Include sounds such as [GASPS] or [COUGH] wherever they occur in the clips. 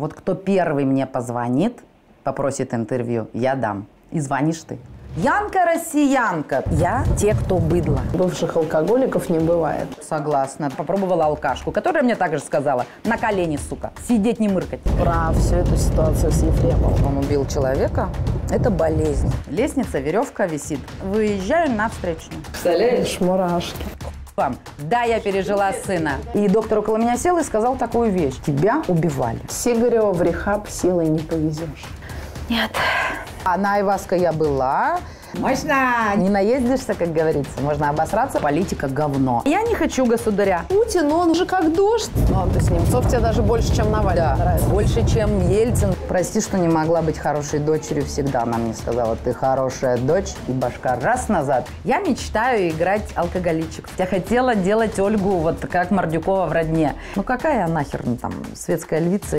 Вот кто первый мне позвонит, попросит интервью, я дам. И звонишь ты. Янка россиянка. Я те, кто быдло. Бывших алкоголиков не бывает. Согласна. Попробовала алкашку, которая мне также сказала, на колени, сука, сидеть не мыркать. Про всю эту ситуацию с Ефремовым. Он убил человека. Это болезнь. Лестница, веревка висит. Выезжаю на встречную. Представляешь? Мурашки. Вам. Да, я пережила сына. И доктор около меня сел и сказал такую вещь. Тебя убивали. Сигарева в рехаб силой не повезешь. А на Айваска я была. Можно не наездишься, как говорится, можно обосраться. Политика говно. Я не хочу государя. Путин, он же как дождь. Ну, ты с Немцов тебе даже больше, чем Навальный Да, нравится. больше, чем Ельцин. Прости, что не могла быть хорошей дочерью всегда. Она мне сказала, ты хорошая дочь, и башка раз назад. Я мечтаю играть алкоголичек. Я хотела делать Ольгу вот как Мордюкова в родне. Ну какая нахер, ну, там, светская львица.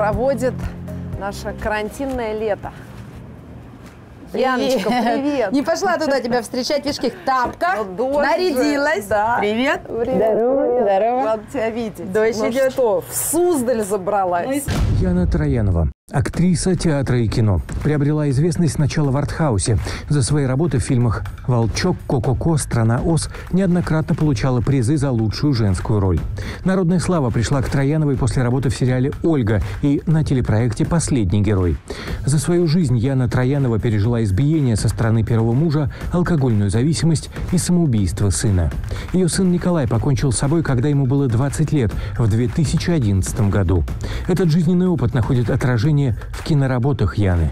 Проводит наше карантинное лето. Яночка, привет! Не пошла туда тебя встречать в вишких тапках. Ну, нарядилась. Да. Привет. Здорово, здорово. Рада тебя видеть. Дождь ну идет. что, в Суздаль забралась? Яна Троянова, актриса театра и кино, приобрела известность сначала в артхаусе. За свои работы в фильмах «Волчок», «Ко-ко-ко», «Страна Оз» неоднократно получала призы за лучшую женскую роль. Народная слава пришла к Трояновой после работы в сериале «Ольга» и на телепроекте «Последний герой». За свою жизнь Яна Троянова пережила избиение со стороны первого мужа, алкогольную зависимость и самоубийство сына. Ее сын Николай покончил с собой, когда ему было 20 лет, в 2011 году. Этот жизненный опыт находит отражение в киноработах Яны.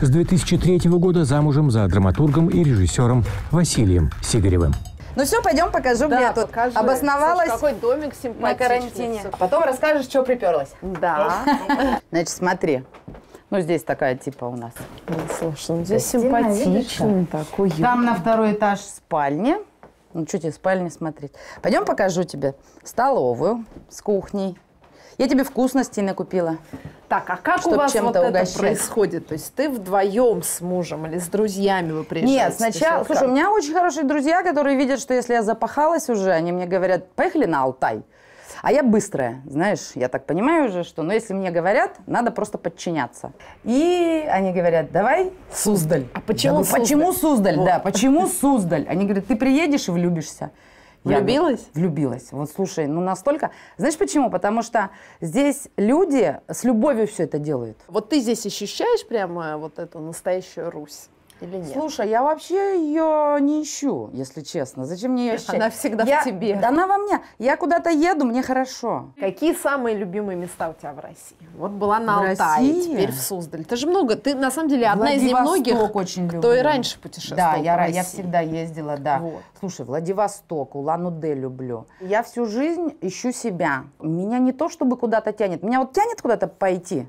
С 2003 года замужем за драматургом и режиссером Василием Сигаревым. Ну все, пойдем покажу, где я тут покажи. обосновалась Слушай, какой домик симпатичный. на карантине. А потом расскажешь, что приперлась. Да. [LAUGHS] Значит, смотри. Ну, здесь такая типа у нас. Слушай, ну здесь симпатично, такой Там на второй этаж спальня. Ну, что тебе спальни смотреть? Пойдем покажу тебе столовую с кухней. Я тебе вкусностей накупила. Так, а как у вас вот это угощать. происходит? То есть ты вдвоем с мужем или с друзьями вы приезжаете? Нет, сначала... Слушай, у меня очень хорошие друзья, которые видят, что если я запахалась уже, они мне говорят, поехали на Алтай. А я быстрая, знаешь, я так понимаю уже, что, но если мне говорят, надо просто подчиняться. И они говорят, давай Суздаль. А почему Почему Суздаль? Суздаль? Вот. Да, почему Суздаль? Они говорят, ты приедешь и влюбишься. Я Влюбилась? говорю, влюбилась. Вот слушай, ну настолько... Знаешь почему? Потому что здесь люди с любовью все это делают. Вот ты здесь ощущаешь прямо вот эту настоящую Русь или нет? Слушай, я вообще ее не ищу, если честно. Зачем мне ее ищать? Она всегда в Я- тебе. Да Она во мне. Я куда-то еду, мне хорошо. Какие самые любимые места у тебя в России? Вот была на В Алтае, России? теперь в Суздаль. Ты же много, ты на самом деле одна из немногих, очень кто и люблю. раньше путешествовал Да, я, я всегда ездила, да. Вот. Слушай, Владивосток, Улан-Удэ люблю. Я всю жизнь ищу себя. Меня не то, чтобы куда-то тянет. Меня вот тянет куда-то пойти,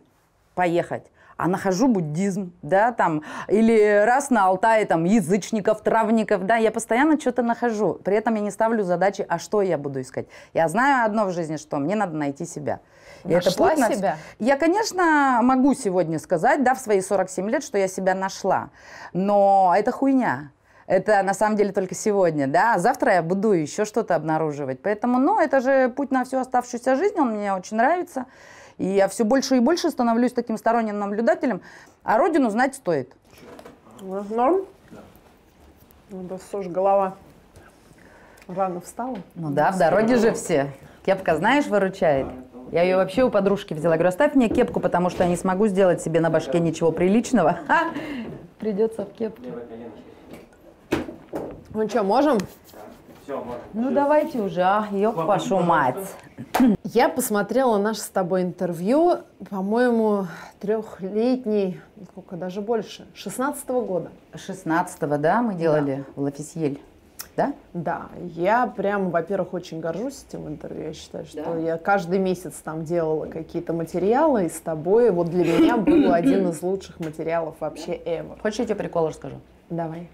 поехать. А нахожу буддизм, да, там, или раз на Алтае, там, язычников, травников, да, я постоянно что-то нахожу. При этом я не ставлю задачи, а что я буду искать. Я знаю одно в жизни, что мне надо найти себя. И Нашла путь на- себя? Я, конечно, могу сегодня сказать, да, в свои 47 лет, что я себя нашла. Но это хуйня. Это на самом деле только сегодня, да. А завтра я буду еще что-то обнаруживать. Поэтому, ну, это же путь на всю оставшуюся жизнь, он мне очень нравится. И я все больше и больше становлюсь таким сторонним наблюдателем. А родину знать стоит. Ну, Норм? Ну, да, слушай, голова рано встала. Ну да, в дороге же все. Кепка, знаешь, выручает. Я ее вообще у подружки взяла. Говорю, оставь мне кепку, потому что я не смогу сделать себе на башке ничего приличного. [LAUGHS] Придется в кепке. Ну что, можем? Ну давайте уже, а, ёб вашу мать. [CLEARS THROAT] Я посмотрела наше с тобой интервью, по-моему, трехлетний, сколько, даже больше, 16 года. 16-го, да, мы делали в Лафисьель. Да? Да, я прям, во-первых, очень горжусь этим интервью. Я считаю, что Да. я каждый месяц там делала какие-то материалы, и с тобой вот для меня был [CLEARS THROAT] один из лучших материалов вообще ever. Хочешь, я тебе прикол расскажу? Давай.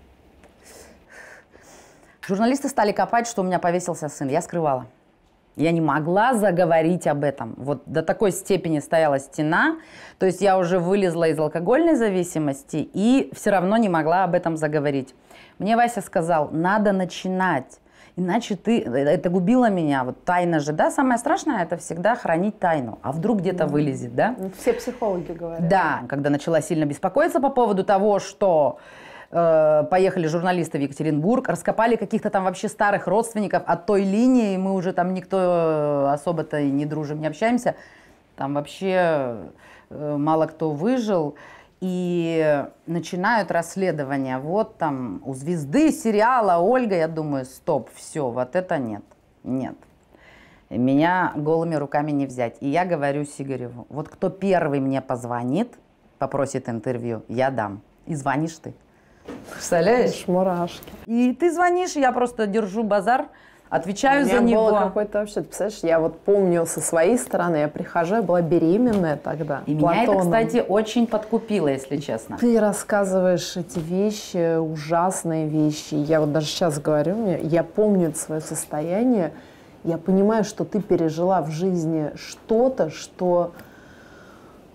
Журналисты стали копать, что у меня повесился сын. Я скрывала. Я не могла заговорить об этом. Вот до такой степени стояла стена. То есть я уже вылезла из алкогольной зависимости и все равно не могла об этом заговорить. Мне Вася сказал, надо начинать. Иначе ты... Это губило меня. Вот тайна же, да? Самое страшное – это всегда хранить тайну. А вдруг где-то вылезет, да? Все психологи говорят. Да, когда начала сильно беспокоиться по поводу того, что э, поехали журналисты в Екатеринбург, раскопали каких-то там вообще старых родственников от той линии, мы уже там никто э, особо-то не дружим, не общаемся. Там вообще э, мало кто выжил. И начинают расследование. Вот там у звезды сериала Ольга, я думаю, стоп, все, вот это нет. Нет. Меня голыми руками не взять. И я говорю Сигареву, вот кто первый мне позвонит, попросит интервью, я дам. И звонишь ты. Представляешь? Мурашки. И ты звонишь, я просто держу базар, отвечаю У меня за него. было какой-то вообще, ты представляешь, я вот помню со своей стороны, я прихожу, я была беременная тогда. И меня это, Платоном. кстати, очень подкупило, если честно. Ты рассказываешь эти вещи, ужасные вещи. Я вот даже сейчас говорю, мне, я помню это свое состояние. Я понимаю, что ты пережила в жизни что-то, что,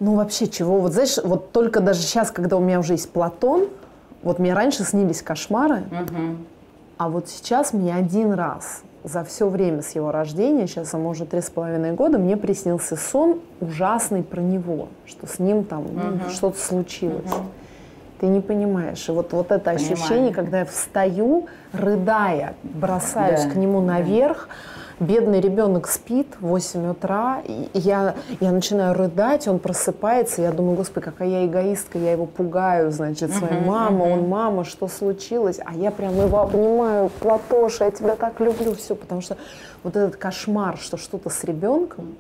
ну вообще чего. Вот знаешь, вот только даже сейчас, когда у меня уже есть Платон, вот мне раньше снились кошмары, Мгм. а вот сейчас мне один раз за все время с его рождения, сейчас ему уже три с половиной года, мне приснился сон ужасный про него, что с ним там ну, что-то случилось. Ты не понимаешь. И вот, вот это Понимаю. ощущение, когда я встаю, рыдая, бросаюсь Да, к нему да. наверх, бедный ребенок спит в 8 утра, и я, я начинаю рыдать, он просыпается, я думаю, господи, какая я эгоистка, я его пугаю, значит, своей мама, он мама, что случилось? А я прям его обнимаю, Платоша, я тебя так люблю, все, потому что вот этот кошмар, что что-то с ребенком,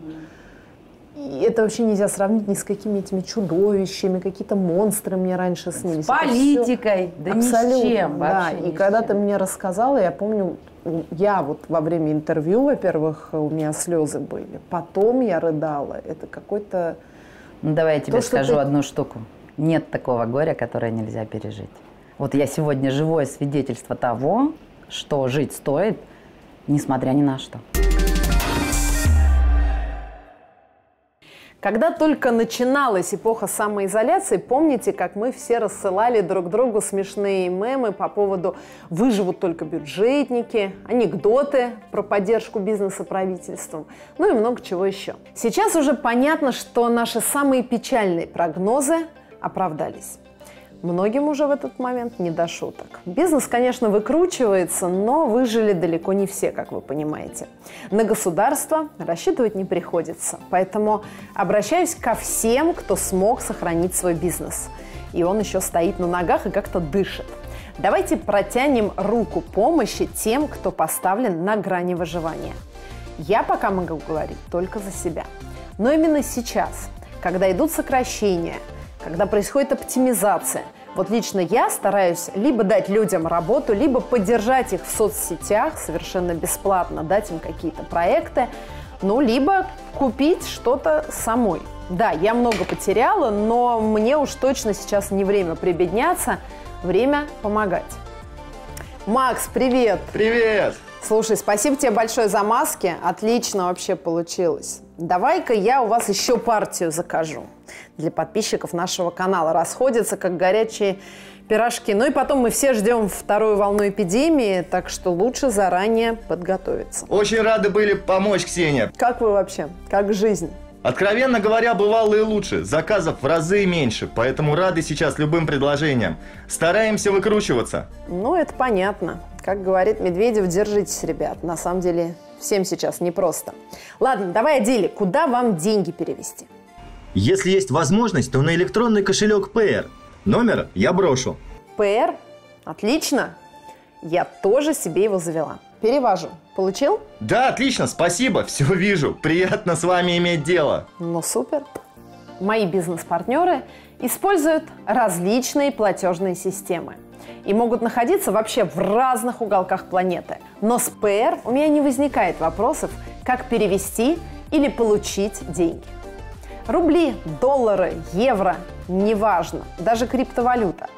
и это вообще нельзя сравнить ни с какими этими чудовищами, какие-то монстры мне раньше снились. С политикой, да ни с Абсолютно, чем да. вообще, И с когда чем. ты мне рассказала, я помню, я вот во время интервью, во-первых, у меня слезы были. Потом я рыдала. Это какой-то... Ну, давай я тебе То, скажу ты- одну штуку. Нет такого горя, которое нельзя пережить. Вот я сегодня живое свидетельство того, что жить стоит, несмотря ни на что. Когда только начиналась эпоха самоизоляции, помните, как мы все рассылали друг другу смешные мемы по поводу «выживут только бюджетники», анекдоты про поддержку бизнеса правительством, ну и много чего еще. Сейчас уже понятно, что наши самые печальные прогнозы оправдались. Многим уже в этот момент не до шуток. Бизнес, конечно, выкручивается, но выжили далеко не все, как вы понимаете. На государство рассчитывать не приходится. Поэтому обращаюсь ко всем, кто смог сохранить свой бизнес. И он еще стоит на ногах и как-то дышит. Давайте протянем руку помощи тем, кто поставлен на грани выживания. Я пока могу говорить только за себя. Но именно сейчас, когда идут сокращения, когда происходит оптимизация, вот лично я стараюсь либо дать людям работу, либо поддержать их в соцсетях совершенно бесплатно, дать им какие-то проекты, ну, либо купить что-то самой. Да, я много потеряла, но мне уж точно сейчас не время прибедняться, время помогать. Макс, привет! Привет! Слушай, спасибо тебе большое за маски. Отлично вообще получилось. Давай-ка я у вас еще партию закажу для подписчиков нашего канала. Расходятся, как горячие пирожки. Ну и потом мы все ждем вторую волну эпидемии, так что лучше заранее подготовиться. Очень рады были помочь, Ксения. Как вы вообще? Как жизнь? Откровенно говоря, бывало и лучше. Заказов в разы меньше, поэтому рады сейчас любым предложениям. Стараемся выкручиваться. Ну, это понятно. Как говорит Медведев, держитесь, ребят. На самом деле, всем сейчас непросто. Ладно, давай о деле. Куда вам деньги перевести? Если есть возможность, то на электронный кошелек PR. Номер я брошу. ПР? Отлично. Я тоже себе его завела. Перевожу. Получил? Да, отлично, спасибо, все вижу. Приятно с вами иметь дело. Ну, супер. Мои бизнес-партнеры используют различные платежные системы и могут находиться вообще в разных уголках планеты. Но с ПР у меня не возникает вопросов, как перевести или получить деньги. Рубли, доллары, евро – неважно, даже криптовалюта.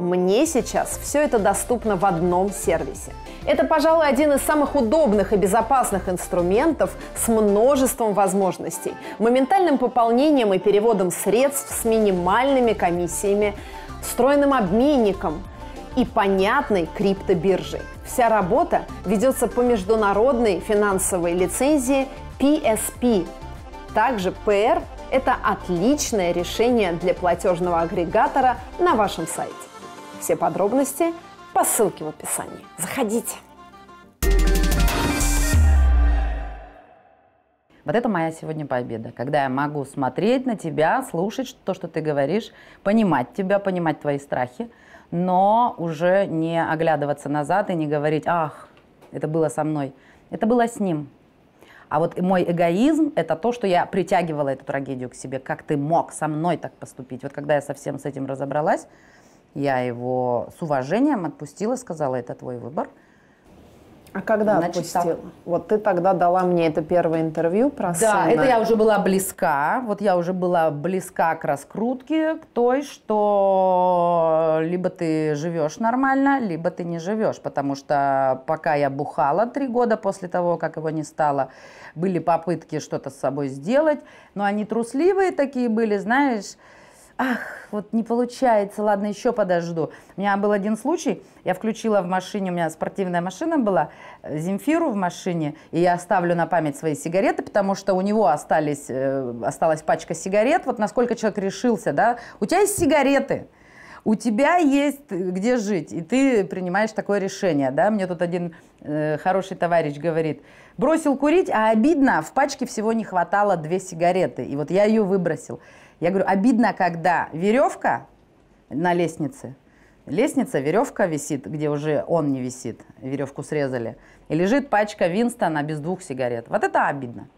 Мне сейчас все это доступно в одном сервисе. Это, пожалуй, один из самых удобных и безопасных инструментов с множеством возможностей, моментальным пополнением и переводом средств с минимальными комиссиями, встроенным обменником и понятной криптобиржей. Вся работа ведется по международной финансовой лицензии PSP. Также PR – это отличное решение для платежного агрегатора на вашем сайте. Все подробности по ссылке в описании. Заходите. Вот это моя сегодня победа, когда я могу смотреть на тебя, слушать то, что ты говоришь, понимать тебя, понимать твои страхи, но уже не оглядываться назад и не говорить, ах, это было со мной. Это было с ним. А вот мой эгоизм – это то, что я притягивала эту трагедию к себе. Как ты мог со мной так поступить? Вот когда я совсем с этим разобралась, я его с уважением отпустила, сказала, это твой выбор – а когда Значит, отпустила? Так. Вот ты тогда дала мне это первое интервью про Да, это я уже была близка. Вот я уже была близка к раскрутке, к той, что либо ты живешь нормально, либо ты не живешь. Потому что пока я бухала три года после того, как его не стало, были попытки что-то с собой сделать, но они трусливые такие были, знаешь, ах, вот не получается, ладно, еще подожду. У меня был один случай, я включила в машине, у меня спортивная машина была, э, Земфиру в машине, и я оставлю на память свои сигареты, потому что у него остались, э, осталась пачка сигарет, вот насколько человек решился, да, у тебя есть сигареты, у тебя есть где жить, и ты принимаешь такое решение, да, мне тут один э, хороший товарищ говорит, бросил курить, а обидно, в пачке всего не хватало две сигареты, и вот я ее выбросил. Я говорю, обидно, когда веревка на лестнице, лестница, веревка висит, где уже он не висит, веревку срезали, и лежит пачка Винстона без двух сигарет. Вот это обидно.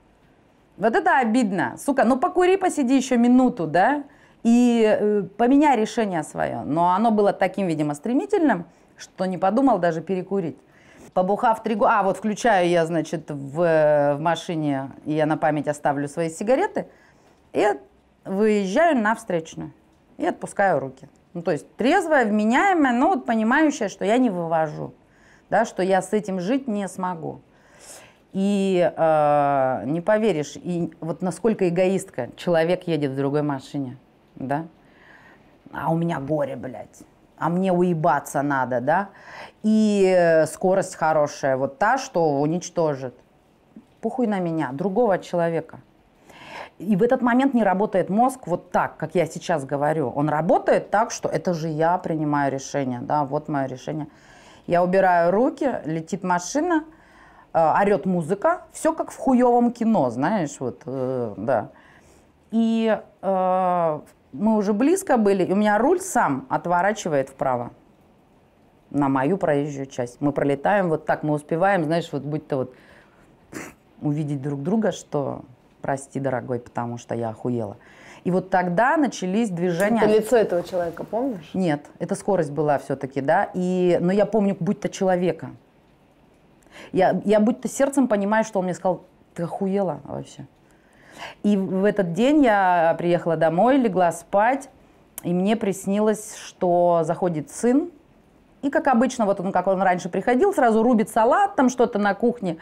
Вот это обидно. Сука, ну покури, посиди еще минуту, да, и э, поменяй решение свое. Но оно было таким, видимо, стремительным, что не подумал даже перекурить. Побухав три года, а вот включаю я, значит, в, в машине, и я на память оставлю свои сигареты, и выезжаю на встречную и отпускаю руки. Ну, то есть трезвая, вменяемая, но вот понимающая, что я не вывожу, да, что я с этим жить не смогу. И э, не поверишь, и вот насколько эгоистка, человек едет в другой машине, да, а у меня горе, блядь, а мне уебаться надо, да, и скорость хорошая, вот та, что уничтожит. Похуй на меня, другого человека – и в этот момент не работает мозг вот так, как я сейчас говорю. Он работает так, что это же я принимаю решение, да, вот мое решение. Я убираю руки, летит машина, э, орет музыка, все как в хуевом кино, знаешь, вот, э, да. И э, мы уже близко были, и у меня руль сам отворачивает вправо на мою проезжую часть. Мы пролетаем вот так, мы успеваем, знаешь, вот будь-то вот увидеть друг друга, что прости, дорогой, потому что я охуела. И вот тогда начались движения... Ты лицо этого человека помнишь? Нет, это скорость была все-таки, да. И, но я помню будь-то человека. Я, я будь-то сердцем понимаю, что он мне сказал, ты охуела вообще. И в этот день я приехала домой, легла спать, и мне приснилось, что заходит сын, и как обычно, вот он, как он раньше приходил, сразу рубит салат, там что-то на кухне.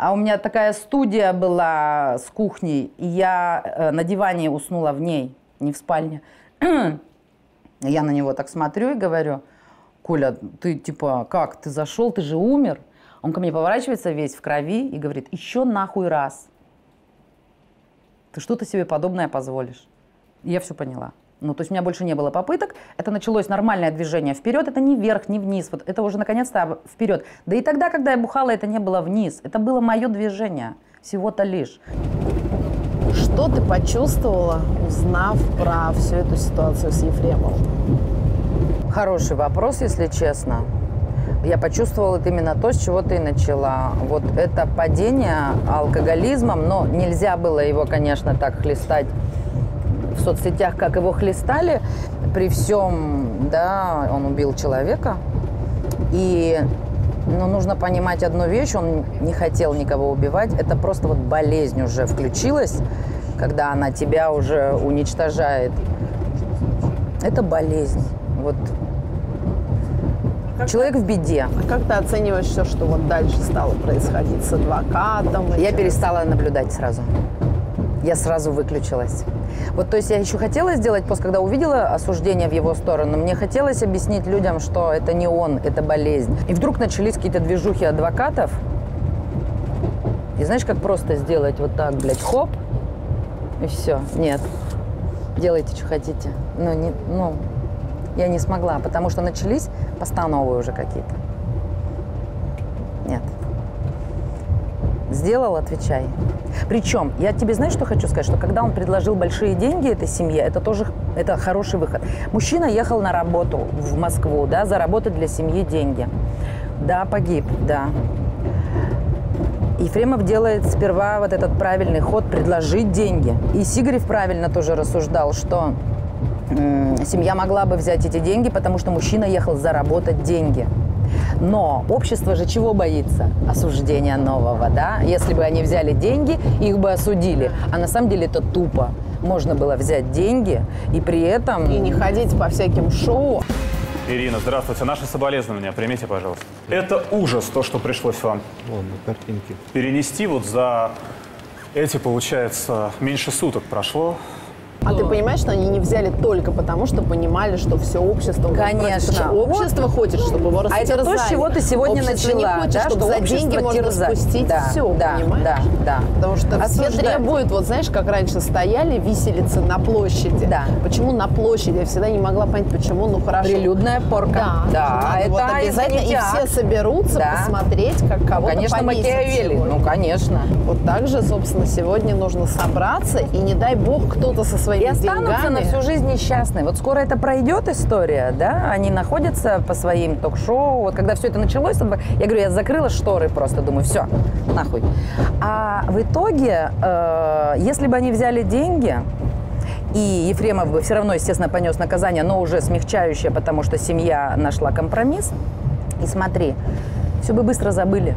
А у меня такая студия была с кухней, и я э, на диване уснула в ней, не в спальне. [CLEARS THROAT] я на него так смотрю и говорю, Коля, ты типа, как, ты зашел, ты же умер? Он ко мне поворачивается весь в крови и говорит, еще нахуй раз. Ты что-то себе подобное позволишь? Я все поняла. Ну, то есть у меня больше не было попыток. Это началось нормальное движение вперед. Это не вверх, не вниз. Вот это уже наконец-то вперед. Да и тогда, когда я бухала, это не было вниз. Это было мое движение. Всего-то лишь. Что ты почувствовала, узнав про всю эту ситуацию с Ефремовым? Хороший вопрос, если честно. Я почувствовала это именно то, с чего ты начала. Вот это падение алкоголизмом, но нельзя было его, конечно, так хлестать в соцсетях, как его хлестали. При всем, да, он убил человека. И ну, нужно понимать одну вещь, он не хотел никого убивать. Это просто вот болезнь уже включилась, когда она тебя уже уничтожает. Это болезнь. Вот Человек в беде. А как ты оцениваешь все, что вот дальше стало происходить с адвокатом? Я перестала наблюдать сразу. Я сразу выключилась. Вот, то есть я еще хотела сделать пост, когда увидела осуждение в его сторону, мне хотелось объяснить людям, что это не он, это болезнь. И вдруг начались какие-то движухи адвокатов. И знаешь, как просто сделать вот так, блядь, хоп, и все. Нет. Делайте, что хотите. Ну, не, ну, я не смогла, потому что начались постановы уже какие-то. Нет. Сделал, отвечай. Причем, я тебе знаешь, что хочу сказать? Что когда он предложил большие деньги этой семье, это тоже это хороший выход. Мужчина ехал на работу в Москву, да, заработать для семьи деньги. Да, погиб, да. Ефремов делает сперва вот этот правильный ход, предложить деньги. И Сигарев правильно тоже рассуждал, что семья могла бы взять эти деньги, потому что мужчина ехал заработать деньги. Но общество же чего боится? Осуждения нового, да? Если бы они взяли деньги, их бы осудили. А на самом деле это тупо. Можно было взять деньги и при этом... И не ходить по всяким шоу. Ирина, здравствуйте. Наши соболезнования. Примите, пожалуйста. Это ужас, то, что пришлось вам. Вон, картинки. Перенести вот за эти, получается, меньше суток прошло. А ты понимаешь, что они не взяли только потому, что понимали, что все общество... Конечно. Общество хочет, чтобы его растерзали. А это то, с чего ты сегодня общество начала. не хочет, да, чтобы что за деньги можно терзать. спустить да, все, да, понимаешь? Да, да. Потому что Осуждать. все требуют, вот знаешь, как раньше стояли виселицы на площади. Да. Почему на площади? Я всегда не могла понять, почему, ну хорошо. Прилюдная порка. Да, да надо это вот обязательно, и все соберутся да. посмотреть, как кого-то Конечно, Макиавелли, ну, конечно. Вот так же, собственно, сегодня нужно собраться, и не дай бог кто-то со своими и останутся деньгами... на всю жизнь несчастные. Вот скоро это пройдет история, да, они находятся по своим ток-шоу. Вот когда все это началось, я говорю, я закрыла шторы просто, думаю, все, нахуй. А в итоге, э, если бы они взяли деньги, и Ефремов бы все равно, естественно, понес наказание, но уже смягчающее, потому что семья нашла компромисс. И смотри, все бы быстро забыли.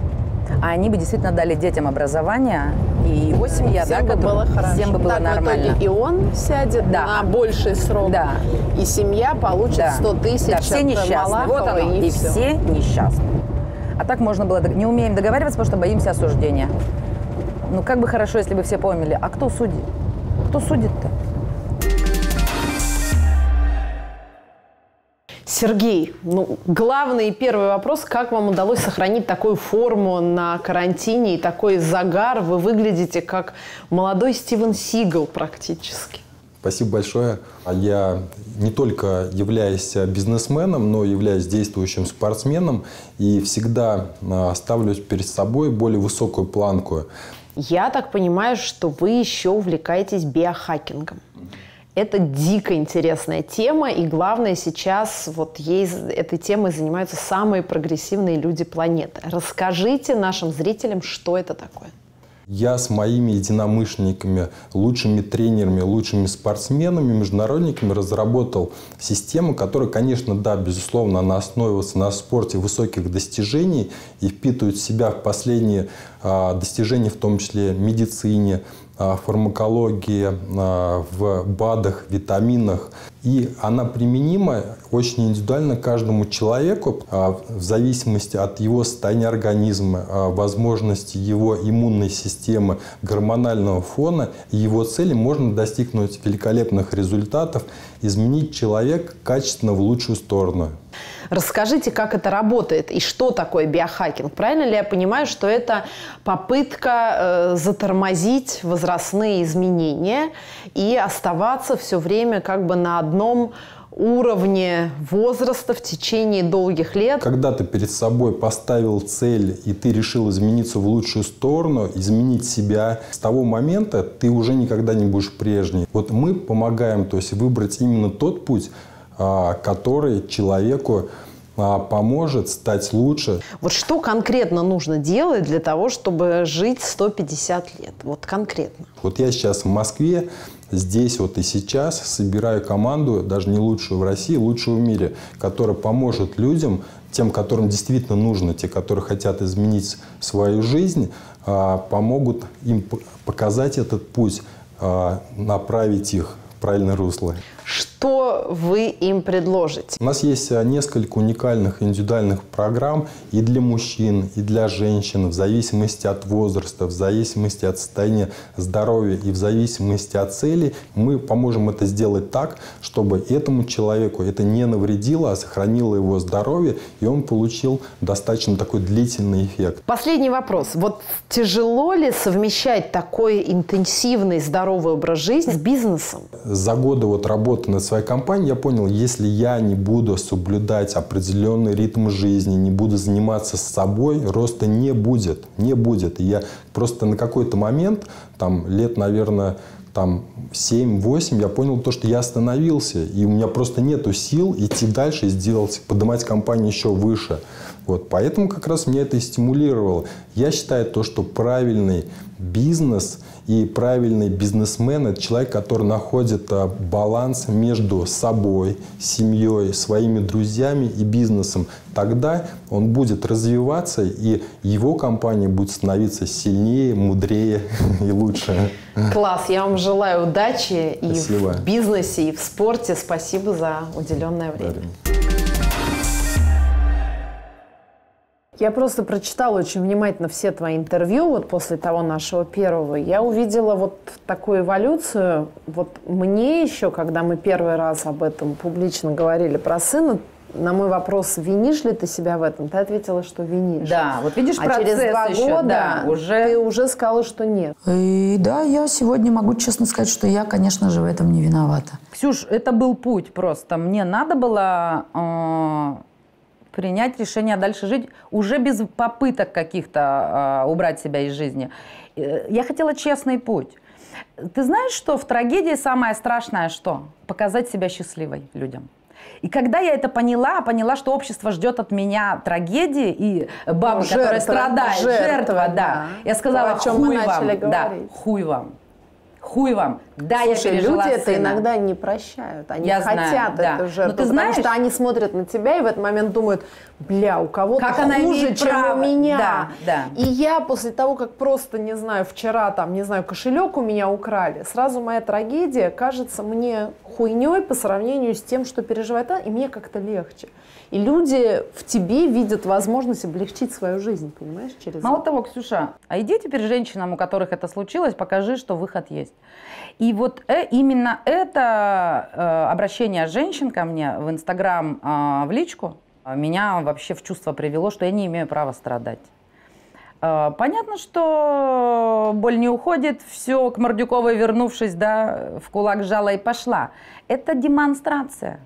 А они бы действительно дали детям образование, и его семья, всем да, бы было хорошо. всем бы было так, нормально. В итоге и он сядет Да. на больший срок, Да. и семья получит Да. 100 тысяч Да, все от несчастны. Вот оно. и, И, всё. все несчастны. А так можно было... Не умеем договариваться, потому что боимся осуждения. Ну, как бы хорошо, если бы все поняли, а кто судит? Кто судит-то? Сергей, ну, главный и первый вопрос, как вам удалось сохранить такую форму на карантине и такой загар? Вы выглядите как молодой Стивен Сигал практически. Спасибо большое. А Я не только являюсь бизнесменом, но являюсь действующим спортсменом и всегда а, ставлю перед собой более высокую планку. Я так понимаю, что вы еще увлекаетесь биохакингом. Это дико интересная тема, и главное сейчас вот ей, этой темой занимаются самые прогрессивные люди планеты. Расскажите нашим зрителям, что это такое. Я с моими единомышленниками, лучшими тренерами, лучшими спортсменами, международниками разработал систему, которая, конечно, да, безусловно, она основывается на спорте высоких достижений и впитывает в себя последние а, достижения, в том числе медицине, фармакологии, а, в БАДах, витаминах. И она применима очень индивидуально каждому человеку а, в зависимости от его состояния организма, а, возможности его иммунной системы, гормонального фона и его цели можно достигнуть великолепных результатов, изменить человека качественно в лучшую сторону. Расскажите, как это работает и что такое биохакинг. Правильно ли я понимаю, что это попытка э, затормозить возрастные изменения и оставаться все время как бы на одном уровне возраста в течение долгих лет? Когда ты перед собой поставил цель и ты решил измениться в лучшую сторону, изменить себя, с того момента ты уже никогда не будешь прежний. Вот мы помогаем то есть, выбрать именно тот путь, который человеку а, поможет стать лучше. Вот что конкретно нужно делать для того, чтобы жить 150 лет? Вот конкретно. Вот я сейчас в Москве, здесь вот и сейчас собираю команду, даже не лучшую в России, лучшую в мире, которая поможет людям, тем, которым действительно нужно, те, которые хотят изменить свою жизнь, а, помогут им показать этот путь, а, направить их в правильное русло. Что вы им предложите? У нас есть а, несколько уникальных индивидуальных программ и для мужчин, и для женщин, в зависимости от возраста, в зависимости от состояния здоровья и в зависимости от целей. Мы поможем это сделать так, чтобы этому человеку это не навредило, а сохранило его здоровье, и он получил достаточно такой длительный эффект. Последний вопрос. Вот тяжело ли совмещать такой интенсивный здоровый образ жизни с бизнесом? За годы вот работы над своей компанией я понял, если я не буду соблюдать определенный ритм жизни, не буду заниматься с собой, роста не будет. Не будет. И я просто на какой-то момент, там лет, наверное, там 7-8, я понял то, что я остановился, и у меня просто нету сил идти дальше и сделать, поднимать компанию еще выше. Вот, поэтому как раз меня это и стимулировало. Я считаю то, что правильный бизнес – и правильный бизнесмен – это человек, который находит а, баланс между собой, семьей, своими друзьями и бизнесом. Тогда он будет развиваться, и его компания будет становиться сильнее, мудрее [LAUGHS] и лучше. Класс! Я вам желаю удачи Спасибо. и в бизнесе, и в спорте. Спасибо за уделенное время. Дарья. Я просто прочитала очень внимательно все твои интервью вот после того нашего первого. Я увидела вот такую эволюцию. Вот мне еще, когда мы первый раз об этом публично говорили про сына, на мой вопрос, винишь ли ты себя в этом, ты ответила, что винишь. Да, вот видишь, а через два еще, года да, уже... ты уже сказала, что нет. И да, я сегодня могу честно сказать, что я, конечно же, в этом не виновата. Ксюш, это был путь просто. Мне надо было э, принять решение дальше жить уже без попыток каких-то э, убрать себя из жизни. Э, я хотела честный путь. Ты знаешь, что в трагедии самое страшное что? Показать себя счастливой людям. И когда я это поняла, поняла, что общество ждет от меня трагедии и бабы, ну, которая страдает, жертва, жертва, да. да. Я сказала, То, о чем хуй мы вам, начали да, говорить. хуй вам. Хуй вам. Да, Слушай, я пережила люди это сына. иногда не прощают. Они Я хотят знаю, да. эту Но жертву, ты знаешь- потому что они смотрят на тебя и в этот момент думают, бля, у кого-то Как она хуже, чем право. у меня. Да, да. И я после того, как просто, не знаю, вчера там, не знаю, кошелек у меня украли, сразу моя трагедия кажется мне хуйней по сравнению с тем, что переживает она, и мне как-то легче. И люди в тебе видят возможность облегчить свою жизнь, понимаешь, через Мало того, Ксюша, а иди теперь женщинам, у которых это случилось, покажи, что выход есть. И вот э, именно это э, обращение женщин ко мне в Инстаграм, э, в личку, э, меня вообще в чувство привело, что я не имею права страдать. Э, Понятно, что боль не уходит, все, к Мордюковой вернувшись, да, в кулак сжала и пошла. Это демонстрация.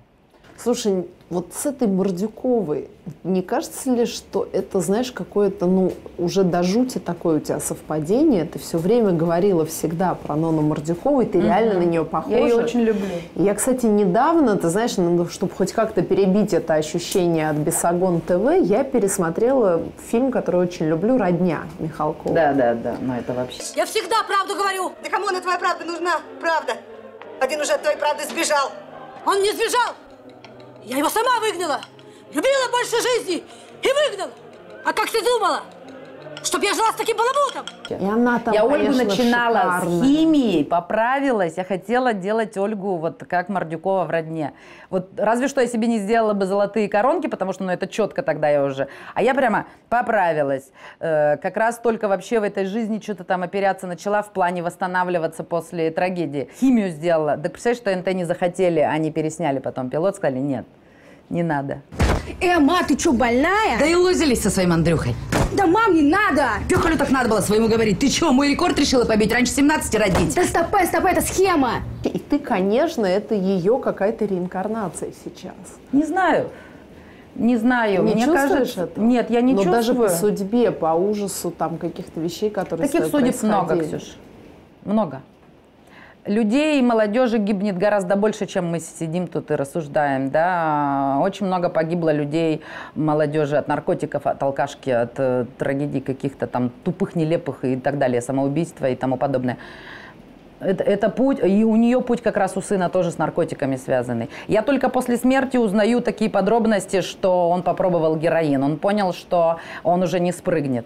Слушай, вот с этой Мордюковой, не кажется ли, что это, знаешь, какое-то, ну, уже до жути такое у тебя совпадение? Ты все время говорила всегда про Нону Мордюкову, и ты реально на нее похожа. люблю. И Я, кстати, недавно, ты знаешь, ну, чтобы хоть как-то перебить это ощущение от Бесогон ТВ, я пересмотрела фильм, который очень люблю, «Родня» Михалкова. Да, да, да, но это вообще... Я всегда правду говорю. Да кому она твоя правда нужна? Правда. Один уже от твоей правды сбежал. Он не сбежал. Я его сама выгнала. Любила больше жизни и выгнала. А как ты думала? Чтоб я жила с таким баламутом? И она там, я Ольгу конечно, начинала шикарная. с химией, поправилась. Я хотела делать Ольгу вот как Мордюкова в родне. Вот разве что я себе не сделала бы золотые коронки, потому что ну, это четко тогда я уже. А я прямо поправилась. Э, как раз только вообще в этой жизни что-то там оперяться начала в плане восстанавливаться после трагедии. Химию сделала. Да представляешь, что НТ не захотели, они пересняли потом пилот, сказали нет. Не надо. Э, ма, ты что, больная? Да и лузились со своим Андрюхой. Да, мам, не надо! Пехалю так надо было своему говорить. Ты что, мой рекорд решила побить? Раньше 17 родить. Да стопэ, стопэ, это схема! И ты, конечно, это ее какая-то реинкарнация сейчас. Не знаю. Не знаю. Не Мне чувствуешь кажется, это? Нет, я не Но чувствую. даже по судьбе, по ужасу там каких-то вещей, которые с Таких тобой судеб много. Ксюш. Много. Людей и молодежи гибнет гораздо больше, чем мы сидим тут и рассуждаем. Да? Очень много погибло людей, молодежи от наркотиков, от алкашки, от э, трагедий каких-то там тупых, нелепых и так далее, самоубийства и тому подобное. Это, это путь, и у нее путь как раз у сына тоже с наркотиками связанный. Я только после смерти узнаю такие подробности, что он попробовал героин. Он понял, что он уже не спрыгнет.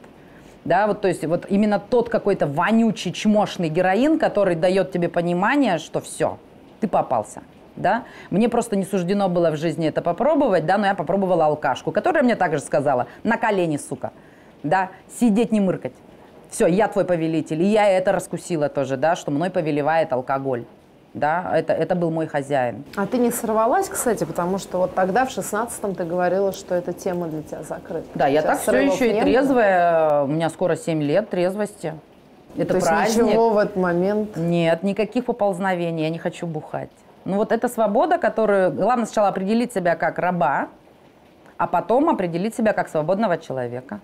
Да, вот, то есть вот именно тот какой-то вонючий, чмошный героин, который дает тебе понимание, что все, ты попался. Да? Мне просто не суждено было в жизни это попробовать, да, но я попробовала алкашку, которая мне также сказала, на колени, сука, да, сидеть не мыркать. Все, я твой повелитель. И я это раскусила тоже, да, что мной повелевает алкоголь. Да, это, это был мой хозяин. А ты не сорвалась, кстати, потому что вот тогда, в 16-м, ты говорила, что эта тема для тебя закрыта. Да, я так все еще и трезвая. У меня скоро 7 лет трезвости. Это То праздник. есть ничего в этот момент? Нет, никаких поползновений, я не хочу бухать. Ну вот эта свобода, которую... Главное сначала определить себя как раба, а потом определить себя как свободного человека.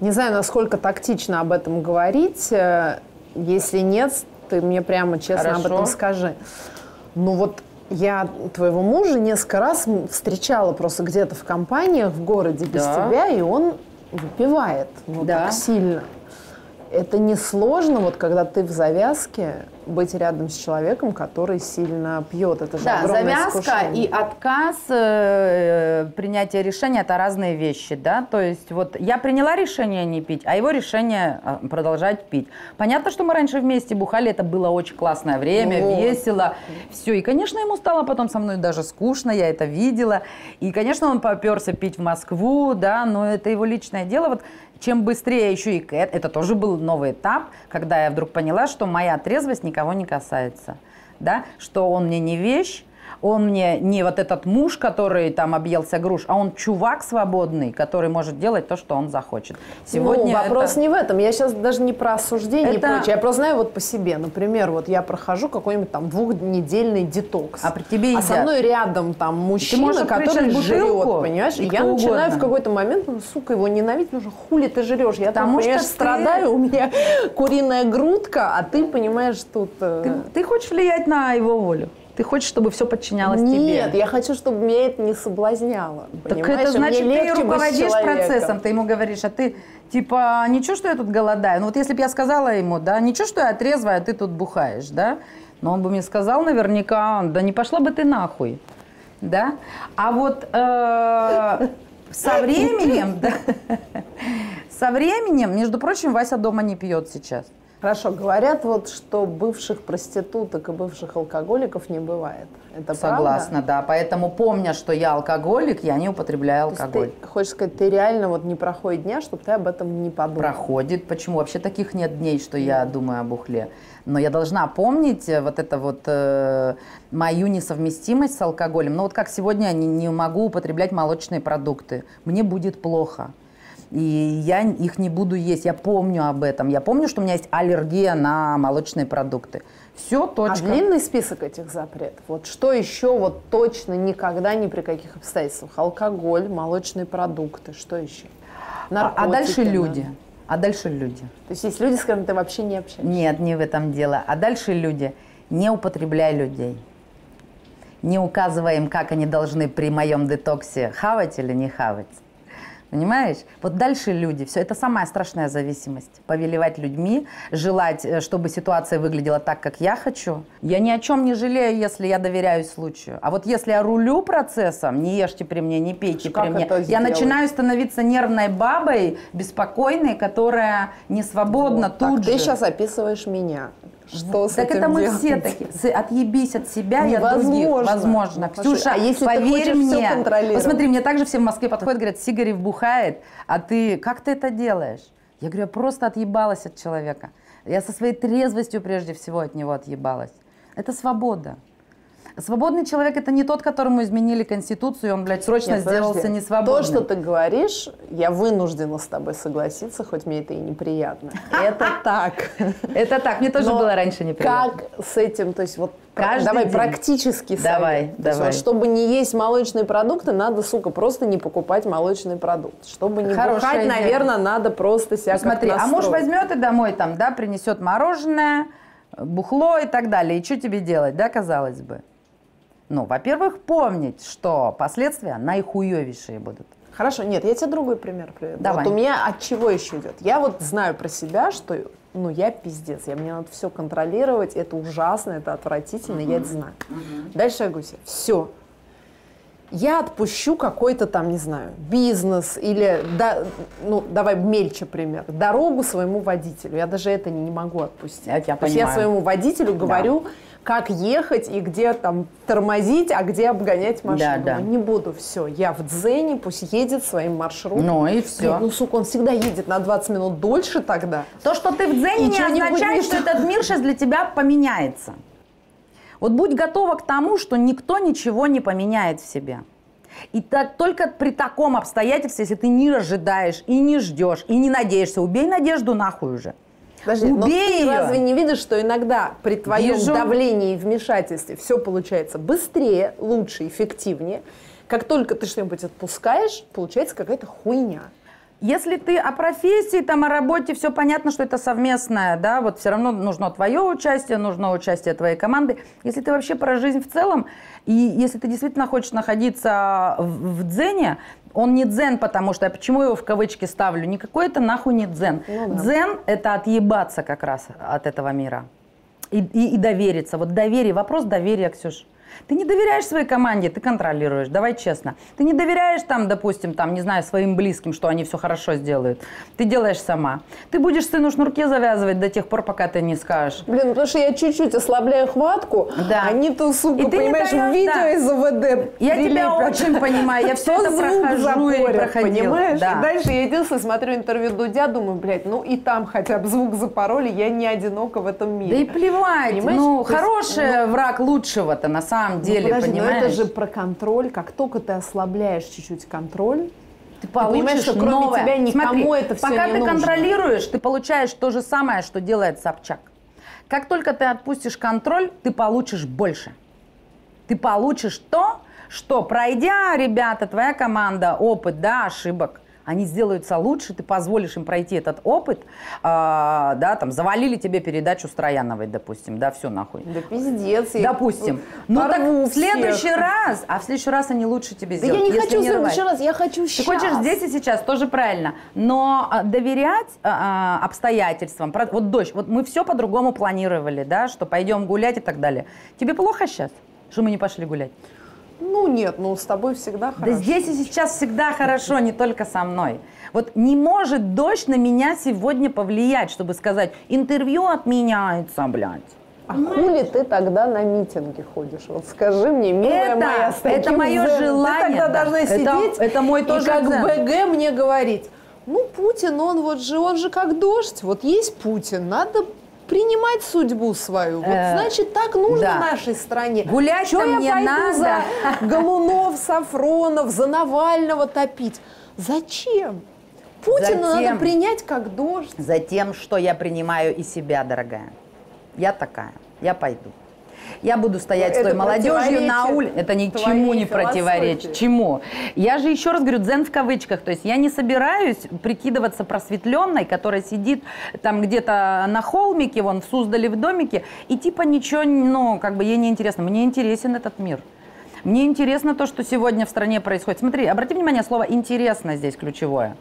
Не знаю, насколько тактично об этом говорить. Э, Если нет, ты мне прямо честно об Хорошо. этом скажи. Ну вот я твоего мужа несколько раз встречала просто где-то в компаниях в городе без Да. тебя, и он выпивает ну, Да. так сильно. Это не сложно, вот когда ты в завязке, быть рядом с человеком, который сильно пьет. Это же Да, завязка искушение. и отказ э, принятия решения – это разные вещи, да, то есть вот я приняла решение не пить, а его решение а, продолжать пить. Понятно, что мы раньше вместе бухали, это было очень классное время, Вот. весело, все, и, конечно, ему стало потом со мной даже скучно, я это видела, и, конечно, он поперся пить в Москву, да, но это его личное дело, вот чем быстрее еще и к эт- это тоже был новый этап, когда я вдруг поняла, что моя трезвость никого не касается, да, что он мне не вещь, он мне не вот этот муж, который там объелся груш, а он чувак свободный, который может делать то, что он захочет. Сегодня ну, вопрос это- не в этом. Я сейчас даже не про осуждение и Это- прочее. Я просто знаю вот по себе. Например, вот я прохожу какой-нибудь там двухнедельный детокс. А при тебе А со мной рядом там мужчина, который жрет, понимаешь? и И я начинаю угодно. в какой-то момент, ну, сука, его ненавидеть, ну, хули ты жрешь? Я там, Потому что понимаешь, ты- страдаю, у меня куриная грудка, а ты, понимаешь, тут... э, Ты, ты хочешь влиять на его волю? Ты хочешь, чтобы все подчинялось тебе? Нет, я хочу, чтобы меня это не соблазняло. Так понимаешь? это мне значит, ты быть с руководишь процессом, ты ему говоришь, а ты типа, ничего, что я тут голодаю. Ну вот если бы я сказала ему, да, ничего, что я трезвая, а ты тут бухаешь, да, но он бы мне сказал наверняка, да не пошла бы ты нахуй, да. А вот э, со временем, [LAUGHS] да, со временем, между прочим, Вася дома не пьет сейчас. Хорошо, говорят вот, что бывших проституток и бывших алкоголиков не бывает. Это Согласна, да. Поэтому, помня, что я алкоголик, я не употребляю правда? То алкоголь. ты хочешь сказать, ты реально вот не проходит дня, чтобы ты об этом не подумал? Проходит. Почему? Вообще таких нет дней, что я думаю о бухле. Но я должна помнить э, вот это вот э, мою несовместимость с алкоголем. Ну вот как сегодня я не, не могу употреблять молочные продукты. Мне будет плохо. И я их не буду есть. Я помню об этом. Я помню, что у меня есть аллергия на молочные продукты. Все, А точка. длинный список этих запретов? Вот что еще вот точно никогда ни при каких обстоятельствах? Алкоголь, молочные продукты, что еще? А, а дальше Наркотики, люди. да. А дальше люди. То есть есть люди, с которыми ты вообще не общаешься? Нет, не в этом дело. А дальше люди. Не употребляй людей. Не указывай им, как они должны при моем детоксе хавать или не хавать. Понимаешь? Вот дальше люди. Все, это самая страшная зависимость. Повелевать людьми, желать, э, чтобы ситуация выглядела так, как я хочу. Я ни о чем не жалею, если я доверяюсь случаю. А вот если я рулю процессом, не ешьте при мне, не пейте Как при мне, это я сделать? начинаю становиться нервной бабой, беспокойной, которая не свободна Так, тут ты же. сейчас описываешь меня. Что с Так этим это мы делать? все такие. Отъебись от себя и от других. Возможно. Ну, Ксюша, а если поверь мне. Посмотри, мне также все в Москве подходят, говорят, Сигарев бухает, а ты, как ты это делаешь? Я говорю, я просто отъебалась от человека. Я со своей трезвостью прежде всего от него отъебалась. Это свобода. Свободный человек это не тот, которому изменили конституцию, он, блядь, срочно Нет, сделался подожди. несвободным. То, что ты говоришь, я вынуждена с тобой согласиться, хоть мне это и неприятно. Это [LAUGHS] так. Это так, мне тоже было раньше неприятно. Как с этим, то есть вот Каждый давай день. практически Давай, совет. Давай. вот чтобы не есть молочные продукты, надо, сука, просто не покупать молочный продукт. Чтобы не Хорошая бухать, идея. наверное, надо просто себя Смотри, как-то а муж настроить. возьмет и домой там, да, принесет мороженое, бухло и так далее. И что тебе делать, да, казалось бы? Ну, во-первых, помнить, что последствия наихуевейшие будут. Хорошо, нет, я тебе другой пример приведу. Давай. Вот у меня от чего еще идет? Я вот знаю про себя, что ну я пиздец, я, мне надо все контролировать, это ужасно, это отвратительно, я это знаю. Дальше я говорю себе, все, я отпущу какой-то там, не знаю, бизнес или, да, ну, давай мельче пример, дорогу своему водителю. Я даже это не, не могу отпустить. Я тебя То есть я понимаю. своему водителю говорю, как ехать и где там тормозить, а где обгонять машину. Да, да. Думаю, Не буду, все, я в дзене, пусть едет своим маршрутом. Ну и. Блин, Ну, сука, он всегда едет на 20 минут дольше тогда. То, что ты в дзене, И не означает, что то. этот мир сейчас для тебя поменяется. Вот будь готова к тому, что никто ничего не поменяет в себе. И так, только при таком обстоятельстве, если ты не ожидаешь и не ждешь, и не надеешься, убей надежду нахуй уже. Подожди, но Убей ты её. разве не видишь, что иногда при твоем Вижу. давлении и вмешательстве все получается быстрее, лучше, эффективнее? Как только ты что-нибудь отпускаешь, получается какая-то хуйня. Если ты о профессии, там, о работе, все понятно, что это совместное, да, вот все равно нужно твое участие, нужно участие твоей команды. Если ты вообще про жизнь в целом, и если ты действительно хочешь находиться в, в дзене, он не дзен, потому что, я почему его в кавычки ставлю, никакой это нахуй не дзен. Ну да. Дзен – это отъебаться как раз от этого мира. И, и- и довериться. Вот доверие, вопрос доверия, Ксюш. Ты не доверяешь своей команде, ты контролируешь, давай честно. Ты не доверяешь там, допустим, там, не знаю, своим близким, что они все хорошо сделают. Ты делаешь сама. Ты будешь сыну шнурки завязывать до тех пор, пока ты не скажешь. Блин, потому что я чуть-чуть ослабляю хватку, Да. они-то, сука, И ты понимаешь, даёшь, видео да. из ОВД Я тебя прилепят. очень понимаю, я То это прохожу и проходила, понимаешь? да. И дальше я единственное смотрю интервью Дудя, думаю, блядь, ну и там хотя бы звук запороли, я не одинока в этом мире. Да и плевать, Понимаешь? ну, То есть, хороший враг лучшего-то на самом Ну, деле, подожди, понимаешь? но это же про контроль. Как только ты ослабляешь чуть-чуть контроль, Ты понимаешь, получишь что кроме новое. тебя никому Смотри, это всё пока не ты нужно. контролируешь, ты получаешь то же самое, что делает Собчак. Как только ты отпустишь контроль, ты получишь больше. Ты получишь то, что пройдя, ребята, твоя команда, опыт, да, ошибок, они сделаются лучше, ты позволишь им пройти этот опыт, а, да, там, завалили тебе передачу с Трояновой, допустим, да, все нахуй. да пиздец. Допустим. Ну так в следующий всех. раз, а в следующий раз они лучше тебе Да сделают. я не хочу в следующий раз, я хочу Ты сейчас. хочешь здесь и сейчас, тоже правильно. Но а, доверять а, а, обстоятельствам, вот дождь, вот мы все по-другому планировали, да, что пойдем гулять и так далее. Тебе плохо сейчас, что мы не пошли гулять? Ну нет, ну с тобой всегда хорошо. Да здесь и сейчас всегда хорошо, не только со мной. Вот не может дождь на меня сегодня повлиять, чтобы сказать, интервью отменяется, блядь. А хули ты тогда на митинги ходишь? Вот скажи мне, милая Это- моя, с это моё дзеном. желание, Ты тогда да. должна Это- сидеть это мой и тоже как дзен. БГ мне говорить, ну, Путин, он вот же, он же как дождь, вот есть Путин, надо принимать судьбу свою. Вот, Э, значит, так нужно да. нашей стране. Гулять-то Чё мне надо. за [LAUGHS] Голунов, Сафронов, за Навального топить? Зачем? Путина Затем. надо принять как дождь. за тем, что я принимаю и себя, дорогая. Я такая, я пойду. Я буду стоять Ну, с той молодежью на улице. Это ни к твоей чему не противоречит. Чему? Я же еще раз говорю, дзен в кавычках. То есть я не собираюсь прикидываться просветленной, которая сидит там где-то на холмике, вон в Суздале в домике, и типа ничего, ну, как бы ей не интересно. Мне интересен этот мир. Мне интересно то, что сегодня в стране происходит. Смотри, обрати внимание, слово «интересно» здесь ключевое.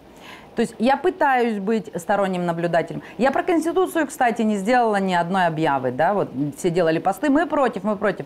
То есть я пытаюсь быть сторонним наблюдателем. Я про Конституцию, кстати, не сделала ни одной объявы, да, вот все делали посты, мы против, мы против.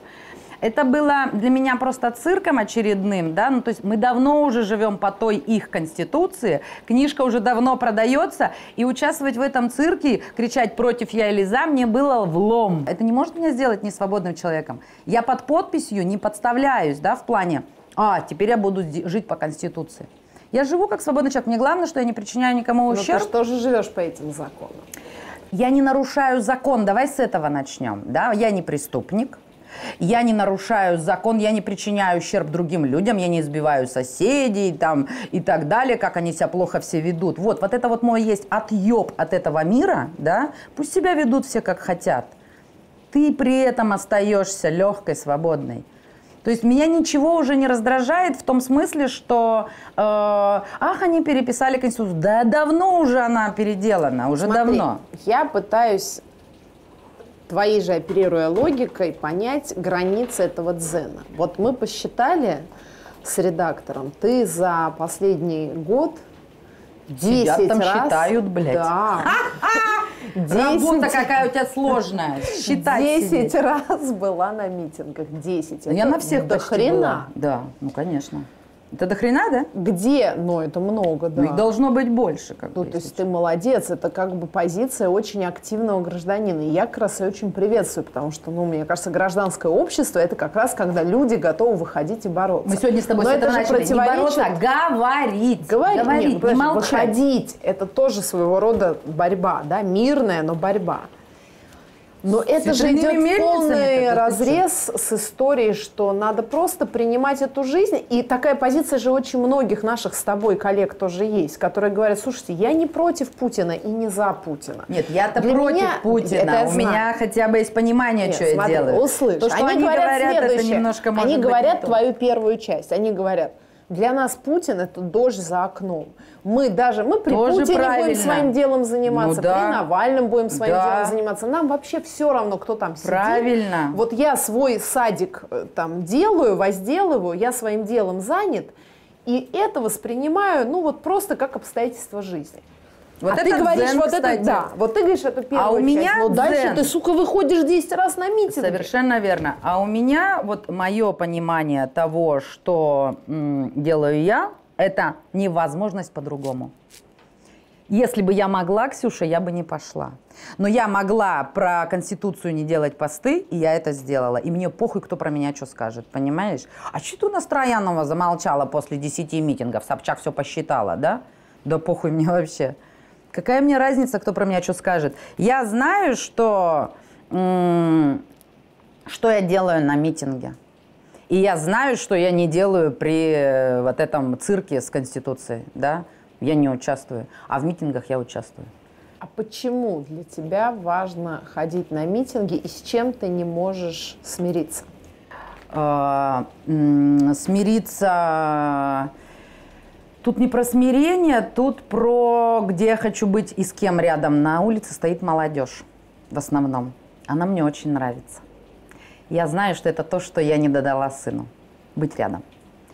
Это было для меня просто цирком очередным, да, ну то есть мы давно уже живем по той их конституции, книжка уже давно продается, и участвовать в этом цирке, кричать против я или за, мне было влом. Это не может меня сделать несвободным человеком. Я под подписью не подставляюсь, да, в плане, а, теперь я буду жить по конституции. Я живу как свободный человек. Мне главное, что я не причиняю никому Но ты ущерб. же живешь по этим законам. Я не нарушаю закон. Давай с этого начнем. Да? Я не преступник. Я не нарушаю закон, я не причиняю ущерб другим людям, я не избиваю соседей там, и так далее, как они себя плохо все ведут. Вот, вот это вот мой есть отъеб от этого мира, да? Пусть себя ведут все как хотят. Ты при этом остаешься легкой, свободной. То есть меня ничего уже не раздражает в том смысле, что э, ах, они переписали Конституцию. Да давно уже она переделана, уже Смотри, давно. Я пытаюсь твоей же оперируя логикой, понять границы этого дзена. Вот мы посчитали с редактором, ты за последний год 10 Сидят там, раз... считают, блядь. Да. [LAUGHS] Работа какая у тебя сложная. Считать 10 сидеть. раз была на митингах. 10. Я Это на всех до хрена. была. Да, ну конечно. Это до хрена, да? Где? Ну, это много, да. Ну, их должно быть больше. Как Ну, бы, то есть ты молодец, это как бы позиция очень активного гражданина. И я как раз и очень приветствую, потому что, ну, мне кажется, гражданское общество это как раз когда люди готовы выходить и бороться. Мы сегодня с тобой Но с это этого же начали. Не противоречит- бороться, а говорить. Говорить, говорить, нет, не молчать. выходить, это тоже своего рода борьба, да, мирная, но борьба. Но это же идет мельницами полный это разрез с историей, что надо просто принимать эту жизнь. И такая позиция же очень многих наших с тобой коллег тоже есть, которые говорят, слушайте, я не против Путина и не за Путина. Нет, я-то Для против меня- Путина. это я У меня хотя бы есть понимание, Нет, что я смотри, делаю. Услышь. То, что они, говорят, это следующее. немножко может Они говорят твою первую часть. Они говорят, для нас Путин это дождь за окном. Мы даже, мы при Тоже Путине правильно. будем своим делом заниматься, Ну да. при Навальном будем своим Да. делом заниматься. Нам вообще все равно, кто там сидит. Правильно. Вот я свой садик э, там делаю, возделываю, я своим делом занят, и это воспринимаю, ну вот просто как обстоятельства жизни. Вот а это ты говоришь, дзен, вот кстати. это, да, вот ты говоришь, это первая А у часть. меня Но дальше дзен. ты, сука, выходишь 10 раз на митинг. Совершенно верно. А у меня вот мое понимание того, что м, делаю я, это невозможность по-другому. Если бы я могла, Ксюша, я бы не пошла. Но я могла про Конституцию не делать посты, и я это сделала. И мне похуй, кто про меня что скажет, понимаешь? А что ты у нас Троянова замолчала после 10 митингов? Собчак все посчитала, да? Да похуй мне вообще. Какая мне разница, кто про меня что скажет? Я знаю, что, что я делаю на митинге. И я знаю, что я не делаю при э, вот этом цирке с Конституцией, да? Я не участвую. А в митингах я участвую. А почему для тебя важно ходить на митинги и с чем ты не можешь смириться? А, м, смириться... Тут не про смирение, тут про где я хочу быть и с кем рядом. На улице стоит молодежь в основном. Она мне очень нравится. Я знаю, что это то, что я не додала сыну. Быть рядом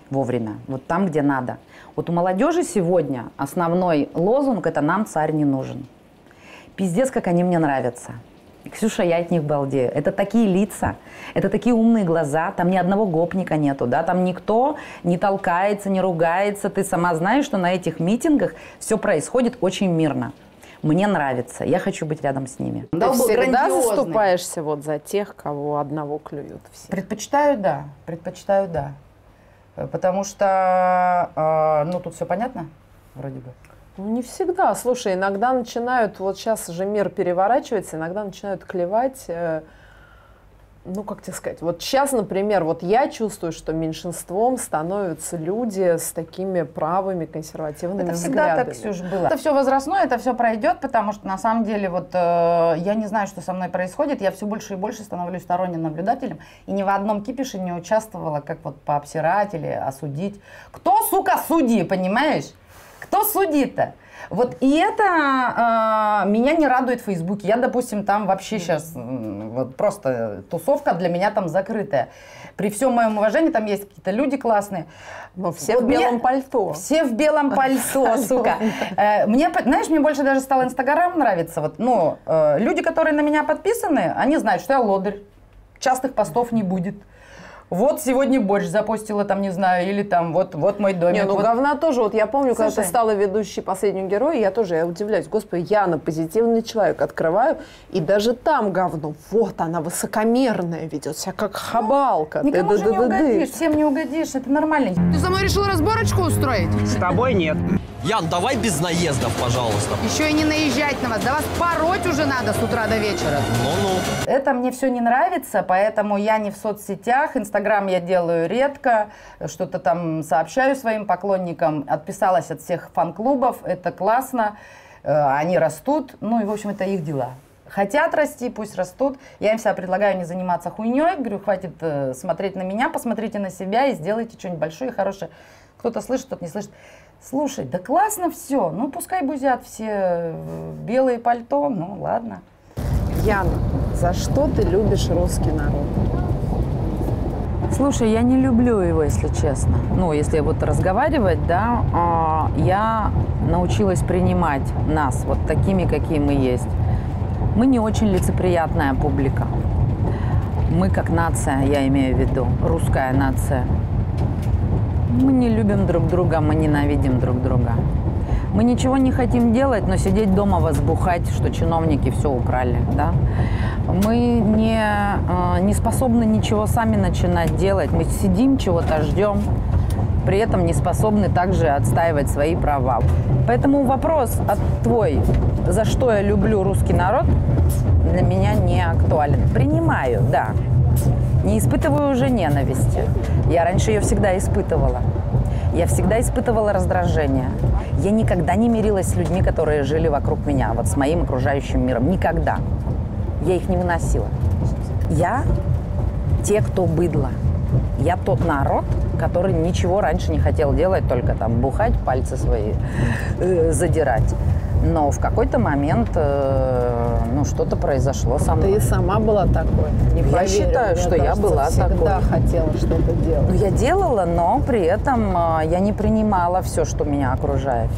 вовремя, вот там, где надо. Вот у молодежи сегодня основной лозунг – это «нам царь не нужен». Пиздец, как они мне нравятся. Ксюша, я от них балдею. Это такие лица, это такие умные глаза, там ни одного гопника нету, да, там никто не толкается, не ругается. Ты сама знаешь, что на этих митингах все происходит очень мирно. Мне нравится, я хочу быть рядом с ними. Ты всегда заступаешься вот за тех, кого одного клюют все. Предпочитаю, да. Предпочитаю, да. Э, Потому что, э, ну, тут все понятно, вроде бы. Ну, не всегда. Слушай, иногда начинают, вот сейчас же мир переворачивается, иногда начинают клевать, э, ну, как тебе сказать, вот сейчас, например, вот я чувствую, что меньшинством становятся люди с такими правыми консервативными Это всегда так, взглядами. Ксюш, было. Это все возрастное, это все пройдет, потому что на самом деле вот э, я не знаю, что со мной происходит, я все больше и больше становлюсь сторонним наблюдателем, и ни в одном кипише не участвовала, как вот пообсирать или осудить. Кто, сука, судьи, понимаешь? Кто судит-то? Вот и это э, меня не радует в Фейсбуке. Я, допустим, там вообще сейчас вот просто тусовка для меня там закрытая. При всем моем уважении там есть какие-то люди классные. Но все Вот в белом мне- пальто. Все в белом пальто, [LAUGHS] сука. Э, Мне, знаешь, мне больше даже стал Инстаграм нравиться. Вот, ну, э, люди, которые на меня подписаны, они знают, что я лодырь. Частых постов не будет. Вот сегодня борщ запостила там, не знаю, или там вот, вот мой домик. Не, ну вот. говна тоже. Вот я помню, когда Слушай. ты стала ведущей последнего героя, я тоже я удивляюсь. Господи, Яна, позитивный человек. Открываю, и даже там говно. Вот она, высокомерная, ведет себя как хабалка. Никому же не угодишь, всем не угодишь, это нормально. Ты со мной решил разборочку устроить? С тобой нет. Ян, давай без наездов, пожалуйста. Еще и не наезжать на вас. Да вас пороть уже надо с утра до вечера. Ну-ну. Это мне все не нравится, поэтому я не в соцсетях. Инстаграм я делаю редко, что-то там сообщаю своим поклонникам. Отписалась от всех фан-клубов, это классно. Э, Они растут, ну и, в общем, это их дела. Хотят расти, пусть растут. Я им всегда предлагаю не заниматься хуйней. Говорю, хватит э, смотреть на меня, посмотрите на себя и сделайте что-нибудь большое и хорошее. Кто-то слышит, кто-то не слышит. Слушай, да классно все. Ну, пускай бузят все э, белые пальто, ну ладно. Яна, за что ты любишь русский народ? Слушай, я не люблю его, если честно. Ну, если вот разговаривать, да, а, я научилась принимать нас вот такими, какие мы есть. Мы не очень лицеприятная публика. Мы как нация, я имею в виду, русская нация. Мы не любим друг друга, мы ненавидим друг друга. Мы ничего не хотим делать, но сидеть дома возбухать, что чиновники все украли, да. Мы не, э, не способны ничего сами начинать делать. Мы сидим, чего-то ждем, при этом не способны также отстаивать свои права. Поэтому вопрос от твой, за что я люблю русский народ, для меня не актуален. Принимаю, да. Не испытываю уже ненависти. Я раньше ее всегда испытывала. Я всегда испытывала раздражение. Я никогда не мирилась с людьми, которые жили вокруг меня, вот с моим окружающим миром. Никогда. Я их не выносила. Я те, кто быдло. Я тот народ, который ничего раньше не хотел делать, только там бухать, пальцы свои э, задирать. Но в какой-то момент, э, ну, что-то произошло со мной. Ты сама была такой? Не я поверю. считаю, что я кажется, была всегда такой. хотела что-то делать. Ну, я делала, но при этом э, я не принимала все, что меня окружает.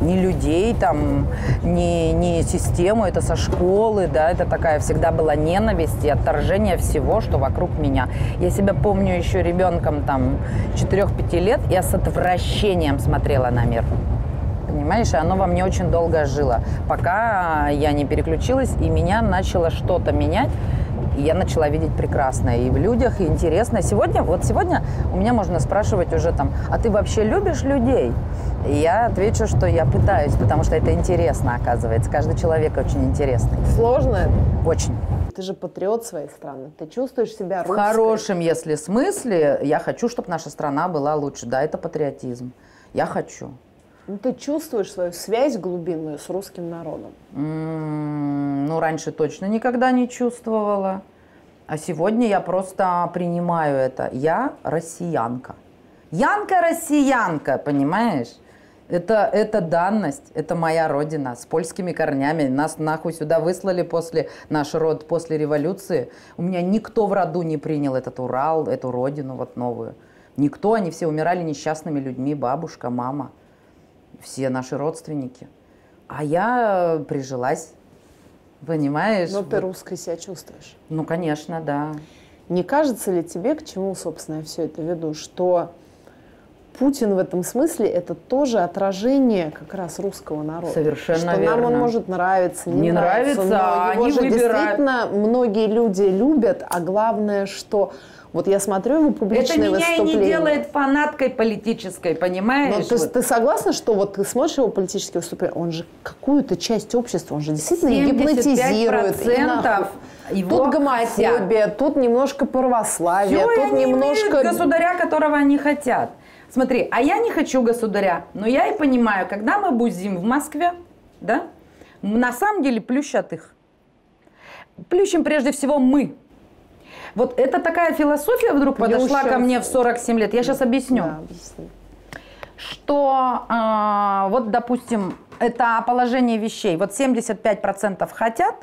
Ни людей, там, ни, ни систему, это со школы, да, это такая всегда была ненависть и отторжение всего, что вокруг меня. Я себя помню еще ребенком, там, 4-5 лет, я с отвращением смотрела на мир. Понимаешь, и оно во мне очень долго жило, пока я не переключилась, и меня начало что-то менять, и я начала видеть прекрасное и в людях, и интересное. Сегодня, вот сегодня у меня можно спрашивать уже там, а ты вообще любишь людей? И я отвечу, что я пытаюсь, потому что это интересно, оказывается. Каждый человек очень интересный. Сложно? Очень. Ты же патриот своей страны. Ты чувствуешь себя В русской. хорошем, если смысле, я хочу, чтобы наша страна была лучше. Да, это патриотизм. Я хочу. Ну, ты чувствуешь свою связь глубинную с русским народом. Ну, раньше точно никогда не чувствовала. А сегодня я просто принимаю это. Я россиянка. Янка-россиянка, понимаешь? Это, это данность, это моя родина с польскими корнями. Нас нахуй сюда выслали после, наш род после революции. У меня никто в роду не принял этот Урал, эту родину вот новую. Никто, они все умирали несчастными людьми, бабушка, мама, все наши родственники. А я прижилась, понимаешь? Но ты русской себя чувствуешь. Ну, конечно, да. Не кажется ли тебе, к чему, собственно, я все это веду, что Путин в этом смысле это тоже отражение как раз русского народа. Совершенно что нам он верно. может нравиться, не, Не нравится, но а его они же выбирают. действительно многие люди любят, а главное, что вот я смотрю его Это публичные меня и выступления. не делает фанаткой политической, понимаешь? Но ты, Вот. ты согласна, что вот ты смотришь его политические выступления, он же какую-то часть общества, он же действительно 75% гипнотизирует. и нахуй. его Тут гомофобия, тут немножко православие, Всё, и тут немножко... государя, которого они хотят. Смотри, а я не хочу государя, но я и понимаю, когда мы бузим в Москве, да, на самом деле плющат их. Плющим прежде всего мы. Вот это такая философия вдруг подошла ко мне в 47 лет. Я сейчас объясню. Да, объясни. что а, вот, допустим, это положение вещей. Вот 75% хотят,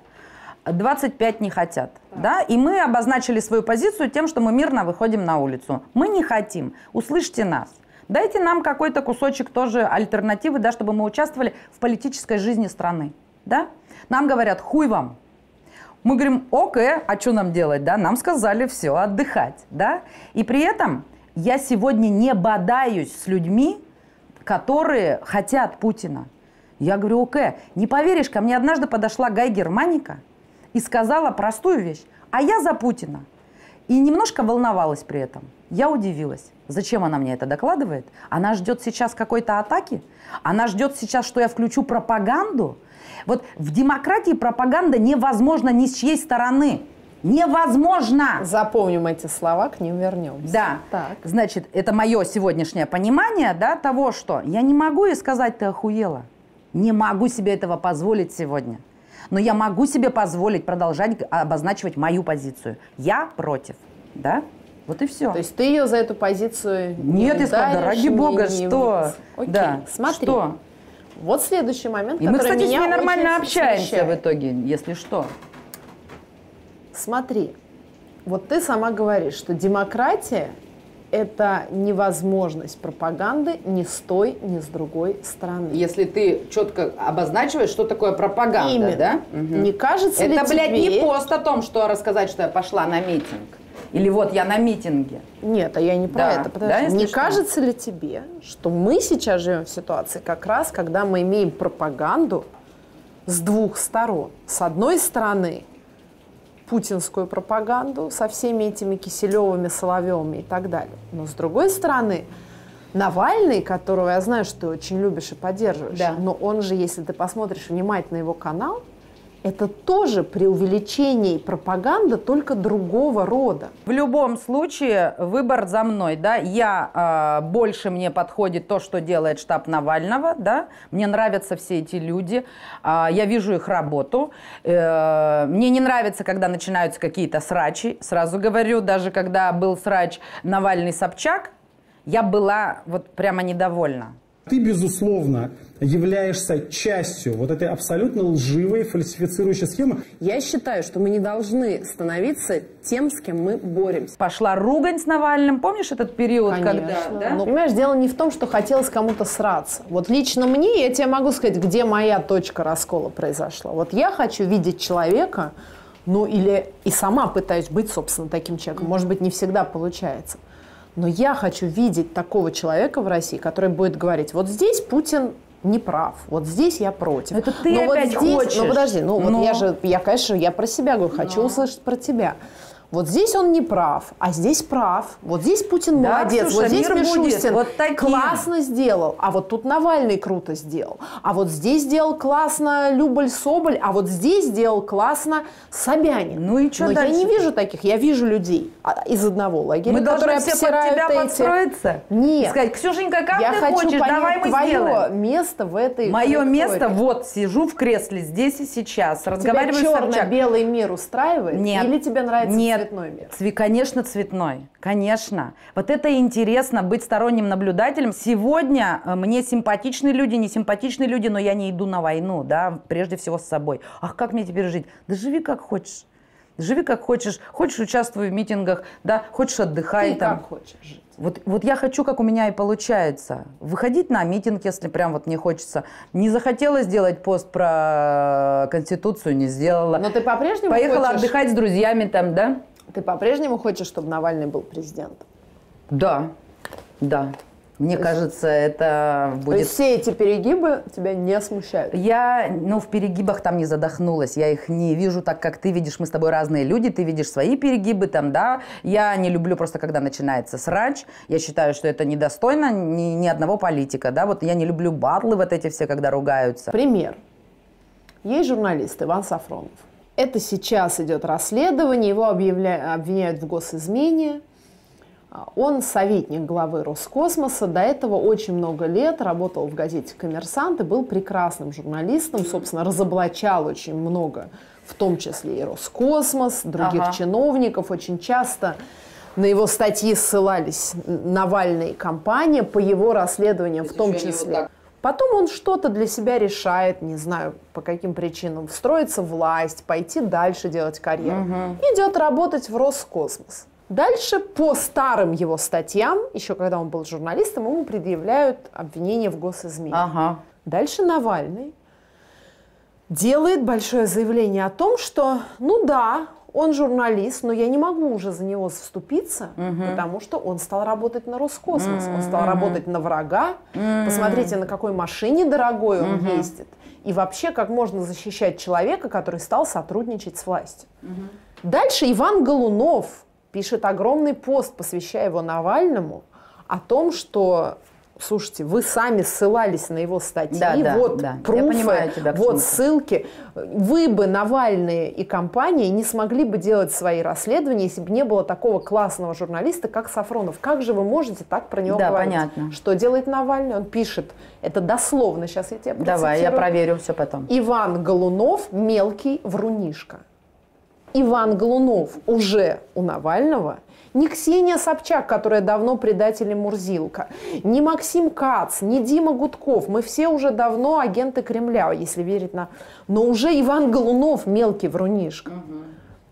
25 не хотят. Да? И мы обозначили свою позицию тем, что мы мирно выходим на улицу. Мы не хотим. Услышьте нас. Дайте нам какой-то кусочек тоже альтернативы, да, чтобы мы участвовали в политической жизни страны. Да? Нам говорят, хуй вам. Мы говорим, окей, а что нам делать, да? Нам сказали все, отдыхать, да? И при этом я сегодня не бодаюсь с людьми, которые хотят Путина. Я говорю, окей, не поверишь, ко мне однажды подошла Гай Германика и сказала простую вещь, а я за Путина. И немножко волновалась при этом. Я удивилась. Зачем она мне это докладывает? Она ждет сейчас какой-то атаки? Она ждет сейчас, что я включу пропаганду? Вот в демократии пропаганда невозможна ни с чьей стороны. Невозможно! Запомним эти слова, к ним вернемся. Да. Так. Значит, это мое сегодняшнее понимание да, того, что я не могу ей сказать, ты охуела. Не могу себе этого позволить сегодня. Но я могу себе позволить продолжать обозначивать мою позицию. Я против. Да? Вот и все. То есть ты ее за эту позицию не Нет, я сказала, да ради не- бога, не что? Окей, Да, смотри. что? Вот следующий момент, И мы, который кстати, с меня ней нормально очень общаемся смущает. в итоге, если что. Смотри, вот ты сама говоришь, что демократия – это невозможность пропаганды ни с той, ни с другой стороны. Если ты четко обозначиваешь, что такое пропаганда, Именно. да? Не кажется ли Это, блядь, тебе- не пост о том, что рассказать, что я пошла на митинг. Или вот я на митинге. Нет, а я не про Да, это. Подожди. да, если не что? кажется ли тебе, что мы сейчас живем в ситуации как раз, когда мы имеем пропаганду с двух сторон? С одной стороны, путинскую пропаганду со всеми этими Киселевыми, Соловьевыми и так далее. Но с другой стороны, Навальный, которого я знаю, что ты очень любишь и поддерживаешь, Да. но он же, если ты посмотришь внимательно его канал, это тоже преувеличение и пропаганда, только другого рода. В любом случае выбор за мной, да. Я э, больше мне подходит то, что делает штаб Навального, да. Мне нравятся все эти люди, А, я вижу их работу. Э, мне не нравится, когда начинаются какие-то срачи. Сразу говорю, даже когда был срач Навальный-Собчак, я была вот прямо недовольна. Ты, безусловно, являешься частью вот этой абсолютно лживой, фальсифицирующей схемы. Я считаю, что мы не должны становиться тем, с кем мы боремся. Пошла ругань с Навальным, помнишь этот период, когда... да? Но, понимаешь, дело не в том, что хотелось кому-то сраться. Вот лично мне, я тебе могу сказать, где моя точка раскола произошла. Вот я хочу видеть человека, ну или и сама пытаюсь быть, собственно, таким человеком. Может быть, не всегда получается. Но я хочу видеть такого человека в России, который будет говорить, вот здесь Путин не прав, вот здесь я против. Это ты Но вот опять здесь- хочешь. Ну подожди, ну вот Но. я же, я, конечно, я про себя говорю, хочу услышать про тебя. Вот здесь он не прав, а здесь прав. Вот здесь Путин Да, молодец, Ксюша, вот здесь Мишустин вот таким. классно сделал, а вот тут Навальный круто сделал, а вот здесь сделал классно Люболь Соболь, а вот здесь сделал классно Собянин. Ну и чё Но дальше? я не вижу таких, я вижу людей а, из одного лагеря, Мы должны которые все под тебя эти- подстроиться? Нет. Сказать, Ксюшенька, как я ты хочу хочешь, понять давай мы твое сделаем. место в этой Мое траектории. место, вот, сижу в кресле здесь и сейчас, Тебя разговариваю с Собчак. черно-белый мир устраивает? Нет. Или тебе нравится Нет. Цветной мир? Цве- конечно, цветной. Конечно. Вот это интересно, быть сторонним наблюдателем. Сегодня э, мне симпатичны люди, не симпатичные люди, но я не иду на войну, да, прежде всего с собой. Ах, как мне теперь жить? Да живи как хочешь. Живи как хочешь. Хочешь, участвуй в митингах, да, хочешь, отдыхай Ты там. как хочешь жить? Вот, вот я хочу, как у меня и получается. Выходить на митинг, если прям вот не хочется. Не захотела сделать пост про Конституцию, не сделала. Но ты по-прежнему Поехала хочешь- отдыхать с друзьями там, да? Ты по-прежнему хочешь, чтобы Навальный был президентом? Да, да. Мне кажется, это То будет... есть все эти перегибы тебя не смущают? Я, ну, в перегибах там не задохнулась. Я их не вижу так, как ты видишь. Мы с тобой разные люди. Ты видишь свои перегибы там, да. Я не люблю просто, когда начинается срач. Я считаю, что это недостойно ни, ни одного политика, да. Вот я не люблю батлы вот эти все, когда ругаются. Пример. Есть журналист Иван Сафронов. Это сейчас идет расследование, его объявля- обвиняют в госизмене. А, Он советник главы Роскосмоса. До этого очень много лет работал в газете «Коммерсант» и был прекрасным журналистом. Собственно, разоблачал очень много, в том числе и Роскосмос, других Ага. чиновников. Очень часто на его статьи ссылались Навальный и компания по его расследованиям в том вот числе. Потом он что-то для себя решает, не знаю по каким причинам, встроиться в власть, пойти дальше делать карьеру. Идет работать в Роскосмос. Дальше по старым его статьям, еще когда он был журналистом, ему предъявляют обвинение в госизмене. Ага. Дальше Навальный делает большое заявление о том, что, ну да, он журналист, но я не могу уже за него вступиться, потому что он стал работать на Роскосмос, он стал работать на врага. Посмотрите, на какой машине дорогой он ездит. И вообще, как можно защищать человека, который стал сотрудничать с властью. Дальше Иван Голунов пишет огромный пост, посвящая его Навальному, о том, что, слушайте, вы сами ссылались на его статьи, Да, да, вот да. Я пруфы, понимаю тебя, вот ссылки. Вы бы, Навальные и компания, не смогли бы делать свои расследования, если бы не было такого классного журналиста, как Сафронов. Как же вы можете так про него Да, говорить? понятно. Что делает Навальный? Он пишет, это дословно, сейчас я тебе Давай, я проверю все потом. Иван Голунов – мелкий врунишка. Иван Голунов уже у Навального, не Ксения Собчак, которая давно предатель и Мурзилка, не Максим Кац, не Дима Гудков. Мы все уже давно агенты Кремля, если верить на... Но уже Иван Голунов мелкий врунишка.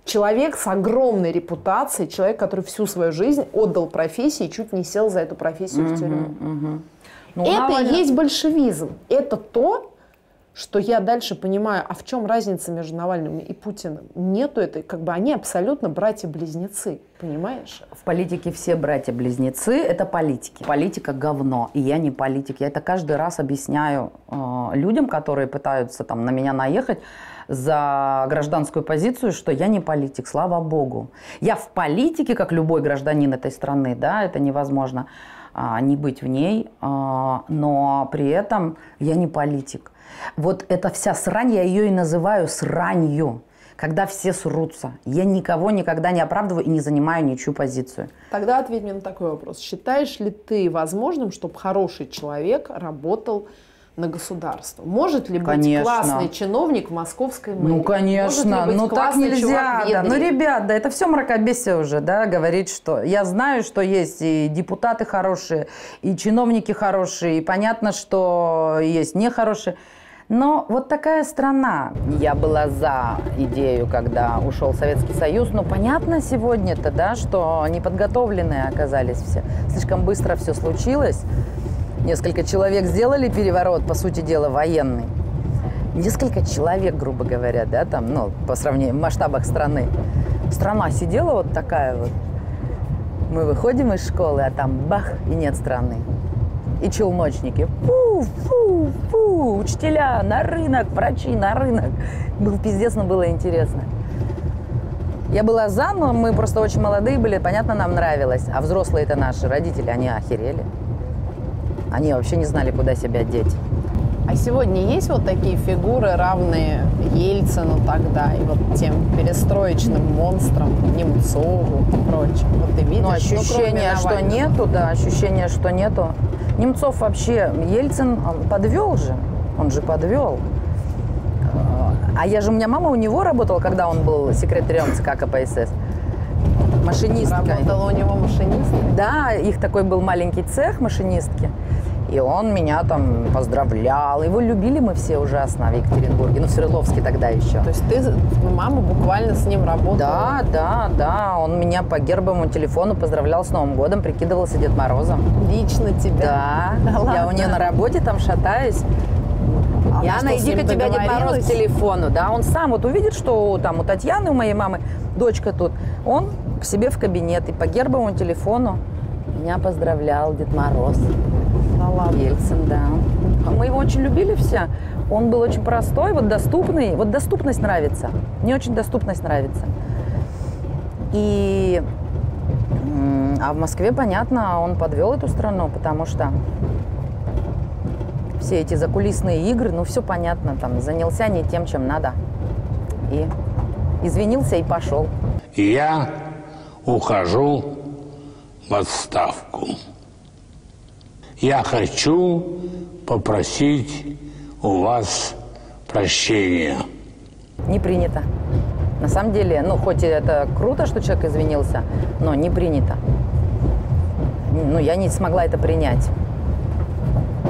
Человек с огромной репутацией, человек, который всю свою жизнь отдал профессии и чуть не сел за эту профессию в тюрьму. Ну, это и есть большевизм. Это то, что я дальше понимаю, а в чем разница между Навальным и Путиным? Нету этой, как бы они абсолютно братья-близнецы, понимаешь? В политике все братья-близнецы – это политики. Политика – говно, и я не политик. Я это каждый раз объясняю э, людям, которые пытаются там, на меня наехать за гражданскую позицию, что я не политик, слава богу. Я в политике, как любой гражданин этой страны, да, это невозможно а, не быть в ней, а, но при этом я не политик. Вот эта вся срань, я ее и называю сранью, когда все срутся. Я никого никогда не оправдываю и не занимаю ничью позицию. Тогда ответь мне на такой вопрос. Считаешь ли ты возможным, чтобы хороший человек работал на государство? Может ли быть Конечно. классный чиновник в московской мэрии? Ну, конечно, быть ну так нельзя. Да. Ну, ребят, да это все мракобесие уже, да, говорить, что я знаю, что есть и депутаты хорошие, и чиновники хорошие, и понятно, что есть нехорошие. Но вот такая страна. Я была за идею, когда ушел Советский Союз, но понятно сегодня-то, да, что неподготовленные оказались все. Слишком быстро все случилось. Несколько человек сделали переворот, по сути дела, военный. Несколько человек, грубо говоря, да, там, ну, по сравнению в масштабах страны. Страна сидела вот такая вот. Мы выходим из школы, а там бах, и нет страны. И челночники. Фу, фу, фу, учителя на рынок, врачи на рынок. Был пиздец, но было интересно. Я была за, но мы просто очень молодые были, понятно, нам нравилось. А взрослые-то наши родители, они охерели. Они вообще не знали, куда себя деть. А сегодня есть вот такие фигуры, равные Ельцину тогда и вот тем перестроечным монстрам, Немцову и прочим? Вот ты видишь, Ну, ну, ощущение, что Навального. нету, да, ощущение, что нету. Немцов вообще, Ельцин подвел же, он же подвел. А я же, у меня мама у него работала, когда он был секретарем ЦК КПСС. Машинисткой. Работала у него машинисткой? Да, их такой был маленький цех машинистки. И он меня там поздравлял. Его любили мы все ужасно в Екатеринбурге. Ну, в Свердловске тогда еще. То есть ты, мама буквально с ним работала? Да, да, да. Он меня по гербовому телефону поздравлял с Новым годом, прикидывался Дед Морозом. Лично тебя? Да. Да Я у ладно? нее на работе там шатаюсь. Она Яна, иди-ка тебя Дед Мороз к телефону. Да, он сам вот увидит, что там у Татьяны, у моей мамы, дочка тут. Он к себе в кабинет и по гербовому телефону меня поздравлял Дед Мороз. Да ладно. Ельцин, да. А Мы его очень любили все. Он был очень простой, вот доступный. Вот доступность нравится. Мне очень доступность нравится. И а в Москве, понятно, он подвел эту страну, потому что все эти закулисные игры, ну все понятно, там занялся не тем, чем надо. И извинился и пошел. Я ухожу в отставку. Я хочу попросить у вас прощения. Не принято. На самом деле, ну, хоть и это круто, что человек извинился, но не принято. Ну, я не смогла это принять.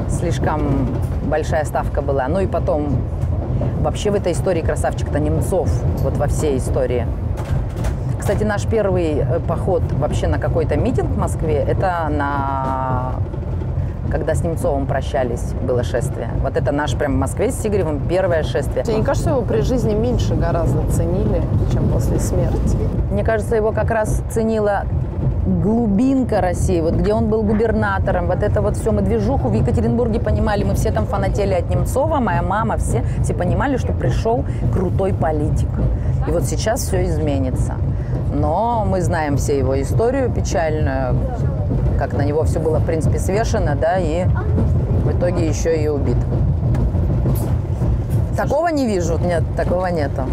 Слишком большая ставка была. Ну и потом, вообще в этой истории красавчик-то Немцов, вот во всей истории. Кстати, наш первый э, поход вообще на какой-то митинг в Москве, это на когда с Немцовым прощались, было шествие. Вот это наш прям в Москве с Сигаревым первое шествие. Тебе не кажется, его при жизни меньше гораздо ценили, чем после смерти? Мне кажется, его как раз ценила глубинка России, вот где он был губернатором, вот это вот все, мы движуху в Екатеринбурге понимали, мы все там фанатели от Немцова, моя мама, все, все понимали, что пришел крутой политик. И вот сейчас все изменится. Но мы знаем все его историю печальную, как на него все было, в принципе, свешено, да, и в итоге еще и убит. Такого не вижу, нет, такого нету.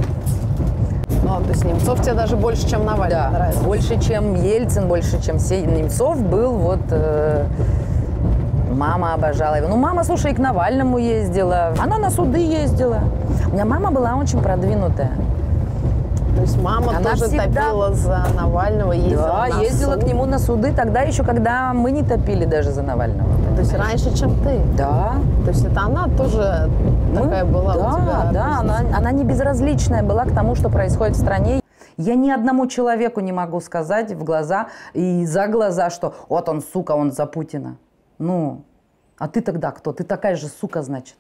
Ну, то есть Немцов тебе даже больше, чем Навальный Да, нравится? больше, чем Ельцин, больше, чем все. Немцов был вот... э, мама обожала его. Ну, мама, слушай, и к Навальному ездила. Она на суды ездила. У меня мама была очень продвинутая. То есть мама Она тоже всегда- топила за Навального, ездила да, на ездила суд. к нему на суды тогда еще, когда мы не топили даже за Навального. То есть раньше, чем ты? Да. То есть это она тоже такая была да, у тебя? да, она, она не безразличная была к тому, что происходит в стране. Я ни одному человеку не могу сказать в глаза и за глаза, что вот он, сука, он за Путина. Ну, а ты тогда кто? Ты такая же сука, значит,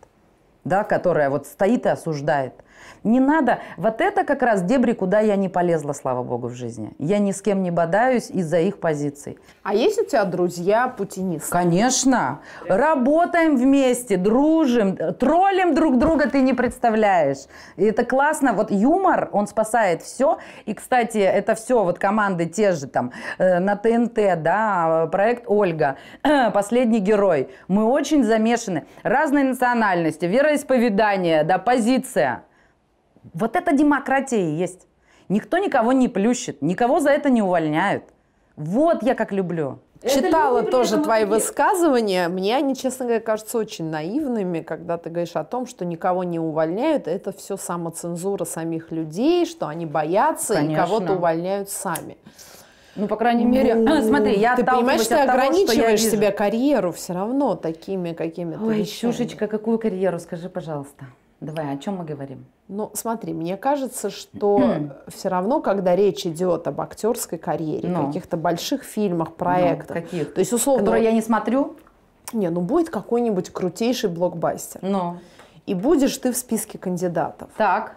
да, которая вот стоит и осуждает. Не надо. Вот это как раз дебри, куда я не полезла, слава богу, в жизни. Я ни с кем не бодаюсь из-за их позиций. А есть у тебя друзья путинисты? Конечно. Работаем вместе, дружим, троллим друг друга, ты не представляешь. И это классно. Вот юмор, он спасает все. И, кстати, это все вот команды те же там э, на ТНТ, да, проект Ольга, [CLEARS THROAT] последний герой. Мы очень замешаны. Разные национальности, вероисповедание, да, позиция. Вот это демократия и есть. Никто никого не плющит, никого за это не увольняют. Вот я как люблю. Читала тоже твои высказывания. Мне они, честно говоря, кажутся очень наивными, когда ты говоришь о том, что никого не увольняют. Это все самоцензура самих людей, что они боятся Конечно. и кого-то увольняют сами. Ну, по крайней мере, Ну, смотри, я Ты понимаешь, ты того, ограничиваешь себе карьеру все равно такими какими-то Ой, вещами. Ксюшечка, какую карьеру, скажи, пожалуйста. Давай, о чем мы говорим? Ну, смотри, мне кажется, что все равно, когда речь идет об актерской карьере, Ну. каких-то больших фильмах, проектах, каких? то есть условно, Которые я не смотрю? не, ну будет какой-нибудь крутейший блокбастер, Ну, и будешь ты в списке кандидатов. так.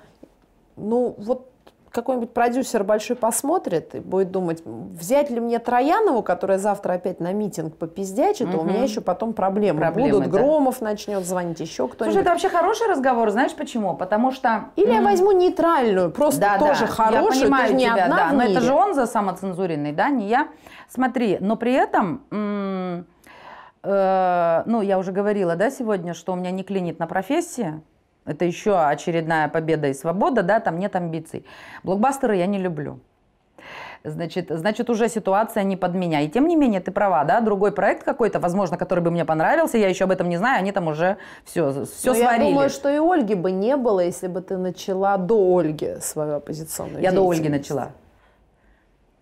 Ну, вот какой-нибудь продюсер большой посмотрит и будет думать, взять ли мне Троянову, которая завтра опять на митинг попиздячит, а у меня еще потом проблемы, Проблемы, будут. да. Громов начнет звонить, еще кто-нибудь. Слушай, это вообще хороший разговор, знаешь почему? Потому что... Или я м, возьму нейтральную, просто да, тоже да, хорошую, я понимаю ты не тебя, одна да, в но это мире. же он за самоцензуренный, да, не я. Смотри, но при этом, э, ну, я уже говорила, да, сегодня, что у меня не клинит на профессии. Это еще очередная победа и свобода, да, там нет амбиций. Блокбастеры я не люблю. Значит, значит, уже ситуация не под меня. И тем не менее, ты права, да, другой проект какой-то, возможно, который бы мне понравился, я еще об этом не знаю, они там уже все, все Но сварили. я думаю, что и Ольги бы не было, если бы ты начала до Ольги свою оппозиционную Я до Ольги начала.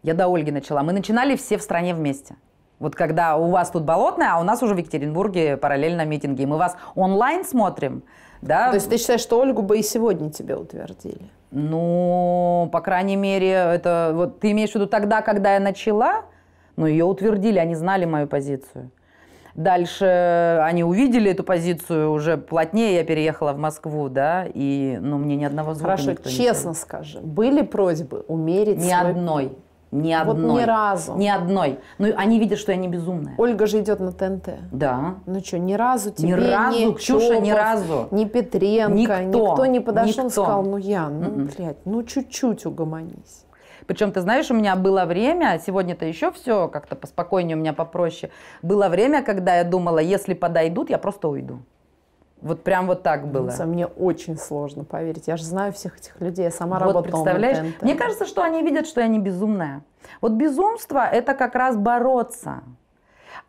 Я до Ольги начала. Мы начинали все в стране вместе. Вот когда у вас тут болотная, а у нас уже в Екатеринбурге параллельно митинги. Мы вас онлайн смотрим, да? То есть ты считаешь, что Ольгу бы и сегодня тебе утвердили? Ну, по крайней мере, это вот ты имеешь в виду тогда, когда я начала, ну, ее утвердили, они знали мою позицию. Дальше они увидели эту позицию уже плотнее, я переехала в Москву, да, и, ну, мне ни одного звука Хорошо, никто не честно скажи, были просьбы умерить Ни свой- одной. Ни Вот одной. ни разу. Ни одной. Ну, они видят, что я не безумная. Ольга же идет на ТНТ. Да. Ну что, ни разу тебе Ни разу, ни Ксюша, ни Чопов, разу. ни Петренко, Никто. не подошел и Никто. сказал, ну, Ян, ну, Мгм. блядь, ну, чуть-чуть угомонись. Причем, ты знаешь, у меня было время, сегодня-то еще все как-то поспокойнее, у меня попроще. Было время, когда я думала, если подойдут, я просто уйду. Вот прям вот так было. Лиза, Мне очень сложно поверить. Я же знаю всех этих людей, я сама Вот работала представляешь? на ТНТ. Мне кажется, что они видят, что я не безумная. Вот безумство – это как раз бороться.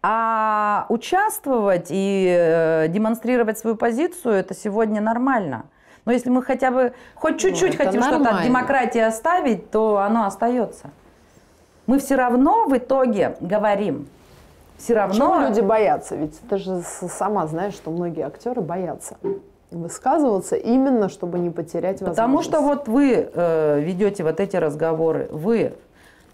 А участвовать и э, демонстрировать свою позицию – это сегодня нормально. Но если мы хотя бы хоть чуть-чуть это хотим что-то от демократии оставить, то оно остается. Мы все равно в итоге говорим. Все Почему равно люди боятся? Ведь ты же сама знаешь, что многие актеры боятся высказываться именно, чтобы не потерять возможность. Потому что вот вы э, ведете вот эти разговоры, вы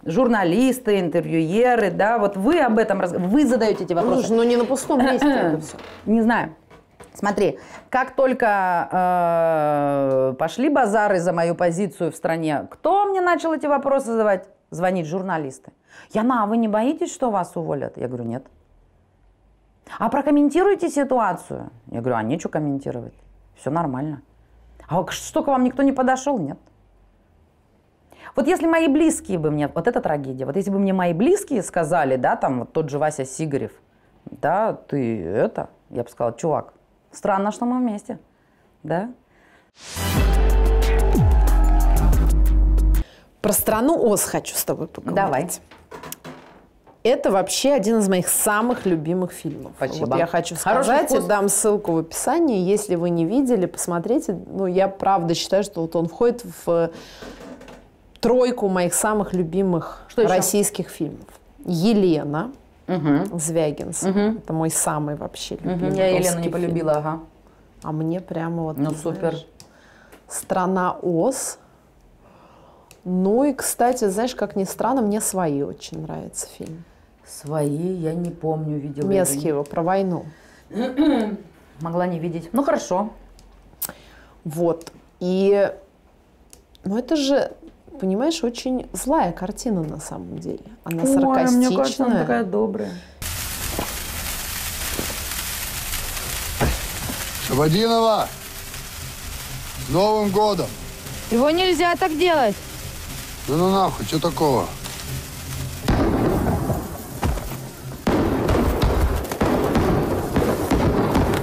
журналисты, интервьюеры, да, вот вы об этом, разг- вы задаете эти вопросы. Слушай, ну не на пустом месте [CLEARS THROAT] это все. Не знаю. Смотри, как только э, пошли базары за мою позицию в стране, кто мне начал эти вопросы задавать? Звонить журналисты. Яна, а вы не боитесь, что вас уволят? Я говорю, нет. А прокомментируйте ситуацию. Я говорю, а нечего комментировать. Все нормально. А что, к вам никто не подошел? Нет. Вот если мои близкие бы мне, вот это трагедия, вот если бы мне мои близкие сказали, да, там вот тот же Вася Сигарев, да, ты это, я бы сказала, чувак, странно, что мы вместе, да. Про страну Оз хочу с тобой поговорить. Давай. Это вообще один из моих самых любимых фильмов. Спасибо. Вот я хочу сказать, и дам ссылку в описании. Если вы не видели, посмотрите. Ну, я правда считаю, что вот он входит в тройку моих самых любимых Что еще? российских фильмов. Елена Угу. Звягинс. Это мой самый вообще любимый Я Елену не фильм. полюбила, ага. А мне прямо вот, Ну, супер. знаешь, «Страна Оз». Ну и, кстати, знаешь, как ни странно, мне «Свои» очень нравится фильм. «Свои» я не помню, видела. Месхиева про войну. [CLEARS THROAT] Могла не видеть. Ну, хорошо. Вот. И, ну это же, понимаешь, очень злая картина на самом деле. Она Ой, саркастичная. мне кажется, она такая добрая. Шабадинова! С Новым годом! Его нельзя так делать. Да ну нахуй, что такого?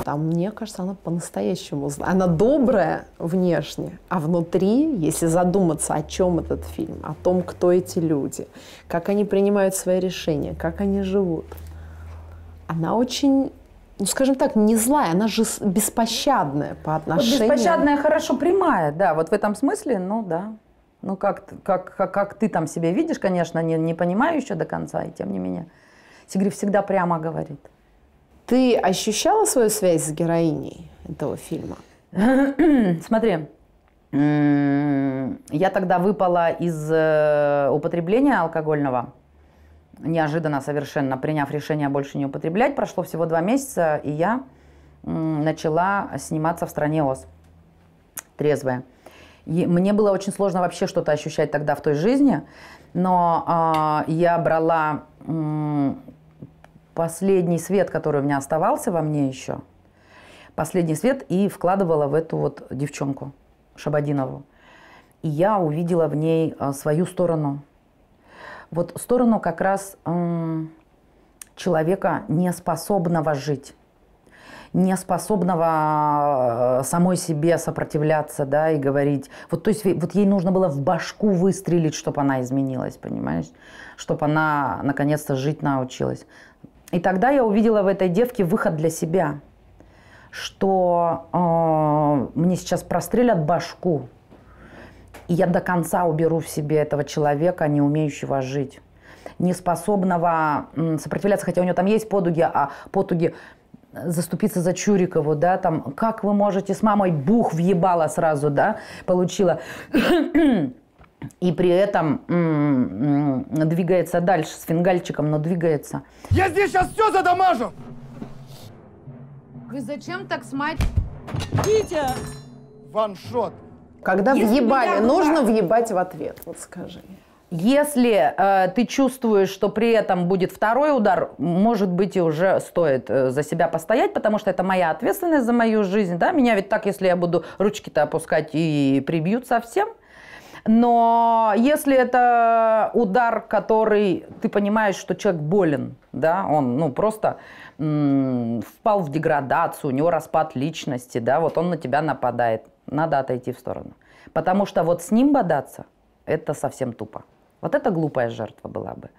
Там, мне кажется, она по-настоящему злая. Она добрая внешне, а внутри, если задуматься, о чем этот фильм, о том, кто эти люди, как они принимают свои решения, как они живут, она очень, ну, скажем так, не злая, она же беспощадная по Вот отношению... беспощадная, хорошо прямая, да, вот в этом смысле, ну да. Ну как, как, как, как ты там себя видишь, конечно, не, не понимаю еще до конца, и тем не менее. Сигри всегда прямо говорит. Ты ощущала свою связь с героиней этого фильма? [CLEARS THROAT] Смотри, я тогда выпала из э, употребления алкогольного, неожиданно совершенно, приняв решение больше не употреблять. Прошло всего два месяца, и я начала сниматься в стране Оз, трезвая. И мне было очень сложно вообще что-то ощущать тогда в той жизни, но а, я брала м, последний свет, который у меня оставался во мне еще, последний свет и вкладывала в эту вот девчонку Шабадинову. И я увидела в ней а, свою сторону. Вот сторону как раз м, человека, не способного жить не способного э, самой себе сопротивляться, да, и говорить. Вот, то есть, вот ей нужно было в башку выстрелить, чтобы она изменилась, понимаешь? Чтобы она наконец-то жить научилась. И тогда я увидела в этой девке выход для себя, что э, мне сейчас прострелят башку, и я до конца уберу в себе этого человека, не умеющего жить, не способного м, сопротивляться, хотя у него там есть подуги, а потуги заступиться за Чурикову, да, там, как вы можете с мамой бух въебала сразу, да, получила. И при этом м, м, двигается дальше с фингальчиком, но двигается. Я здесь сейчас все задамажу! Вы зачем так с мать? Витя! Ваншот! Когда Если въебали, меня нужно въебать в ответ, вот скажи. Если э, ты чувствуешь, что при этом будет второй удар, может быть, и уже стоит э, за себя постоять, потому что это моя ответственность за мою жизнь. Да? Меня ведь так, если я буду ручки-то опускать и прибьют совсем. Но если это удар, который ты понимаешь, что человек болен, да, он ну, просто впал в деградацию, у него распад личности, да, вот он на тебя нападает, надо отойти в сторону. Потому что вот с ним бодаться – это совсем тупо. Вот это глупая жертва была бы.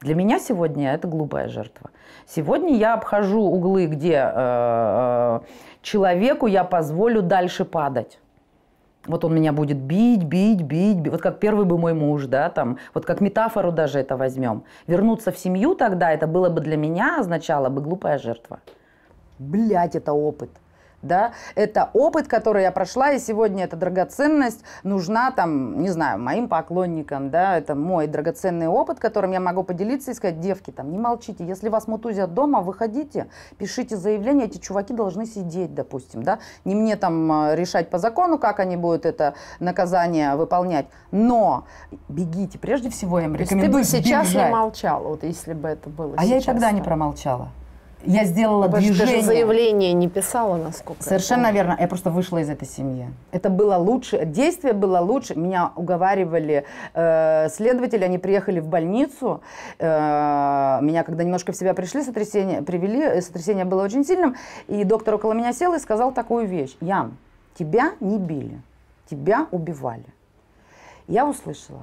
Для меня сегодня это глупая жертва. Сегодня я обхожу углы, где э, э, человеку я позволю дальше падать. Вот он меня будет бить, бить, бить, бить. Вот как первый бы мой муж, да, там. Вот как метафору даже это возьмем. Вернуться в семью тогда, это было бы для меня, означало бы глупая жертва. Блять, это опыт. Да? Это опыт, который я прошла, и сегодня эта драгоценность нужна, там, не знаю, моим поклонникам, да, это мой драгоценный опыт, которым я могу поделиться и сказать, девки, там, не молчите, если вас мутузят дома, выходите, пишите заявление, эти чуваки должны сидеть, допустим, да, не мне там э, решать по закону, как они будут это наказание выполнять, но бегите, прежде всего я им есть ты рекомендую бы сейчас бежать. не молчала, вот если бы это было А я и сейчас тогда не так. промолчала. Я сделала Потому ты движение. же заявление не писала, насколько я Совершенно помню. верно. Я просто вышла из этой семьи. Это было лучше. Действие было лучше. Меня уговаривали э, следователи. Они приехали в больницу. Э, меня, когда немножко в себя пришли, сотрясение, привели, э, сотрясение было очень сильным. И доктор около меня сел и сказал такую вещь. Ян, тебя не били. Тебя убивали. Я услышала.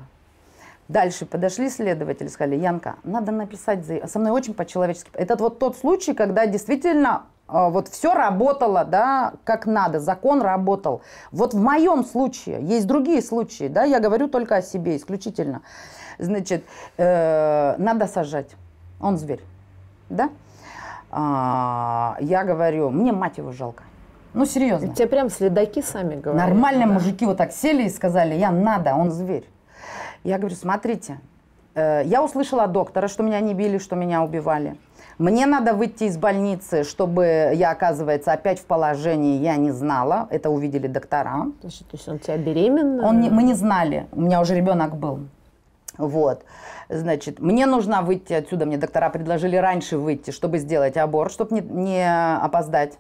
Дальше подошли следователи, сказали, Янка, надо написать заявление. Со мной очень по-человечески. Это вот тот случай, когда действительно э, вот все работало, да, как надо, закон работал. Вот в моем случае, есть другие случаи, да, я говорю только о себе исключительно. Значит, э, надо сажать. Он зверь, да? А, я говорю, мне мать его жалко. Ну, серьезно. Тебе прям следаки сами говорят. Нормально да. мужики вот так сели и сказали, я надо, он зверь. Я говорю, смотрите, э, я услышала от доктора, что меня не били, что меня убивали. Мне надо выйти из больницы, чтобы я, оказывается, опять в положении, я не знала. Это увидели доктора. То есть, то есть он тебя беременна? Он не- мы не знали. У меня уже ребенок был. Вот. Значит, мне нужно выйти отсюда. Мне доктора предложили раньше выйти, чтобы сделать аборт, чтобы не, не опоздать.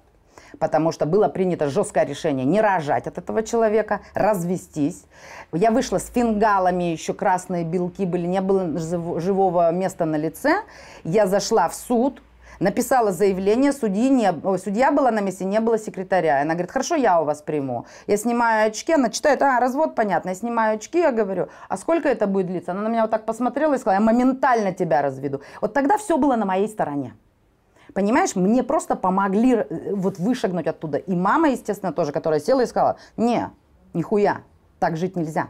Потому что было принято жесткое решение не рожать от этого человека, развестись. Я вышла с фингалами, еще красные белки были, не было жив- живого места на лице. Я зашла в суд, написала заявление, судьи не, судья была на месте, не было секретаря. Она говорит, хорошо, я у вас приму. Я снимаю очки, она читает, а, развод, понятно. Я снимаю очки, я говорю, а сколько это будет длиться? Она на меня вот так посмотрела и сказала, я моментально тебя разведу. Вот тогда все было на моей стороне. Понимаешь, мне просто помогли э, вот вышагнуть оттуда. И мама, естественно, тоже, которая села и сказала, не, нихуя, так жить нельзя.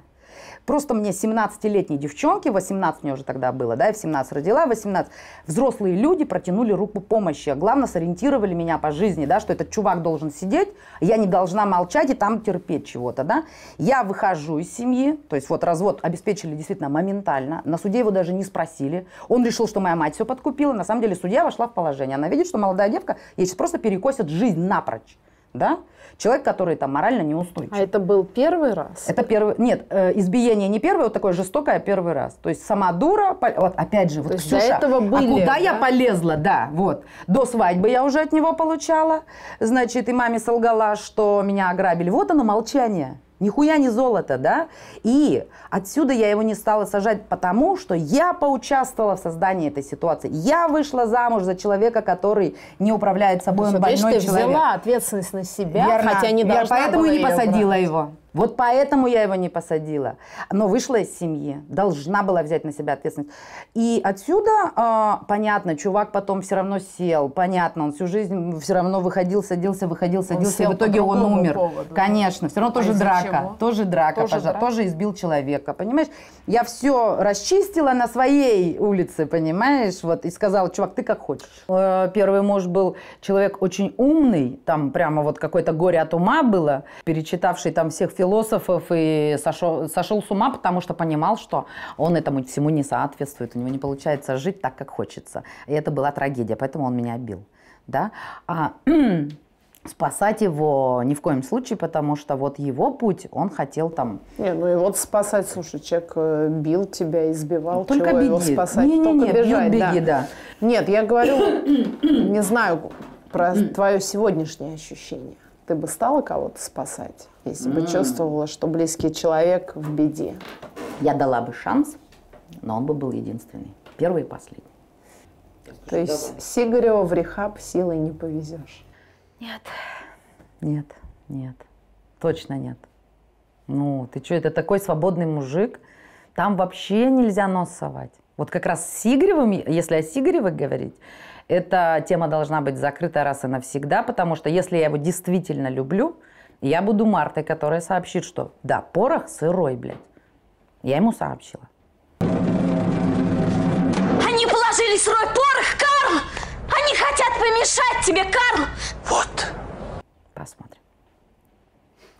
Просто мне 17-летней девчонке, 18 мне уже тогда было, да, я в 17 родила, 18, взрослые люди протянули руку помощи. А главное, сориентировали меня по жизни, да, что этот чувак должен сидеть, я не должна молчать и там терпеть чего-то, да. Я выхожу из семьи, то есть вот развод обеспечили действительно моментально, на суде его даже не спросили. Он решил, что моя мать все подкупила, на самом деле судья вошла в положение. Она видит, что молодая девка, ей сейчас просто перекосит жизнь напрочь, да. Человек, который там морально неустойчив. А это был первый раз? Это первый... Нет, э, избиение не первое, вот такое жестокое, а первый раз. То есть сама дура... Вот опять же, вот То Ксюша, до этого были, а куда я да? полезла? Да, вот. До свадьбы я уже от него получала. Значит, и маме солгала, что меня ограбили. Вот оно, молчание. Нихуя не золото, да? И отсюда я его не стала сажать, потому что я поучаствовала в создании этой ситуации. Я вышла замуж за человека, который не управляет собой, он больной ты человек. взяла ответственность на себя, Верно. хотя не Я должна поэтому была и не посадила брать. его. Вот поэтому я его не посадила. Но вышла из семьи, должна была взять на себя ответственность. И отсюда, а, понятно, чувак потом все равно сел, понятно, он всю жизнь все равно выходил, садился, выходил, садился, и в итоге он умер. поводу, да? Конечно, все равно А тоже из-за драка, чего? тоже драка, Тоже пожа- драка? тоже избил человека, понимаешь? Я все расчистила на своей улице, понимаешь, вот, и сказала, чувак, ты как хочешь. Э, Первый муж был человек очень умный, там прямо вот какое-то горе от ума было, перечитавший там всех философов и сошел, сошел с ума, потому что понимал, что он этому всему не соответствует, у него не получается жить так, как хочется. И это была трагедия, поэтому он меня бил, да. А [CLEARS THROAT] спасать его ни в коем случае, потому что вот его путь, он хотел там Не, ну и вот спасать, слушай, человек э, бил тебя, избивал, Только чего его беги. спасать? Не-не-не, Только бьют, бежать, беги, да. Нет, я говорю, [CLEARS THROAT] не знаю про твое сегодняшнее ощущение. Ты бы стала кого-то спасать, если бы М. чувствовала, что близкий человек в беде? Я дала бы шанс, но он бы был единственный. Первый и последний. То есть Сигарева в рехаб силой не повезешь. Нет. Нет, нет. Точно нет. Ну, ты что, это такой свободный мужик. Там вообще нельзя нос совать. Вот как раз с Сигаревым, если о Сигаревых говорить, эта тема должна быть закрыта раз и навсегда, потому что если я его действительно люблю, я буду Мартой, которая сообщит, что да, порох сырой, блядь. Я ему сообщила. Они положили сырой порох, Карл! Они хотят помешать тебе, Карл! Вот.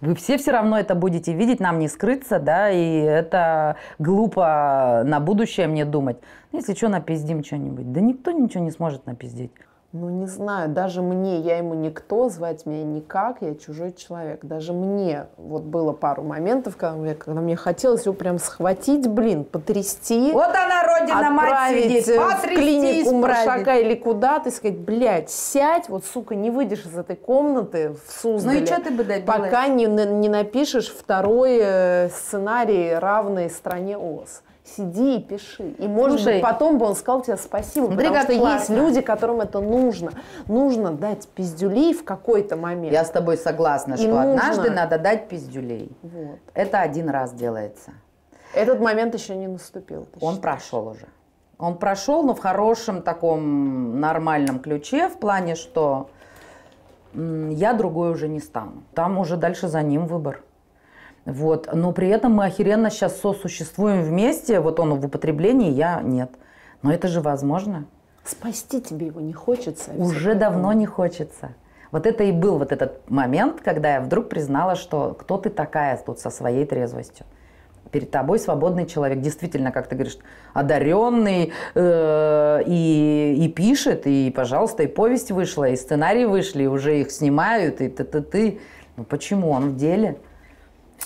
Вы все все равно это будете видеть, нам не скрыться, да, и это глупо на будущее мне думать. Ну, Если что, напиздим что-нибудь. Да никто ничего не сможет напиздить. Ну, не знаю, даже мне, я ему никто, звать меня никак, я чужой человек. Даже мне, вот было пару моментов, когда мне, когда мне хотелось его прям схватить, блин, потрясти. Вот она, родина, мать сидит, в клинику. Маршака или куда-то и сказать, блядь, сядь, вот, сука, не выйдешь из этой комнаты в Суздале. Ну и чё ты бы добилась? Пока не, не напишешь второй э, сценарий, равный стране ОС. Сиди и пиши. И, может Слушай, быть, потом бы он сказал тебе спасибо, смотри, потому что есть классно. люди, которым это нужно. Нужно дать пиздюлей в какой-то момент. Я с тобой согласна, И что нужно. однажды надо дать пиздюлей. Вот. Это один раз делается. Этот момент еще не наступил. Он считаешь? прошел уже. Он прошел, но в хорошем таком нормальном ключе, в плане, что я другой уже не стану. Там уже дальше за ним выбор. Вот. Но при этом мы охеренно сейчас сосуществуем вместе. Вот он в употреблении, я нет. Но это же возможно. Спасти тебе его не хочется. Уже давно не хочется. Вот это и был вот этот момент, когда я вдруг признала, что кто ты такая тут со своей трезвостью. Перед тобой свободный человек, действительно, как ты говоришь, одаренный, э, и, и пишет, и, пожалуйста, и повесть вышла, и сценарии вышли, и уже их снимают, и ты-ты-ты. Ну почему? Он в деле.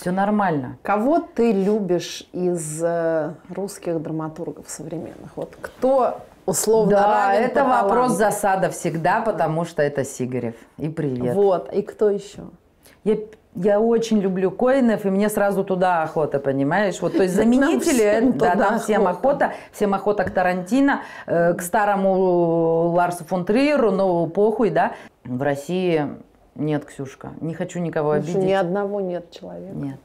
Все нормально. Кого ты любишь из э, русских драматургов современных? Вот кто условно Да, равен это вопрос засада всегда, потому что это Сигарев. И привет. Вот, и кто еще? Я, я очень люблю Коинов, и мне сразу туда охота, понимаешь? Вот, то есть [LAUGHS] Нам заменители, всем это, да, нам всем охота. всем охота к Тарантино, э, к старому Ларсу фон Триеру, но похуй, да. В России нет, Ксюшка, не хочу никого Потому обидеть. Ни одного нет человека. Нет.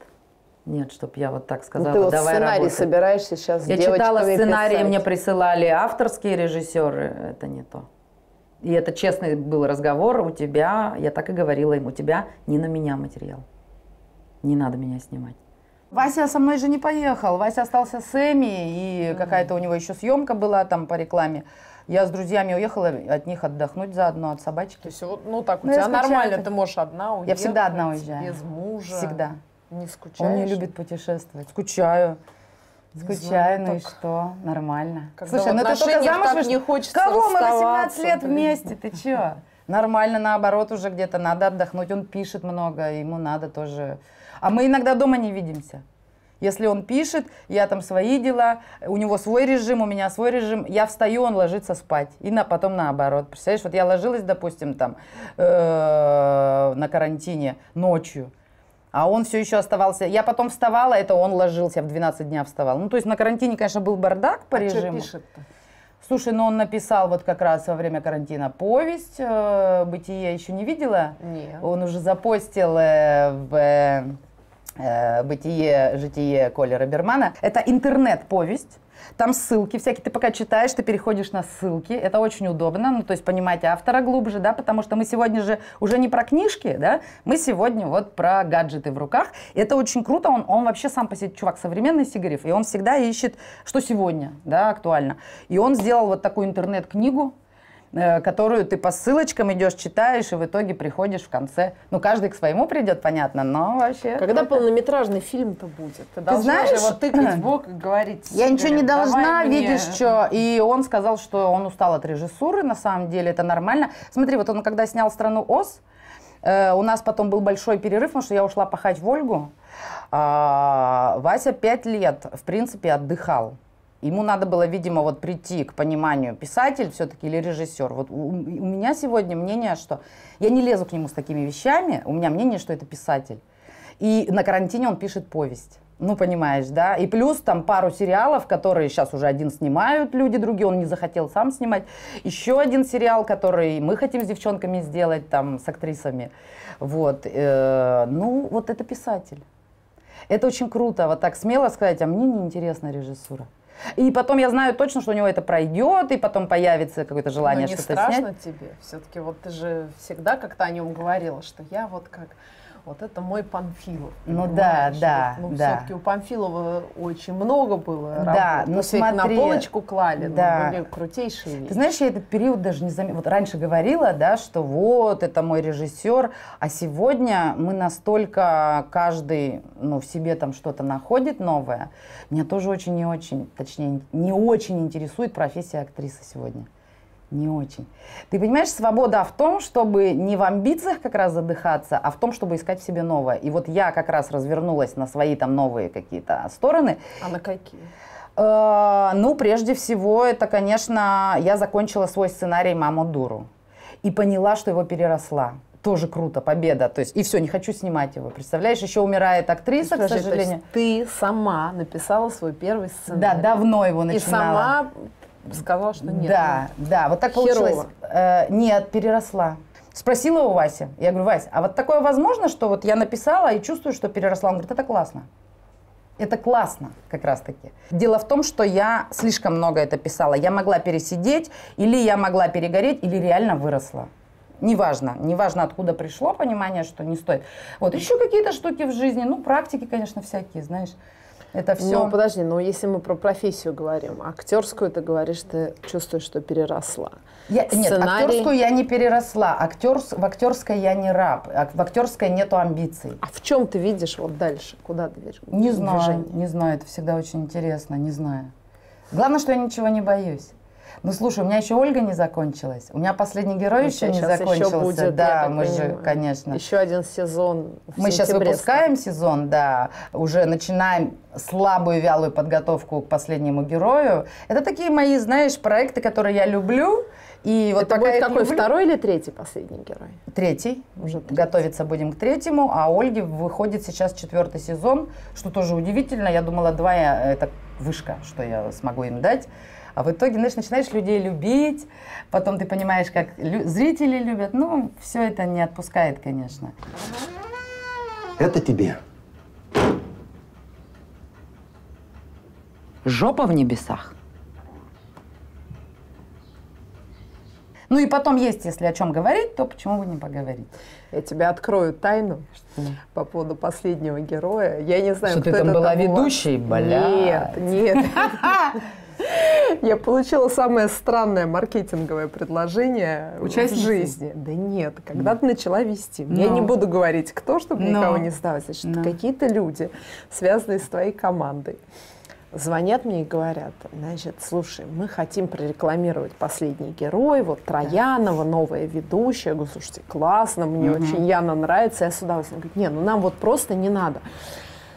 Нет, чтоб я вот так Ну, сказала, ты вот давай сценарий работай. собираешься сейчас Я читала сценарии, писать. мне присылали авторские режиссеры, это не то. И это честный был разговор у тебя, я так и говорила им, у тебя не на меня материал. Не надо меня снимать. Вася со мной же не поехал. Вася остался с Эми, и какая-то у него еще съемка была там по рекламе. Я с друзьями уехала от них отдохнуть заодно, от собачки. То есть, вот, ну так, у Ну, тебя нормально, ты можешь одна уехать. Я всегда одна уезжаю. Без мужа. Всегда. Не скучаешь? Он не любит путешествовать. Скучаю. Скучаю, ну и что? Нормально. Когда Слушай, ну ты только замуж не хочется Кого мы 18 расставаться, лет блин. вместе? Ты чё? Нормально, наоборот, уже где-то надо отдохнуть. Он пишет много, ему надо тоже. А мы иногда дома не видимся. Если он пишет, я там свои дела, у него свой режим, у меня свой режим, я встаю, он ложится спать. И на, потом наоборот. Представляешь, вот я ложилась, допустим, там э, на карантине ночью, а он все еще оставался. Я потом вставала, это он ложился, в 12 дня вставал. Ну, то есть на карантине, конечно, был бардак по А что режиму. пишет-то? Слушай, ну он написал вот как раз во время карантина повесть э, «Бытие» еще не видела? Нет. Он уже запостил э, в э, «Бытие, житие» Коля Робермана. Это интернет-повесть. Там ссылки всякие. Ты пока читаешь, ты переходишь на ссылки. Это очень удобно. Ну, то есть понимать автора глубже, да, потому что мы сегодня же уже не про книжки, да, мы сегодня вот про гаджеты в руках. Это очень круто. Он, он вообще сам по себе чувак современный, Сигарев, и он всегда ищет, что сегодня, да, актуально. И он сделал вот такую интернет-книгу, э, которую ты по ссылочкам идешь, читаешь, и в итоге приходишь в конце. Ну, каждый к своему придет, понятно, но вообще... Когда полнометражный фильм-то будет? Ты, должна знаешь, его тыкать [CLEARS THROAT] в бок и говорить. Я ничего не «Сигарев, должна, мне». видишь, что. И он сказал, что он устал от режиссуры, на самом деле, это нормально. Смотри, вот он когда снял «Страну Оз», э, у нас потом был большой перерыв, потому что я ушла пахать в Ольгу. А, Вася пять лет, в принципе, отдыхал. Ему надо было, видимо, вот прийти к пониманию, писатель все-таки или режиссер. Вот у, у меня сегодня мнение, что я не лезу к нему с такими вещами, у меня мнение, что это писатель. И на карантине он пишет повесть. Ну, понимаешь, да? И плюс там пару сериалов, которые сейчас уже один снимают люди, другие он не захотел сам снимать. Еще один сериал, который мы хотим с девчонками сделать, там, с актрисами. Вот. э, ну, вот это писатель. Это очень круто, вот так смело сказать, а мне не интересна режиссура. И потом я знаю точно, что у него это пройдет, и потом появится какое-то желание Ну, не что-то страшно снять. тебе? Все-таки вот ты же всегда как-то о нем говорила, что я вот как вот это мой Панфилов. Ну да, да, Ну, да. все-таки у Панфилова очень много было Да, работ. ну смотри, на полочку клали, но да. были крутейшие вещи. Ты знаешь, я этот период даже не заметила. Вот раньше говорила, да, что вот, это мой режиссер, а сегодня мы настолько каждый, ну, в себе там что-то находит новое. Меня тоже очень не очень, точнее, не очень интересует профессия актрисы сегодня. Не очень. Ты понимаешь, свобода в том, чтобы не в амбициях как раз задыхаться, а в том, чтобы искать в себе новое. И вот я как раз развернулась на свои там новые какие-то стороны. А на какие? Э, Ну, прежде всего, это, конечно, я закончила свой сценарий «Маму дуру» и поняла, что его переросла. Тоже круто, победа. То есть, и все, не хочу снимать его. Представляешь, еще умирает актриса, Подожди, к сожалению. ты сама написала свой первый сценарий. Да, давно его И начинала. сама сказала, что нет. Да, да, вот так Херово. получилось. Э, нет, переросла. Спросила у Васи. Я говорю, Вась, а вот такое возможно, что вот я написала и чувствую, что переросла? Он говорит, это классно. Это классно, как раз таки. Дело в том, что я слишком много это писала. Я могла пересидеть, или я могла перегореть, или реально выросла. Неважно, неважно, откуда пришло понимание, что не стоит. Вот еще какие-то штуки в жизни, ну, практики, конечно, всякие, знаешь. Это все. Ну, подожди, но если мы про профессию говорим, актерскую ты говоришь, ты чувствуешь, что переросла. Я, Нет, Сценарий- актерскую я не переросла. Актерс, в актерской я не раб. А В актерской нету амбиций. А в чем ты видишь вот дальше? Куда ты видишь? Не знаю, движение? не знаю. Это всегда очень интересно, не знаю. Главное, что я ничего не боюсь. Ну, слушай, у меня еще Ольга не закончилась. У меня последний герой Ну, еще не закончился. будет, я да, мы же, понимаю. конечно. Еще один сезон в Мы сейчас выпускаем сезон, да, уже начинаем слабую вялую подготовку к последнему герою. Это такие мои, знаешь, проекты, которые я люблю. И вот Это пока будет какой, люблю- второй или третий последний герой? Третий. Готовиться будем к третьему. А Ольги выходит сейчас четвертый сезон, что тоже удивительно. Я думала, два я- это вышка, что я смогу им дать. А в итоге, знаешь, начинаешь людей любить, потом ты понимаешь, как лю- зрители любят. Ну, все это не отпускает, конечно. Это тебе. Жопа в небесах. Ну и потом есть, если о чем говорить, то почему бы не поговорить? Я тебе открою тайну по поводу последнего героя. Я не знаю, Что кто ты там это была вас. ведущей? Блядь. Нет, нет. [LAUGHS] [LAUGHS] Я получила самое странное маркетинговое предложение в Участницы? жизни. Да нет, когда ты начала вести. Я Ну. не буду говорить, кто, чтобы Ну. никого не сдавать. Значит, какие-то люди, связанные с твоей командой, звонят мне и говорят, значит, слушай, мы хотим прорекламировать «Последний герой», вот Троянова, новая ведущая. Я говорю, слушайте, классно, мне Мгм. очень Яна нравится. Я с удовольствием. Говорит, не, ну нам вот просто не надо.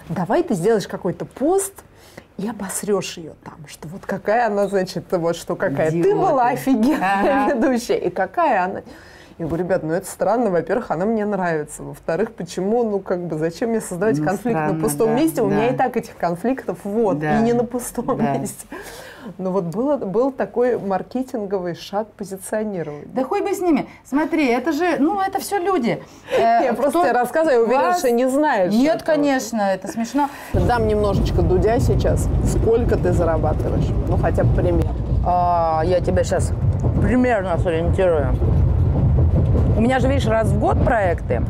Давай ты сделаешь какой-то пост, и обосрешь ее там, что вот какая она, значит, вот что какая ты Идиоты. была офигенная Ага. ведущая, и какая она. Я говорю, ребят, ну это странно, во-первых, она мне нравится, во-вторых, почему, ну как бы, зачем мне создавать Ну, конфликт на странно, пустом да, месте, у меня да. и так этих конфликтов вот, Да. и не на пустом Да. месте. Но вот было, был такой маркетинговый шаг позиционирования. Да хуй бы с ними. Смотри, это же, ну, это все люди. [LAUGHS] Э, Я просто тебе рассказываю, я уверена, вас- что не знаешь. Нет, конечно, это смешно. Дам немножечко Дудя сейчас. Сколько ты зарабатываешь? Ну, хотя бы пример. А, я тебя сейчас примерно сориентирую. У меня же, видишь, раз в год проекты.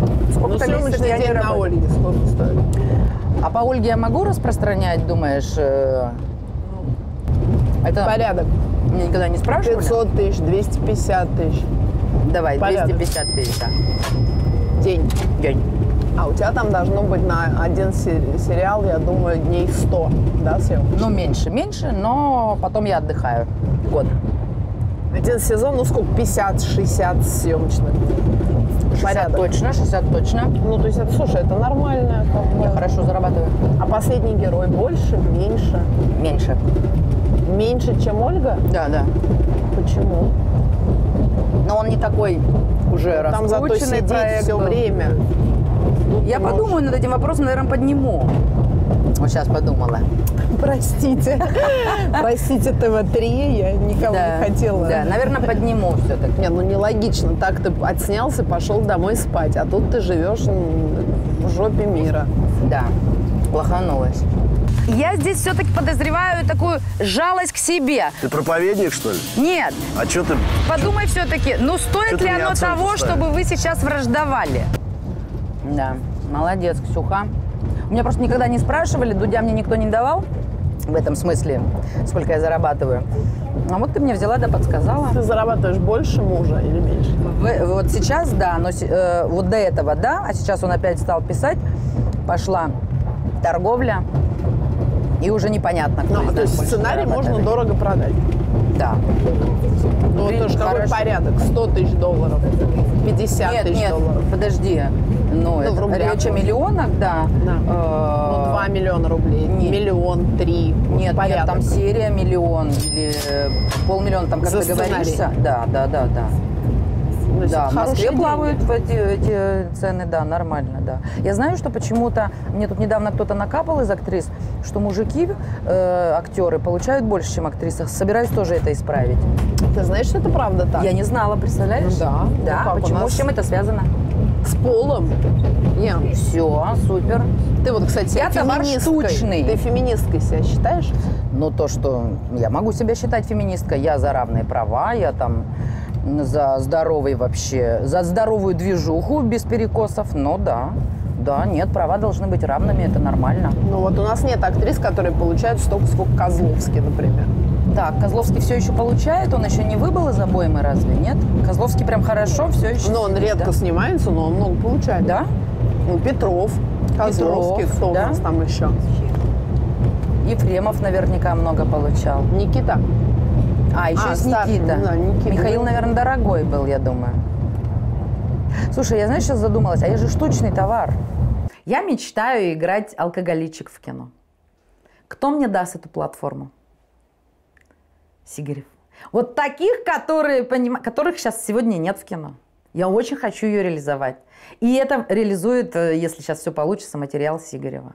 Ну, Сколько-то месяцев я не на работаю. Ольге сколько стоит? А по Ольге я могу распространять, думаешь? Это Порядок. Мне никогда не спрашивали? 500 тысяч, 250 тысяч. Давай, Порядок. 250 тысяч. да. День. День. А у тебя там должно быть на один се- сериал, я думаю, дней 100, да, съемок? Ну, меньше, меньше, но потом я отдыхаю год. Один сезон, ну сколько, 50-60 съемочных дней. 60 точно, 60 точно. Ну, то есть, это, слушай, это нормально. Как бы. Я хорошо зарабатываю. А последний герой больше, меньше? Меньше. Меньше, чем Ольга? Да, да. Почему? Но он не такой уже Там зато сидеть проект все был. время. Я ты можешь- подумаю над этим вопросом, наверное, подниму. Вот сейчас подумала. [LAUGHS] Простите. Простите, ТВ-3, я никого Да, не хотела. Да, наверное, подниму все-таки. Не, ну нелогично. Так ты отснялся, пошел домой спать, а тут ты живешь в жопе мира. Да, плоханулась. Я здесь все-таки подозреваю такую жалость к себе. Ты проповедник, что ли? Нет, А что ты... подумай все-таки, ну стоит Чё ты ли оно того, ставишь? чтобы вы сейчас враждовали? Да, молодец, Ксюха. Меня просто никогда не спрашивали, Дудя мне никто не давал в этом смысле, сколько я зарабатываю. А вот ты мне взяла да подсказала. Ты зарабатываешь больше мужа или меньше? В- вот сейчас, да, но э, вот до этого, да, а сейчас он опять стал писать, пошла торговля, и уже непонятно, кто Ну, из то есть сценарий можно дорого продать. Да. Ну, Блин, тоже какой порядок? 100 тысяч долларов, 50 Нет, тысяч нет, долларов. подожди. Ну, в это рублях речь о миллионах, да. Да. Э, Ну, 2 миллиона рублей, нет. миллион, три. Нет, порядок. нет, там серия миллион или полмиллиона, там как За ты сценарий. говоришься. Да, да, да, да. Есть Да, в Москве хорошие плавают деньги. в эти, эти цены, да, нормально, да. Я знаю, что почему-то, мне тут недавно кто-то накапал из актрис, что мужики, э, актеры, получают больше, чем актрисы. Собираюсь тоже это исправить. Ты знаешь, что это правда так? Я не знала, представляешь? Ну да. Да, Ну как, почему, нас с чем это связано? С полом. Ян, Все, супер. ты вот, кстати, Я товар штучный. Ты феминисткой себя считаешь? Ну, то, что я могу себя считать феминисткой, я за равные права, я там за здоровый вообще, за здоровую движуху без перекосов, ну да, да, нет, права должны быть равными, это нормально. Ну вот у нас нет актрис, которые получают столько, сколько Козловский, например. Так, Козловский все еще получает, он еще не выбыл из обоймы, разве нет? Козловский прям хорошо, все еще. Но он сидит, редко да? снимается, но он много получает. Да? Ну, Петров, Козловский, Петров, кто да? у нас там еще? Ефремов наверняка много получал. Никита. А, еще А, есть старший, Никита. да, Никита. Михаил, наверное, дорогой был, я думаю. Слушай, я, знаешь, сейчас задумалась, а я же штучный товар. Я мечтаю играть алкоголичек в кино. Кто мне даст эту платформу? Сигарев. Вот таких, которые, понима- которых сейчас сегодня нет в кино. Я очень хочу ее реализовать. И это реализует, э, если сейчас все получится, материал Сигарева.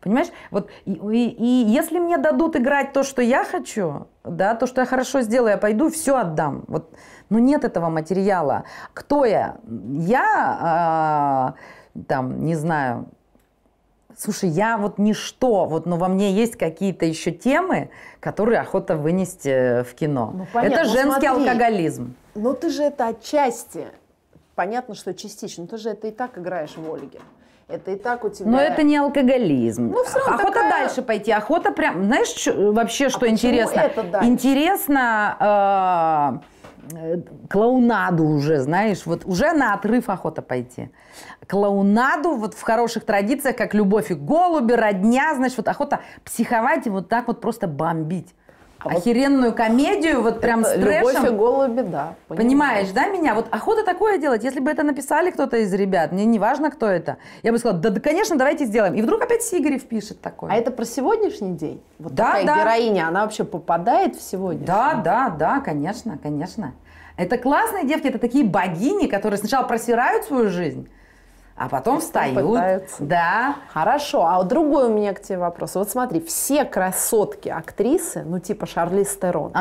Понимаешь? Вот, и, и- и если мне дадут играть то, что я хочу, да, то, что я хорошо сделаю, я пойду все отдам. Вот, но нет этого материала. Кто я? Я, а, там, не знаю, Слушай, я вот ничто, вот, но во мне есть какие-то еще темы, которые охота вынести э, в кино. Ну, понятно, это ну, женский смотри. алкоголизм. Ну ты же это отчасти. Понятно, что частично. Ты же это и так играешь в Ольге. Это и так у тебя... Но это не алкоголизм. Ну, всё равно охота такая- дальше пойти. Охота прям, знаешь, чё- вообще, что почему интересно? это дальше? Интересно э, клоунаду уже, знаешь, вот уже на отрыв охота пойти. Клоунаду вот в хороших традициях, как любовь и голуби, родня, значит, вот охота психовать и вот так вот просто бомбить. Охеренную комедию, вот прям с Это Любовь и трэшем. голуби, да. Понимаешь, да, меня? Вот охота такое делать. Если бы это написали кто-то из ребят, мне не важно, кто это, я бы сказала, да, да, конечно, давайте сделаем. И вдруг опять Сигарев пишет такое. А это про сегодняшний день? Вот Да, такая да. героиня, она вообще попадает в сегодня? Да, да, да, конечно, конечно. Это классные девки, это такие богини, которые сначала просирают свою жизнь, а потом встают. пытаются. Да. Хорошо, а вот другой у меня к тебе вопрос. Вот смотри, все красотки, актрисы, ну типа Шарлиз Терон,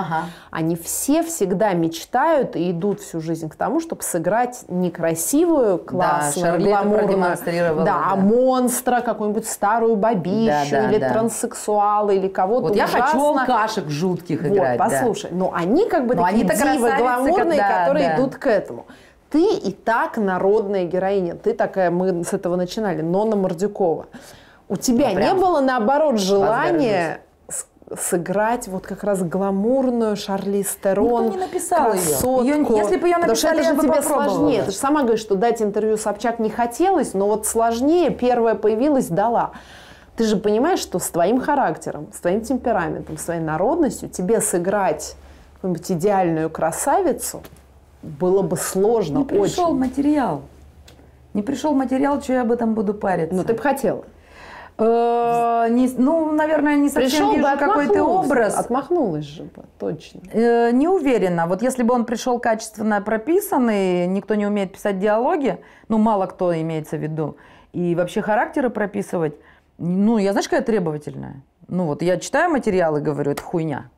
они все всегда мечтают и идут всю жизнь к тому, чтобы сыграть некрасивую, классную, Шарли это гламурную, продемонстрировала, да, а да. монстра, какую-нибудь старую бабищу, Да, да, или да. транссексуала, или кого-то Вот я хочу ужасно. алкашек жутких Вот, играть. да. послушай, но они как бы Но такие они-то дивы гламурные, да, которые да. идут к этому. Ты и так народная героиня. Ты такая, мы с этого начинали, Нона Мордюкова. У тебя Ну, не было, наоборот, желания сыграть вот как раз гламурную Шарлиз Терон, Никто не написал красотку. Её- если бы её Потому что написали, это же бы тебе сложнее. Ты же сама говоришь, что дать интервью Собчак не хотелось, но вот сложнее. Первая появилась, дала. Ты же понимаешь, что с твоим характером, с твоим темпераментом, с твоей народностью тебе сыграть какую-нибудь идеальную красавицу было бы сложно Не пришел очень. материал. Не пришел материал, что я об этом буду париться. Но ты бы хотела. Э, не- ну, наверное, не совсем Пришел вижу, какой ты отмахнулся. образ. Отмахнулась же бы, точно. Э, не уверена. Вот если бы он пришел качественно прописанный, никто не умеет писать диалоги, ну, мало кто имеется в виду, и вообще характеры прописывать, ну, я знаешь, какая требовательная? Ну, вот я читаю материалы, говорю, это хуйня.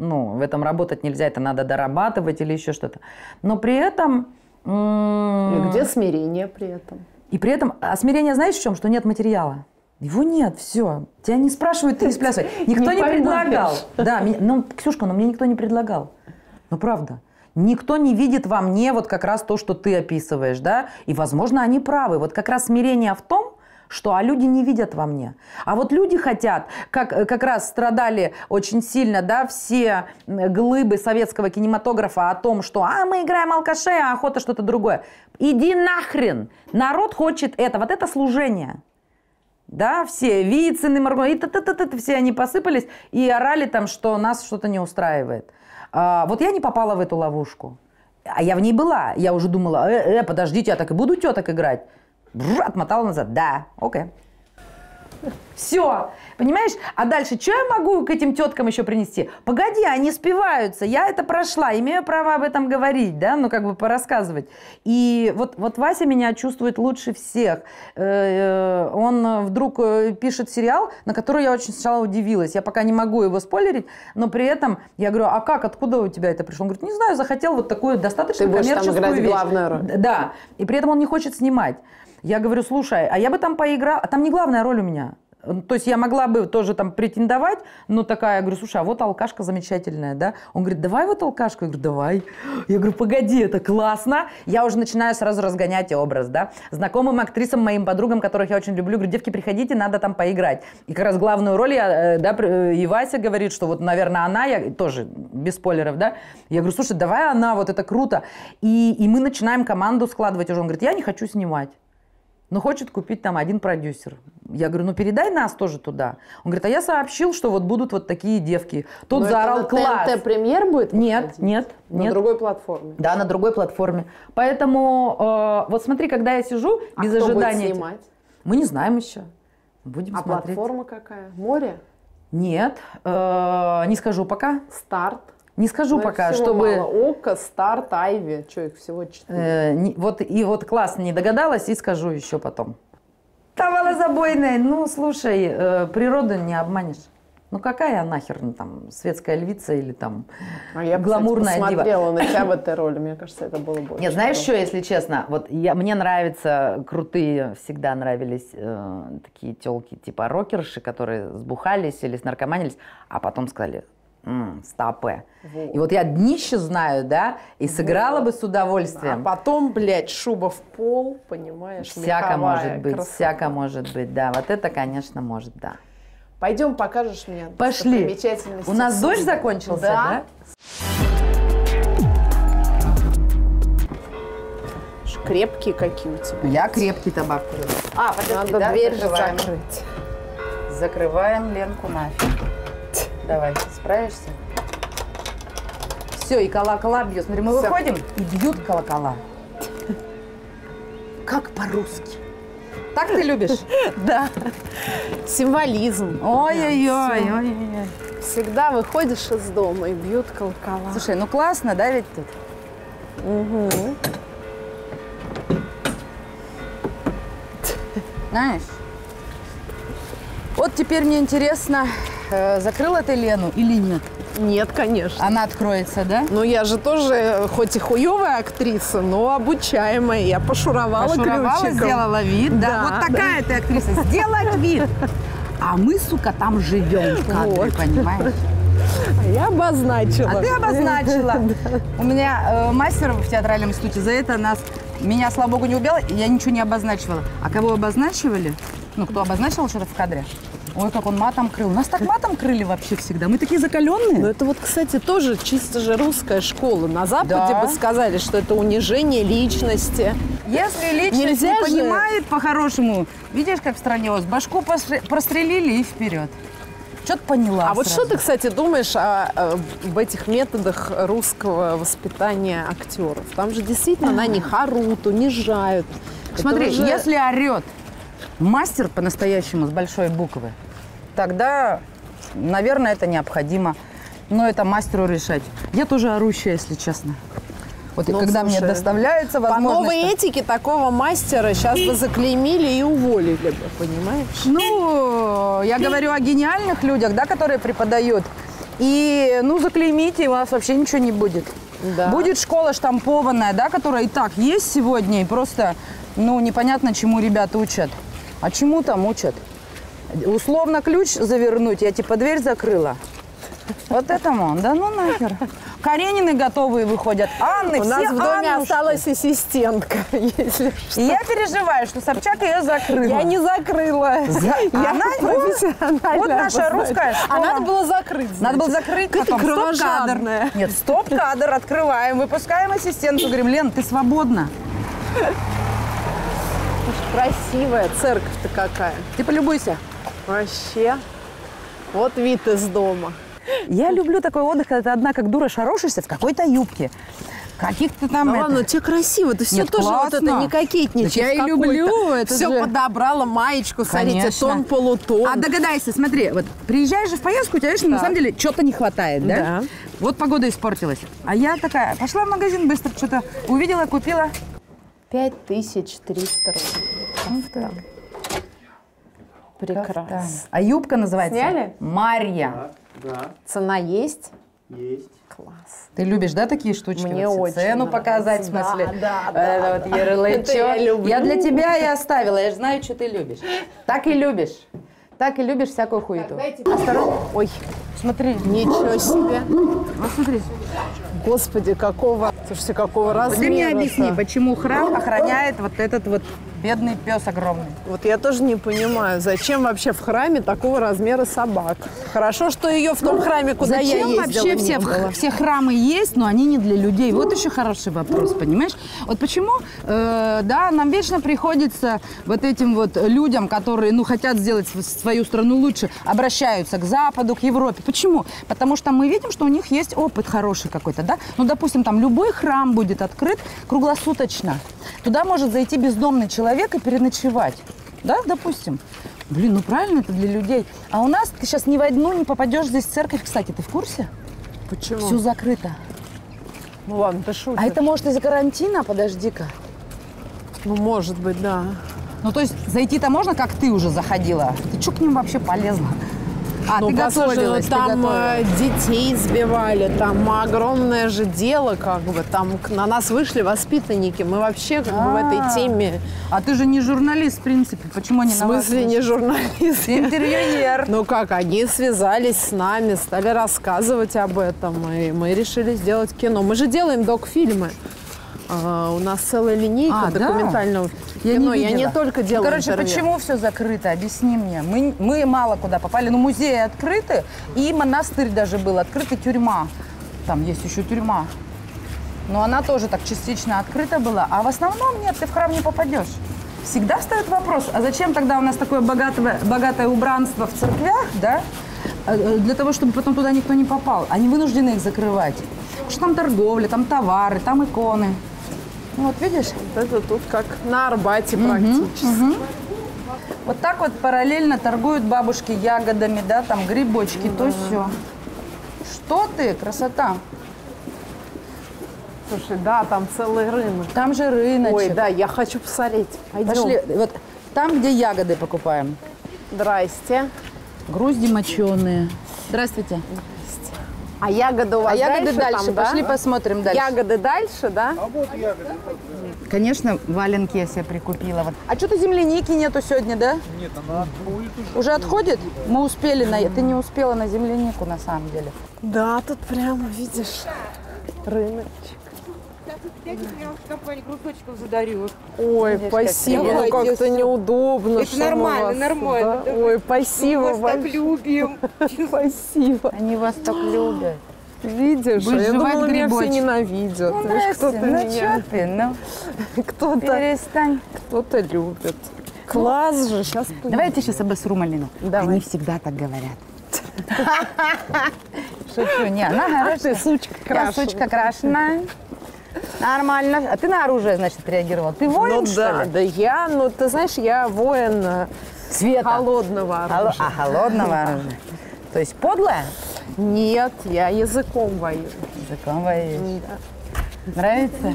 Ну, в этом работать нельзя, это надо дорабатывать или еще что-то. Но при этом... И где смирение при этом? И при этом, а смирение знаешь в чем? Что нет материала. Его нет, все. Тебя не спрашивают, ты [LAUGHS] не сплясывай. Никто Не не, предлагал. Да, меня- ну, Ксюшка, но мне никто не предлагал. Ну, правда. Никто не видит во мне вот как раз то, что ты описываешь, да? И, возможно, они правы. Вот как раз смирение в том, что а люди не видят во мне. А вот люди хотят, как, э, как раз страдали очень сильно, да, все глыбы советского кинематографа о том, что а, мы играем алкашей, а охота что-то другое. Иди нахрен! Народ хочет это, вот это служение. Да, все Вицины, Марго, и т-т-т-т, все они посыпались и орали там, что нас что-то не устраивает. А, вот я не попала в эту ловушку. А я в ней была. Я уже думала, э, э, подождите, я так и буду теток играть. Бррр, отмотала назад. Да, окей. Все, понимаешь? А дальше, что я могу к этим теткам еще принести? Погоди, они спиваются, я это прошла, имею право об этом говорить, да, ну как бы порассказывать. И вот, вот Вася меня чувствует лучше всех. Э, э, Он вдруг э, пишет сериал, на который я очень сначала удивилась. Я пока не могу его спойлерить, но при этом я говорю, а как, откуда у тебя это пришло? Он говорит, не знаю, захотел вот такую достаточно Ты будешь там коммерческую играть вещь. главную роль. Да, и при этом он не хочет снимать. Я говорю, слушай, а я бы там поиграла, а там не главная роль у меня. То есть я могла бы тоже там претендовать, но такая, я говорю, слушай, а вот алкашка замечательная, да? Он говорит, давай вот алкашку. Я говорю, давай. Я говорю, погоди, это классно. Я уже начинаю сразу разгонять образ, да? Знакомым актрисам, моим подругам, которых я очень люблю, говорю, девки, приходите, надо там поиграть. И как раз главную роль я, э, да, э, и Вася говорит, что вот, наверное, она, я тоже без спойлеров, да? Я говорю, слушай, давай она, вот это круто. И, и мы начинаем команду складывать уже. Он говорит, я не хочу снимать но хочет купить там один продюсер. Я говорю, ну передай нас тоже туда. Он говорит, а я сообщил, что вот будут вот такие девки. Тут Но заорал это класс. ТНТ премьер будет? Нет, выходить? нет, На нет. другой платформе. Да, на другой платформе. Поэтому э, вот смотри, когда я сижу А без кто будет ожидания. снимать? Мы не знаем еще. Будем А смотреть. платформа какая? Море? Нет, э, не скажу пока. Старт? Не скажу Ну, их пока, чтобы... мало. Око, Старт, Айви. Что их всего четыре? Э, не- вот, и вот классно не догадалась, и скажу еще потом. Тавала забойная, ну, слушай, э, природу не обманешь. Ну, какая нахер, ну, там, светская львица или там А я гламурная кстати, дива? посмотрела на тебя в этой роли. Мне кажется, это было бы Нет, знаешь, что, если честно, вот я, мне нравятся крутые, всегда нравились э, такие телки типа рокерши, которые сбухались или снаркоманились, а потом сказали, «М, стопе. Вот. И вот я днище знаю, да, и сыграла бы с А удовольствием. потом, блядь, шуба в пол, понимаешь, Всяко может быть, красота. всяко может быть, да. Вот это, конечно, может, да. Пойдем, покажешь мне Пошли. У нас дождь закончился, да? да? Крепкие какие у тебя. Я крепкий табак курю. А, подожди, Надо да, дверь закрываем. закрыть. Закрываем Ленку нафиг. Давай, справишься? Все, и колокола бьют. Смотри, мы Всё. выходим, и бьют колокола. Как по-русски. Так ты любишь? [LAUGHS] Да. Символизм. Ой-ой-ой. Всегда выходишь из дома и бьют колокола. Слушай, ну классно, да, ведь тут? Угу. Знаешь? Вот теперь мне интересно, закрыла ты Лену или нет? Нет, конечно. Она откроется, да? Ну, я же тоже, э, хоть и хуевая актриса, но обучаемая. Я пошуровала, Пошуровала, ключиком. сделала вид, да. Вот такая ты актриса, сделать вид. А мы, сука, там живем в кадре, Вот. понимаешь? А Я обозначила. А ты обозначила. [LAUGHS] Да. У меня э, мастер в театральном институте за это нас, меня, слава богу, не убил, и я ничего не обозначивала. А кого обозначивали? Ну, кто обозначил что-то в кадре? Ой, как он матом крыл. Нас так матом крыли вообще всегда. Мы такие закаленные. Ну, это вот, кстати, тоже чисто же русская школа. На Западе Да. бы сказали, что это унижение личности. Если личность Нельзя не же- понимает по-хорошему, видишь, как в стране вас башку прострелили и вперед. Что-то поняла А вот сразу. что ты, кстати, думаешь о, э, об этих методах русского воспитания актеров? Там же действительно на них орут, унижают. Это Смотри, уже- если орет мастер по-настоящему с большой буквы, тогда, наверное, это необходимо. Но это мастеру решать. Я тоже орущая, если честно. Вот Ну, когда мне слушай, доставляется По возможность... новой этике такого мастера сейчас бы заклеймили и уволили бы, понимаешь? Ну, я говорю о гениальных людях, да, которые преподают. И, ну, заклеймите, и у вас вообще ничего не будет. Да. Будет школа штампованная, да, которая и так есть сегодня, и просто, ну, непонятно, чему ребята учат. А чему там учат? Условно ключ завернуть, я типа дверь закрыла. Вот этому, да ну нахер. Каренины готовые выходят, Анны, У все нас в доме Аннушки. осталась ассистентка, [LAUGHS] если И я переживаю, что Собчак ее закрыла. Я не закрыла. За- Я Она [LAUGHS] профессионально Вот наша русская А школа. надо было закрыть. Надо было значит. закрыть, ты потом стоп-кадр. Нет, стоп-кадр, открываем, выпускаем ассистентку, говорим, Лен, ты свободна. Красивая церковь-то какая. Ты полюбуйся. Вообще. Вот вид из дома. Я люблю такой отдых, когда ты одна как дура шарошишься в какой-то юбке. Каких-то там... Ну это- ладно, тебе красиво, ты все Нет, тоже вот это классно. не кокетничаешь. Я и люблю, это Все же- подобрала, маечку, смотрите, тон полутон. А догадайся, смотри, вот приезжаешь же в поездку, у тебя, видишь, на самом деле что-то не хватает, да? Да. Вот погода испортилась. А я такая, пошла в магазин быстро, что-то увидела, купила. 5300 рублей. так. Прекрасно. А юбка называется? Сняли? Марья. Да, Цена есть? есть. Класс. Ты любишь, да, такие штучки? Мне Вот очень Цену нравится. показать, в смысле? Да, да, это да, вот да. ярлычок. Это я люблю. Я для тебя и оставила, я же знаю, что ты любишь. Так и любишь. Так и любишь всякую хуету. Осторожно. Ой, смотри. Ничего себе. Вот смотри. Господи, какого, слушайте, какого размера. Ты мне объясни, почему храм охраняет вот этот вот бедный пес огромный? Вот я тоже не понимаю, зачем вообще в храме такого размера собак? Хорошо, что ее в том храме, куда Зачем я ездила, вообще все, было. все храмы есть, но они не для людей? Вот еще хороший вопрос, понимаешь? Вот почему, э, да, нам вечно приходится вот этим вот людям, которые, ну, хотят сделать св- свою страну лучше, обращаются к Западу, к Европе. Почему? Потому что мы видим, что у них есть опыт хороший какой-то, да? Ну, допустим, там любой храм будет открыт круглосуточно. Туда может зайти бездомный человек и переночевать. Да, допустим. Блин, ну правильно, это для людей. А у нас ты сейчас ни в одну не попадешь здесь в церковь. Кстати, ты в курсе? Почему? Все закрыто. Ну ладно, ты шутишь. А это может из-за карантина? Подожди-ка. Ну, может быть, да. Ну, то есть зайти-то можно, как ты уже заходила? Ты что к ним вообще полезла? А, ну, ты готовилась, там э, детей сбивали, там огромное же дело, как бы, там на нас вышли воспитанники, мы вообще как бы в А. этой теме. А ты же не журналист, в принципе, почему они В смысле не журналист? Интервьюер. Ну как, они связались с нами, стали рассказывать об этом, и мы решили сделать кино. Мы же делаем док-фильмы. А, у нас целая линейка А, да? документального Я кино. не Я не видела. только делаю короче, интервью. почему все закрыто? Объясни мне. Мы, мы мало куда попали. Ну, музеи открыты, и монастырь даже был открыт, и тюрьма. Там есть еще тюрьма. Но она тоже так частично открыта была. А в основном нет, ты в храм не попадешь. Всегда встает вопрос, а зачем тогда у нас такое богатое, богатое убранство в церквях, да? Э, э, Для того, чтобы потом туда никто не попал. Они вынуждены их закрывать. Потому что там торговля, там товары, там иконы. Ну, вот видишь? Вот это тут как на Арбате практически. Вот так вот параллельно торгуют бабушки ягодами, да, там грибочки, то все. Что ты, красота. Слушай, да, там целый рынок. Там же рыночек. Ой, да, я хочу посмотреть. Пойдем. Пошли, вот там, где ягоды покупаем. Здрасте. Грузди моченые. Здравствуйте. А ягоды у вас А ягоды дальше, дальше, там, да? пошли посмотрим дальше. Ягоды дальше, да? Конечно, валенки я себе прикупила. Вот. А что-то земляники нету сегодня, да? Нет, она отходит уже. Уже отходит? Мы успели на... Ты не успела на землянику, на самом деле. Да, тут прямо, видишь, рыночек. Я компанию кружочков задарю. Ой, Видишь, спасибо, ну я как-то неудобно. Это нормально, вас, нормально. да? Ой, спасибо Мы вас так любим. [LAUGHS] Спасибо. Они вас так любят. Видишь, Будешь я думала, меня все ненавидят. Ну, Настя, кто-то ну меня, чё ты, ну, [LAUGHS] кто-то, перестань. кто-то любит. Класс же, сейчас Давай я тебе сейчас обосру малину. Давай. Они всегда так говорят. [LAUGHS] Шучу, не, она хорошая. ты сучка Я крашеная. сучка крашеная. Нормально. А ты на оружие, значит, реагировал. Ты воин, Ну что да, ли? да я, ну ты знаешь, я воин э, Света. холодного Холо- оружия. А, холодного оружия. То есть подлая? Нет, я языком воюю. Языком воюешь. Да. Нравится?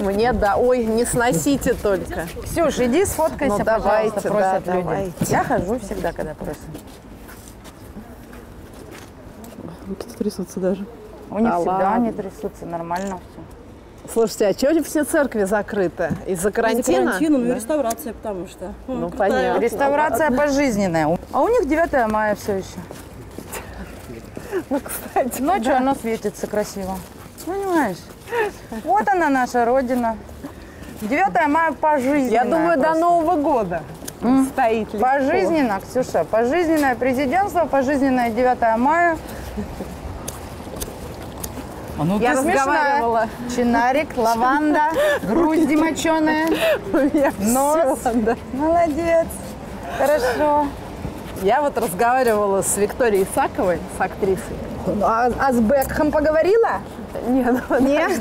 Мне да. Ой, не сносите только. Ксюш, иди сфоткайся, Ну, пожалуйста, давайте, просят да, люди. давайте. Я хожу всегда, когда просят. Тут трясутся даже. У них Да всегда ладно. они трясутся, нормально все. Слушайте, а что все церкви закрыты? Из-за карантина? карантина, ну и Да? реставрация, потому что. Ну, какая- понятно. Реставрация пожизненная. А у них 9 мая все еще. Ну, кстати, Ночью да. оно светится красиво. Понимаешь? Вот она наша родина. 9 мая пожизненная. Я думаю, до просто. Нового года стоит легко. Пожизненно, Ксюша. Пожизненное президентство, пожизненное 9 мая. А ну Я смешная. разговаривала. Чинарик, лаванда, [LAUGHS] грузди моченые, нос. Да. Молодец. Хорошо. Я вот разговаривала с Викторией Исаковой, с актрисой. А, а с Бекхэм поговорила? Не, ну, Нет?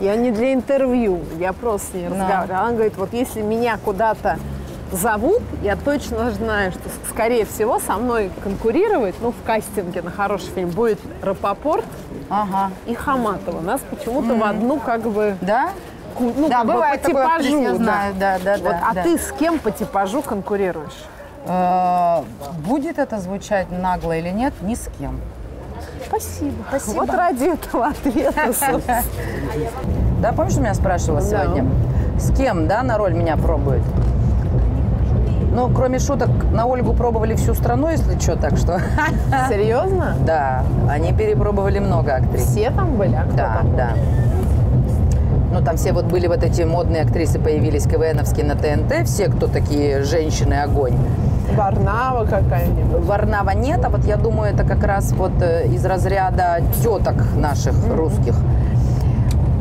Я не для интервью, я просто не Ну. разговаривала. Она говорит, вот если меня куда-то зовут, я точно знаю, что, скорее всего, со мной конкурировать, ну, в кастинге на хороший фильм будет Рапопорт Ага. и Хаматова. Нас почему-то в одну как бы... Да? Ну, Да, бывает по такое, типажу. я да. знаю, да, да, Вот, да, а да. ты с кем по типажу конкурируешь? Э, Будет это звучать нагло или нет, ни с кем. Спасибо. Спасибо. Вот ради этого ответа. [LAUGHS] Да, помнишь, меня спрашивала Да. сегодня? С кем, да, на роль меня пробует? Ну, кроме шуток, на Ольгу пробовали всю страну, если что, так что... [LAUGHS] Серьезно? Да, они перепробовали много актрис. Все там были? А Да, там да. Ну, там все вот были вот эти модные актрисы, появились КВНовские на ТНТ, все, кто такие женщины, огонь. Варнава какая-нибудь? Варнава нет, а вот я думаю, это как раз вот э, из разряда теток наших русских.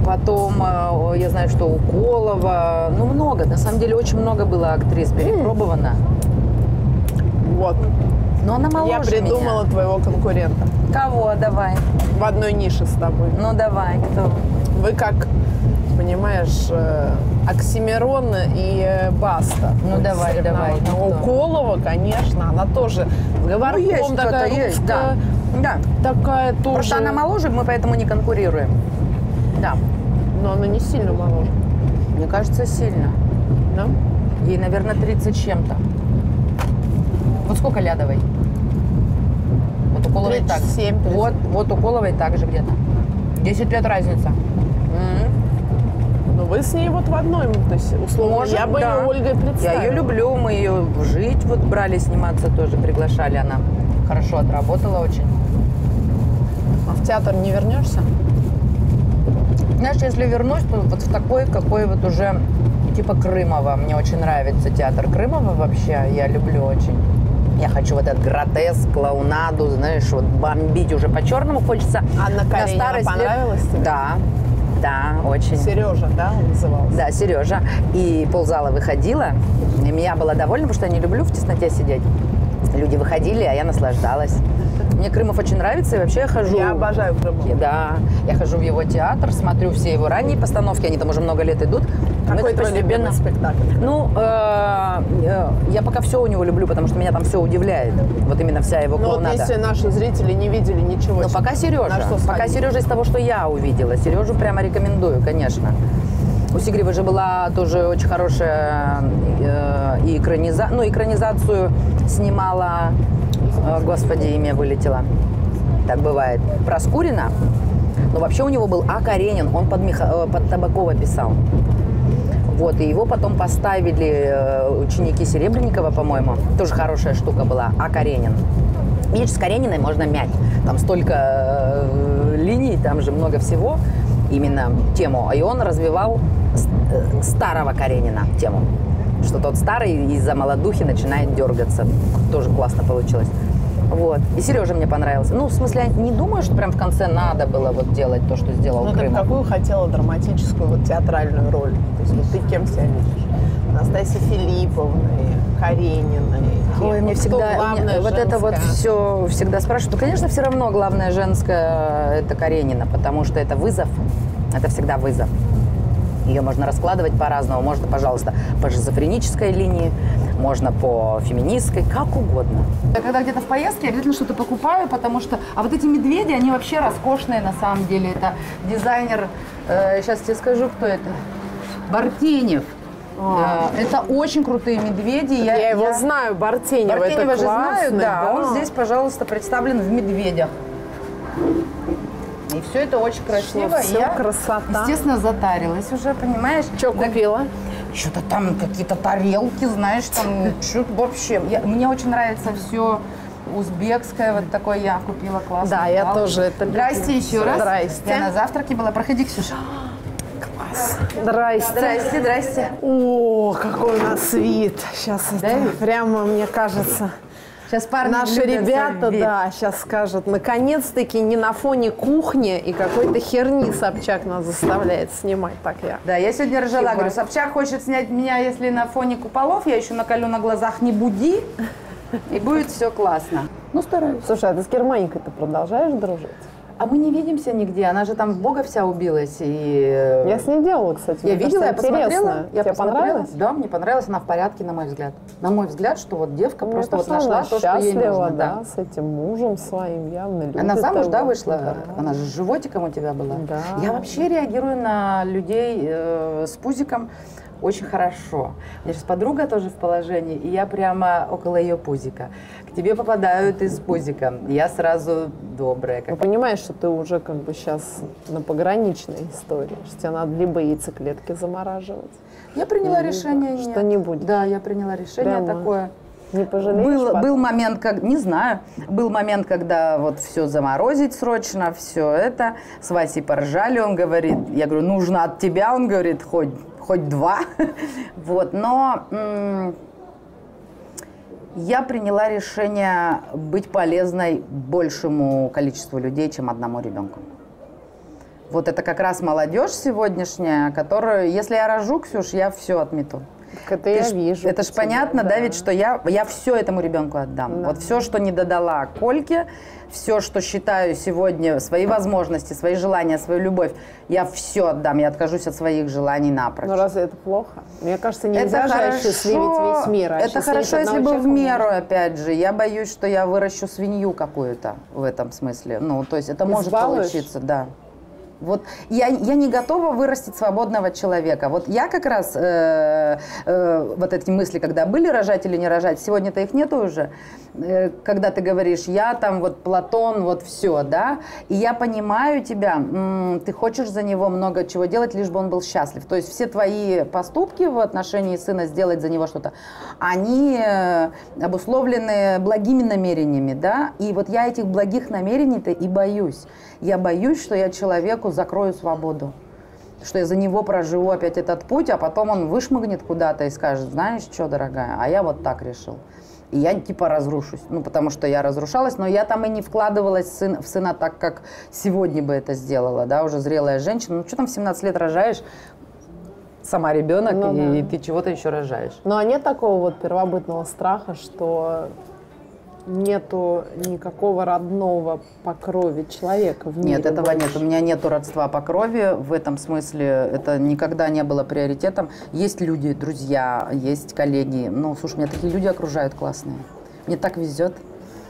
Потом, э, я знаю, что Уколова, ну много, на самом деле очень много было актрис перепробовано. Вот. Но она моложе Я придумала меня. твоего конкурента. Кого? Давай. В одной нише с тобой. Ну давай, кто? Вы как, понимаешь, э, Оксимирон и э, Баста. Ну, давай, давай, ну? Уколова, конечно, она тоже с говорком Ну, есть такая есть, да. русская, Да. такая тоже. Просто она моложе, мы поэтому не конкурируем. Да. Но она не сильно моложе. Мне кажется, сильно. Да? Ей, наверное, 30 с чем-то. Вот сколько Лядовой? Вот у Коловой так. 37, 30. Вот, вот у Коловой так же где-то. 10 лет разница. Ну вы с ней вот в одной, то есть условно, Может, я бы да. ее Ольгой представила. Я ее люблю, мы ее жить вот брали сниматься тоже, приглашали. Она хорошо отработала очень. А в театр не вернешься? Знаешь, если вернусь, то вот в такой, какой вот уже типа Крымова. Мне очень нравится театр Крымова вообще. Я люблю очень. Я хочу вот этот гротеск, клоунаду, знаешь, вот бомбить уже по-черному хочется. Анна На Каренина старость лет- понравилась тебе? Да, да, очень. Сережа, да, он назывался? Да, Сережа. И ползала выходила. И я была довольна, потому что я не люблю в тесноте сидеть. Люди выходили, а я наслаждалась. Мне Крымов очень нравится, и вообще я хожу... Я обожаю Крымова. Да, я хожу в его театр, смотрю все его ранние постановки, они там уже много лет идут. Какой твой любимый спектакль? Ну, э, э, я пока все у него люблю, потому что меня там все удивляет. Вот именно вся его Ну вот клоунада. если наши зрители не видели ничего. Но пока Сережа. Пока? Сережа из того, что я увидела. Сережу прямо рекомендую, конечно. У Сигрева же была тоже очень хорошая э, экраниза... ну, экранизацию снимала, господи, имя вылетело. Так бывает. Про Скурина. Но вообще у него был А. Каренин, он под, Миха... э, под Табакова писал. Вот, и его потом поставили э, ученики Серебренникова, по-моему. Тоже хорошая штука была. А. Каренин. Видишь, с Карениной можно мять. Там столько э, линий, там же много всего. Именно тему. И он развивал э, старого Каренина тему. Что тот старый из-за молодухи начинает дергаться. Тоже классно получилось. Вот. И Сережа мне понравился. Ну, в смысле, я не думаю, что прям в конце надо было вот делать то, что сделал Ну, ты какую хотела драматическую, вот театральную роль? То есть вот ты кем себя видишь? Анастасией Филипповной, Карениной? Ой, мне всегда мне вот это вот все всегда спрашивают. Ну, конечно, все равно главное женское это Каренина, потому что это вызов. Это всегда вызов. Ее можно раскладывать по-разному. Можно, пожалуйста, по шизофренической линии, можно по феминистской, как угодно. Я когда где-то в поездке, я обязательно что-то покупаю, потому что... А вот эти медведи, они вообще роскошные на самом деле. Это дизайнер, э, сейчас тебе скажу, кто это. Бартенев. А. Э, Это очень крутые медведи. Я его знаю, Бартенева, это Бартенева же классный, знаю, да. да. Он здесь, пожалуйста, представлен в медведях. И все это очень красиво. Что, всё я, красота. естественно, затарилась уже, понимаешь? Что купила? Что-то там какие-то тарелки, знаешь, там [LAUGHS] что-то вообще. Я- мне очень нравится все узбекское, вот такое я купила классно. Да, я тоже это люблю. Здрасте еще раз. Здрасте. Я на завтраке была. Проходи, Ксюша. [GASPS] Здрасте. Здрасте, здрасте. О, какой у нас вид. Сейчас это прямо, мне кажется, Сейчас парни наши ребята, да, сейчас скажут, наконец-таки не на фоне кухни и какой-то херни Собчак нас заставляет снимать. Так я. Да, я сегодня ржала, Спасибо. говорю, Собчак хочет снять меня, если на фоне куполов, я еще наколю на глазах, не буди, и будет все классно. Ну, стараюсь. Слушай, а ты с Германикой-то продолжаешь дружить? А мы не видимся нигде, она же там в Бога вся убилась. И... Я с ней делала, кстати. Я видела, я посмотрела. Я Тебе посмотрела. понравилось? Да, мне понравилось, она в порядке, на мой взгляд. На мой взгляд, что вот девка Мне просто вот нашла то, что ей нужно. да, с этим мужем своим, явно любит Она замуж, да, его. вышла? Да. Она же с животиком у тебя была? Да. Я вообще реагирую на людей э, с пузиком очень хорошо. У меня сейчас подруга тоже в положении, и я прямо около ее пузика. Тебе попадают из пузика. Я сразу добрая. Ну, понимаешь, что ты уже как бы сейчас на пограничной истории, что тебе надо либо яйцеклетки замораживать. Я приняла либо решение. Что не будет. Да, я приняла решение Прямо такое. Не пожалеешь Был, потом? был момент, как не знаю, был момент, когда вот все заморозить срочно, все это. С Васей поржали, он говорит, я говорю, нужно от тебя, он говорит, хоть, хоть два. [LAUGHS] Вот, но я приняла решение быть полезной большему количеству людей, чем одному ребенку. Вот это как раз молодежь сегодняшняя, которую, если я рожу, Ксюш, я все отмету. Это Ты я ж- вижу Это по ж тебе, понятно, да, да. ведь, что я, я все этому ребенку отдам. Да. Вот все, что не додала Кольке, все, что считаю сегодня, свои возможности, свои желания, свою любовь, я все отдам. Я откажусь от своих желаний напрочь. Ну разве это плохо? Мне кажется, нельзя это же хорошо, осчастливить весь мир. а это хорошо, если бы в меру, опять же. Я боюсь, что я выращу свинью какую-то в этом смысле. Ну, то есть это может Избалуешь? получиться, да. Вот я, я не готова вырастить свободного человека. Вот я как раз, э, э, вот эти мысли, когда были рожать или не рожать, сегодня-то их нету уже, Э, когда ты говоришь, я там вот Платон, вот все, да, и я понимаю тебя, м, ты хочешь за него много чего делать, лишь бы он был счастлив. То есть все твои поступки в отношении сына сделать за него что-то, они э, обусловлены благими намерениями, да, и вот я этих благих намерений-то и боюсь. Я боюсь, что я человеку закрою свободу что я за него проживу опять этот путь, а потом он вышмыгнет куда-то и скажет, знаешь что, дорогая, а я вот так решил. И я типа разрушусь. Ну, потому что я разрушалась, но я там и не вкладывалась в сына, в сына так, как сегодня бы это сделала, да, уже зрелая женщина. Ну, что там в 17 лет рожаешь, сама ребенок, Ну и, да. ты чего-то еще рожаешь. Ну а нет такого вот первобытного страха, что нету никакого родного по крови человека в мире Нет, этого больше? нет. У меня нету родства по крови. В этом смысле это никогда не было приоритетом. Есть люди, друзья, есть коллеги. Ну, слушай, меня такие люди окружают классные. Мне так везет.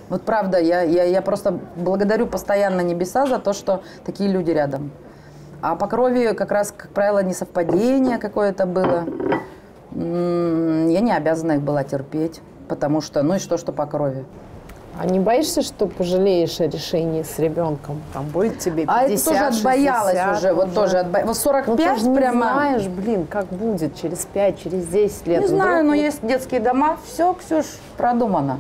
Вот правда, я, я, я просто благодарю постоянно небеса за то, что такие люди рядом. А по крови как раз, как правило, несовпадение какое-то было. Я не обязана их была терпеть, потому что, ну и что, что по крови. А не боишься, что пожалеешь о решении с ребенком? Там будет тебе 50, А это тоже отбоялась 60 уже, вот тоже отбо- вот 45 ну, ты же не прямо- знаешь, блин, как будет через 5, через 10 лет. Не знаю, но вот- есть детские дома. Все, Ксюш, продумано.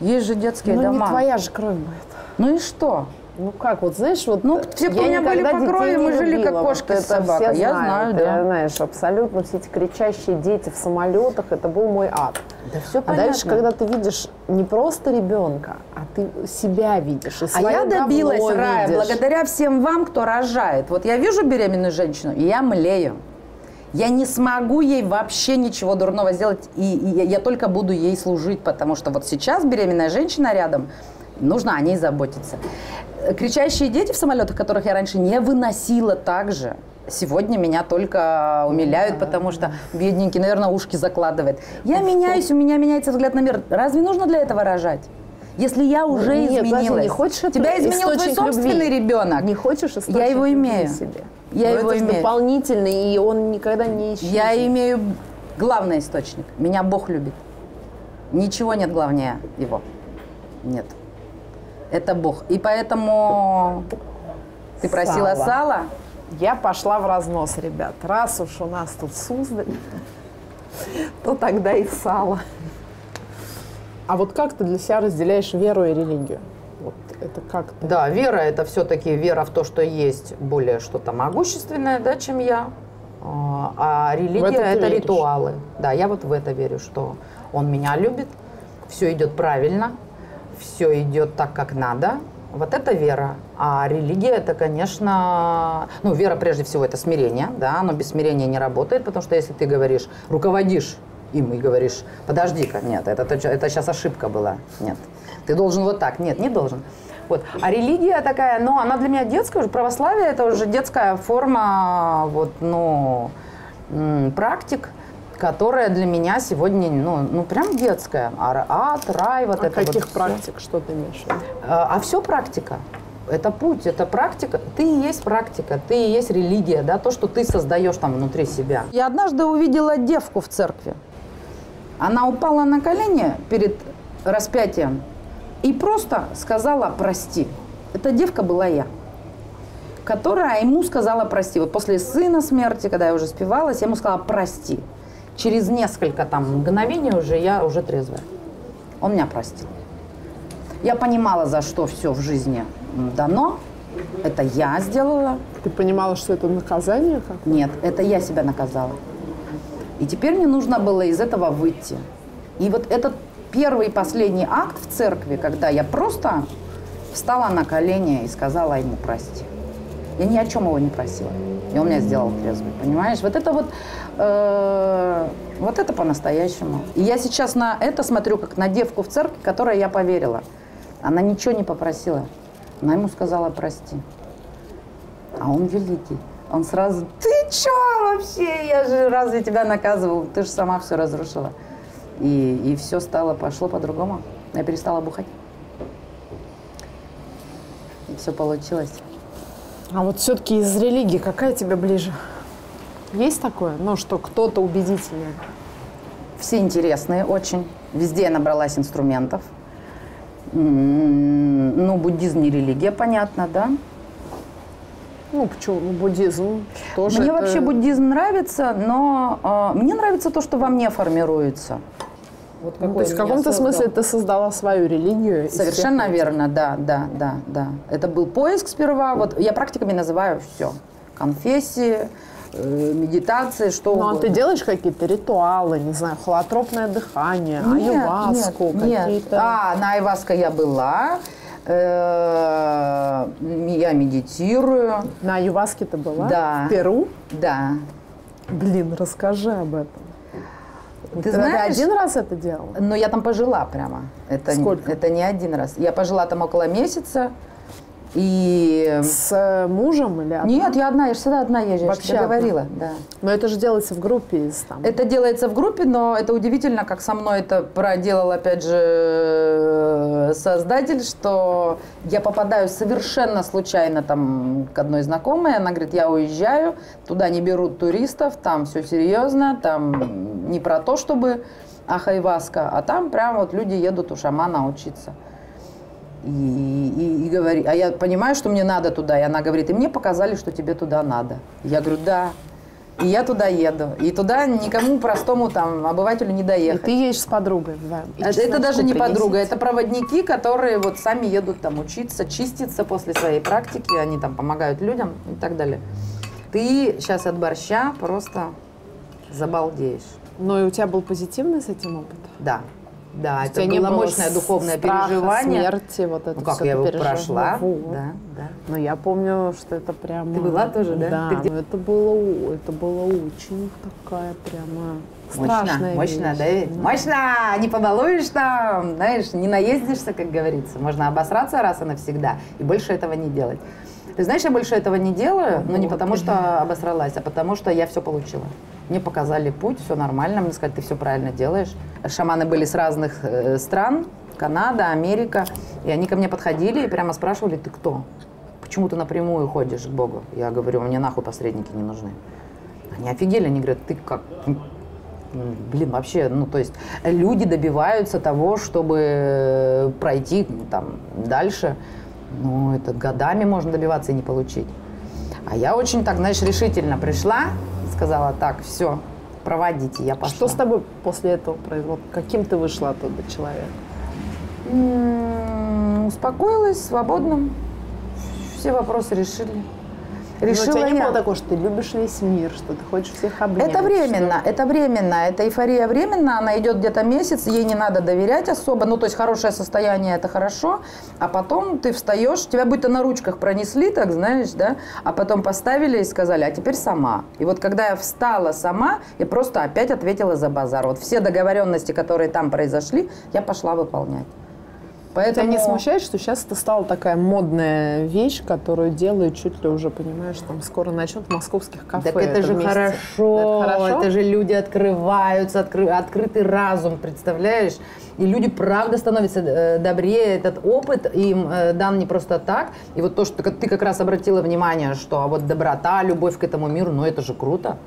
Есть же детские Ну, не дома. твоя же кровь будет. Ну и что? Ну как, вот знаешь, вот Ну, те, кто я у меня были по крови, мы жили как кошка Вот с это собакой. все Я знаю, Ты да. знаешь, абсолютно все эти кричащие дети в самолетах, это был мой ад. Да все А дальше, когда ты видишь не просто ребенка, а ты себя видишь и А я добилась, Рая, видишь. благодаря всем вам, кто рожает. Вот я вижу беременную женщину, и я млею. Я не смогу ей вообще ничего дурного сделать, и, и я только буду ей служить, потому что вот сейчас беременная женщина рядом, нужно о ней заботиться. Кричащие дети в самолетах, которых я раньше не выносила также, сегодня меня только умиляют, потому что бедненький, наверное, ушки закладывает. Я меняюсь, у меня меняется взгляд на мир. Разве нужно для этого рожать? Если я уже Ну, Нет, изменилась. не хочешь Тебя изменил твой собственный любви? ребенок. Не хочешь Я его имею. себе? Я Но его это имею. дополнительный, и он никогда не исчезнет. Я имею главный источник. Меня Бог любит. Ничего нет главнее его. Нет. Это Бог. И поэтому ты просила Сало. сала. Я пошла в разнос, ребят. Раз уж у нас тут Суздаль, то тогда и сало. А вот как ты для себя разделяешь веру и религию? Вот это как ты? Да, вера это все-таки вера в то, что есть более что-то могущественное, да, чем я. А а религия это веришь? ритуалы. Да, я вот в это верю, что он меня любит, все идет правильно, все идет так, как надо. Вот это вера. А религия это, конечно, ну, вера прежде всего это смирение, да, но без смирения не работает, потому что если ты говоришь, руководишь и говоришь, подожди-ка, нет, это, это, это сейчас ошибка была, нет, ты должен вот так, нет, не должен. Вот. А религия такая, ну, она для меня детская, уже православие это уже детская форма, вот, ну, практик, которая для меня сегодня, ну, ну прям детская. Ар- Ад, рай, вот А это вот каких всё. практик, что ты имеешь? А, а все практика. Это путь, это практика. Ты и есть практика, ты и есть религия, да, то, что ты создаешь там внутри себя. Я однажды увидела девку в церкви. Она упала на колени перед распятием и просто сказала «прости». Эта девка была я, которая ему сказала «прости». Вот после сына смерти, когда я уже спивалась, я ему сказала «прости». Через несколько там мгновений уже я уже трезвая. Он меня простил. Я понимала, за что все в жизни дано. Это я сделала. Ты понимала, что это наказание? Как? Нет, это я себя наказала. И теперь мне нужно было из этого выйти. И вот этот первый и последний акт в церкви, когда я просто встала на колени и сказала ему прости. Я ни о чем его не просила. И он меня сделал трезвый, понимаешь? Вот это вот, э, вот это по-настоящему. И я сейчас на это смотрю, как на девку в церкви, которой я поверила. Она ничего не попросила. Она ему сказала прости. А он великий. Он сразу, ты чё вообще? Я же разве тебя наказывал? Ты же сама все разрушила. И, и все стало, пошло по-другому. Я перестала бухать. И все получилось. А вот все-таки из религии какая тебе ближе? Есть такое? Ну, что кто-то убедительнее? Все интересные очень. Везде я набралась инструментов. Ну, буддизм не религия, понятно, да? Ну, почему? Ну, буддизм тоже... Мне это- вообще буддизм нравится, но э, мне нравится то, что во мне формируется. Вот Ну, то есть в каком-то создал. смысле ты создала свою религию. Совершенно всех верно, да, да, да, да. Это был поиск сперва. Вот я практиками называю все. Конфессии, э, медитации, что Ну, а ты делаешь какие-то ритуалы, не знаю, холотропное дыхание, Нет, нет. какие-то... А, на айваско я была. Э, Я медитирую. На аюваске ты была? Да. В Перу? Да. Блин, расскажи об этом. Ты Ты знаешь, один раз это делала? Но я там пожила прямо. Это, Сколько? Это не один раз. Я пожила там около месяца. И... С мужем или одна? Нет, я одна, я же всегда одна езжу, я Вообще одна? говорила. Да. Но это же делается в группе там... Это делается в группе, но это удивительно, как со мной это проделал, опять же, создатель, что я попадаю совершенно случайно там к одной знакомой, она говорит, я уезжаю, туда не берут туристов, там все серьезно, там не про то, чтобы ахайваска, а там прям вот люди едут у шамана учиться. И, и, и говори, а я понимаю, что мне надо туда. И она говорит, и мне показали, что тебе туда надо. Я говорю, да. И я туда еду. И туда никому простому там обывателю не И доехать. ты едешь с подругой. И Это, это даже не принесите. подруга, это проводники, которые вот сами едут там учиться, чиститься после своей практики, они там помогают людям и так далее. Ты сейчас от борща просто забалдеешь. Но и у тебя был позитивный с этим опыт? Да. Да, это было было мощное духовное страха, переживание. смерти, вот это ну, как я его прошла. Вот. Да, да. Но я помню, что это прямо... Ты была тоже, да? Да, Ты где- но это было, это было очень такая прямо страшная Мощно, мощно, да ведь? Мощно! Не побалуешь там, знаешь, не наездишься, как говорится. Можно обосраться раз и навсегда, и больше этого не делать. Ты знаешь, я больше этого не делаю, но не потому что обосралась, а потому что я все получила. Мне показали путь, все нормально, мне сказали, ты все правильно делаешь. Шаманы были с разных э, стран, Канада, Америка, и они ко мне подходили и прямо спрашивали, ты кто? Почему ты напрямую ходишь к Богу? Я говорю, мне нахуй посредники не нужны. Они офигели, они говорят, ты как? Блин, вообще, ну то есть люди добиваются того, чтобы пройти ну, там дальше. Ну, это годами можно добиваться и не получить. А я очень так, знаешь, решительно пришла сказала, так, все, проводите, я пошла. Что с тобой после этого произошло? Каким ты вышла оттуда человек? М, Успокоилась, свободно. Все вопросы решили. Но у тебя Решила не я. было такого, что ты любишь весь мир, что ты хочешь всех обнять? Это временно, что- это временно, это эйфория временно, она идет где-то месяц, ей не надо доверять особо, ну то есть хорошее состояние это хорошо, а потом ты встаешь, тебя будто на ручках пронесли, так знаешь, да, а потом поставили и сказали, а теперь сама. И вот когда я встала сама, я просто опять ответила за базар. Вот все договоренности, которые там произошли, я пошла выполнять. Поэтому... Тебя не смущает, что сейчас это стала такая модная вещь, которую делают чуть ли уже, понимаешь, там скоро начнут московских кафе. Так это, же вместе. хорошо, Это хорошо? это же люди открываются, откры- открытый разум, представляешь? И люди правда становятся э, добрее, этот опыт им э, дан не просто так. И вот то, что ты- ты как раз обратила внимание, что а вот доброта, любовь к этому миру, ну это же круто.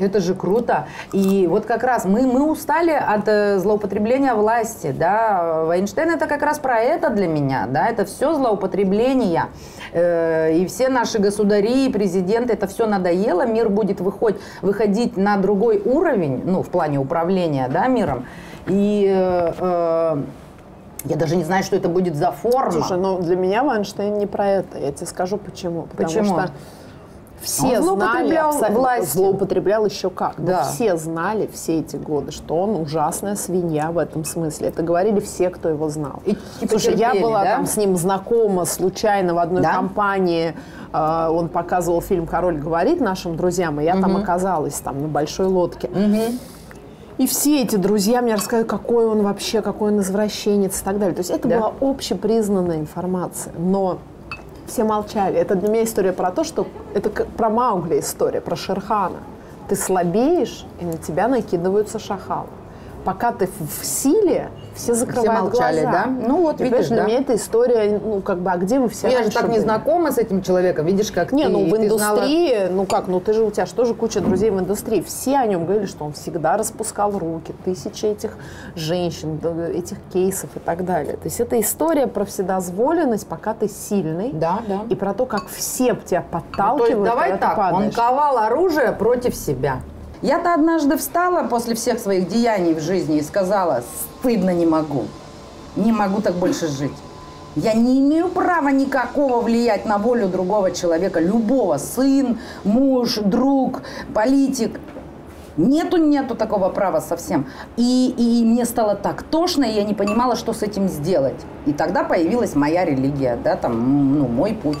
Это же круто. И вот как раз мы, мы устали от э, злоупотребления власти, да. Вайнштейн это как раз про это для меня, да. Это все злоупотребление. Э, и все наши государи, и президенты, это все надоело. Мир будет выходить, выходить на другой уровень, ну, в плане управления, да, миром. И э, э, я даже не знаю, что это будет за форма. Слушай, ну для меня Вайнштейн не про это. Я тебе скажу почему. Потому Почему? что все Он знали, злоупотреблял абсолютно- властью. злоупотреблял еще как. Но Да. все знали все эти годы, что он ужасная свинья в этом смысле. Это говорили все, кто его знал. И, Слушай, я была да? там с ним знакома случайно в одной Да? компании. Э, Он показывал фильм «Король говорит» нашим друзьям, и я там Мгм. оказалась там на большой лодке. И все эти друзья мне рассказывают, какой он вообще, какой он извращенец и так далее. То есть это Да. была общепризнанная информация. Но все молчали. Это для меня история про то, что это про Маугли история, про Шерхана. Ты слабеешь, и на тебя накидываются шахалы. Пока ты в силе, все закрывают молчали, глаза. да? Ну вот, И, видишь, для да. меня эта история, ну как бы, а где вы все Я же так не были? знакома с этим человеком, видишь, как Не, ты. ну в ты знала- индустрии, ну как, ну ты же, у тебя же тоже куча друзей в индустрии. Все о нем говорили, что он всегда распускал руки, тысячи этих женщин, этих кейсов и так далее. То есть это история про вседозволенность, пока ты сильный. Да, да. И про то, как все тебя Ну, то подталкивают, есть давай так, он падаешь. ковал оружие против себя. Я-то однажды встала после всех своих деяний в жизни и сказала, стыдно не могу. Не могу так больше жить. Я не имею права никакого влиять на волю другого человека, любого, сын, муж, друг, политик. Нету, нету такого права совсем. И, и мне стало так тошно, и я не понимала, что с этим сделать. И тогда появилась моя религия, да, там, ну, мой путь.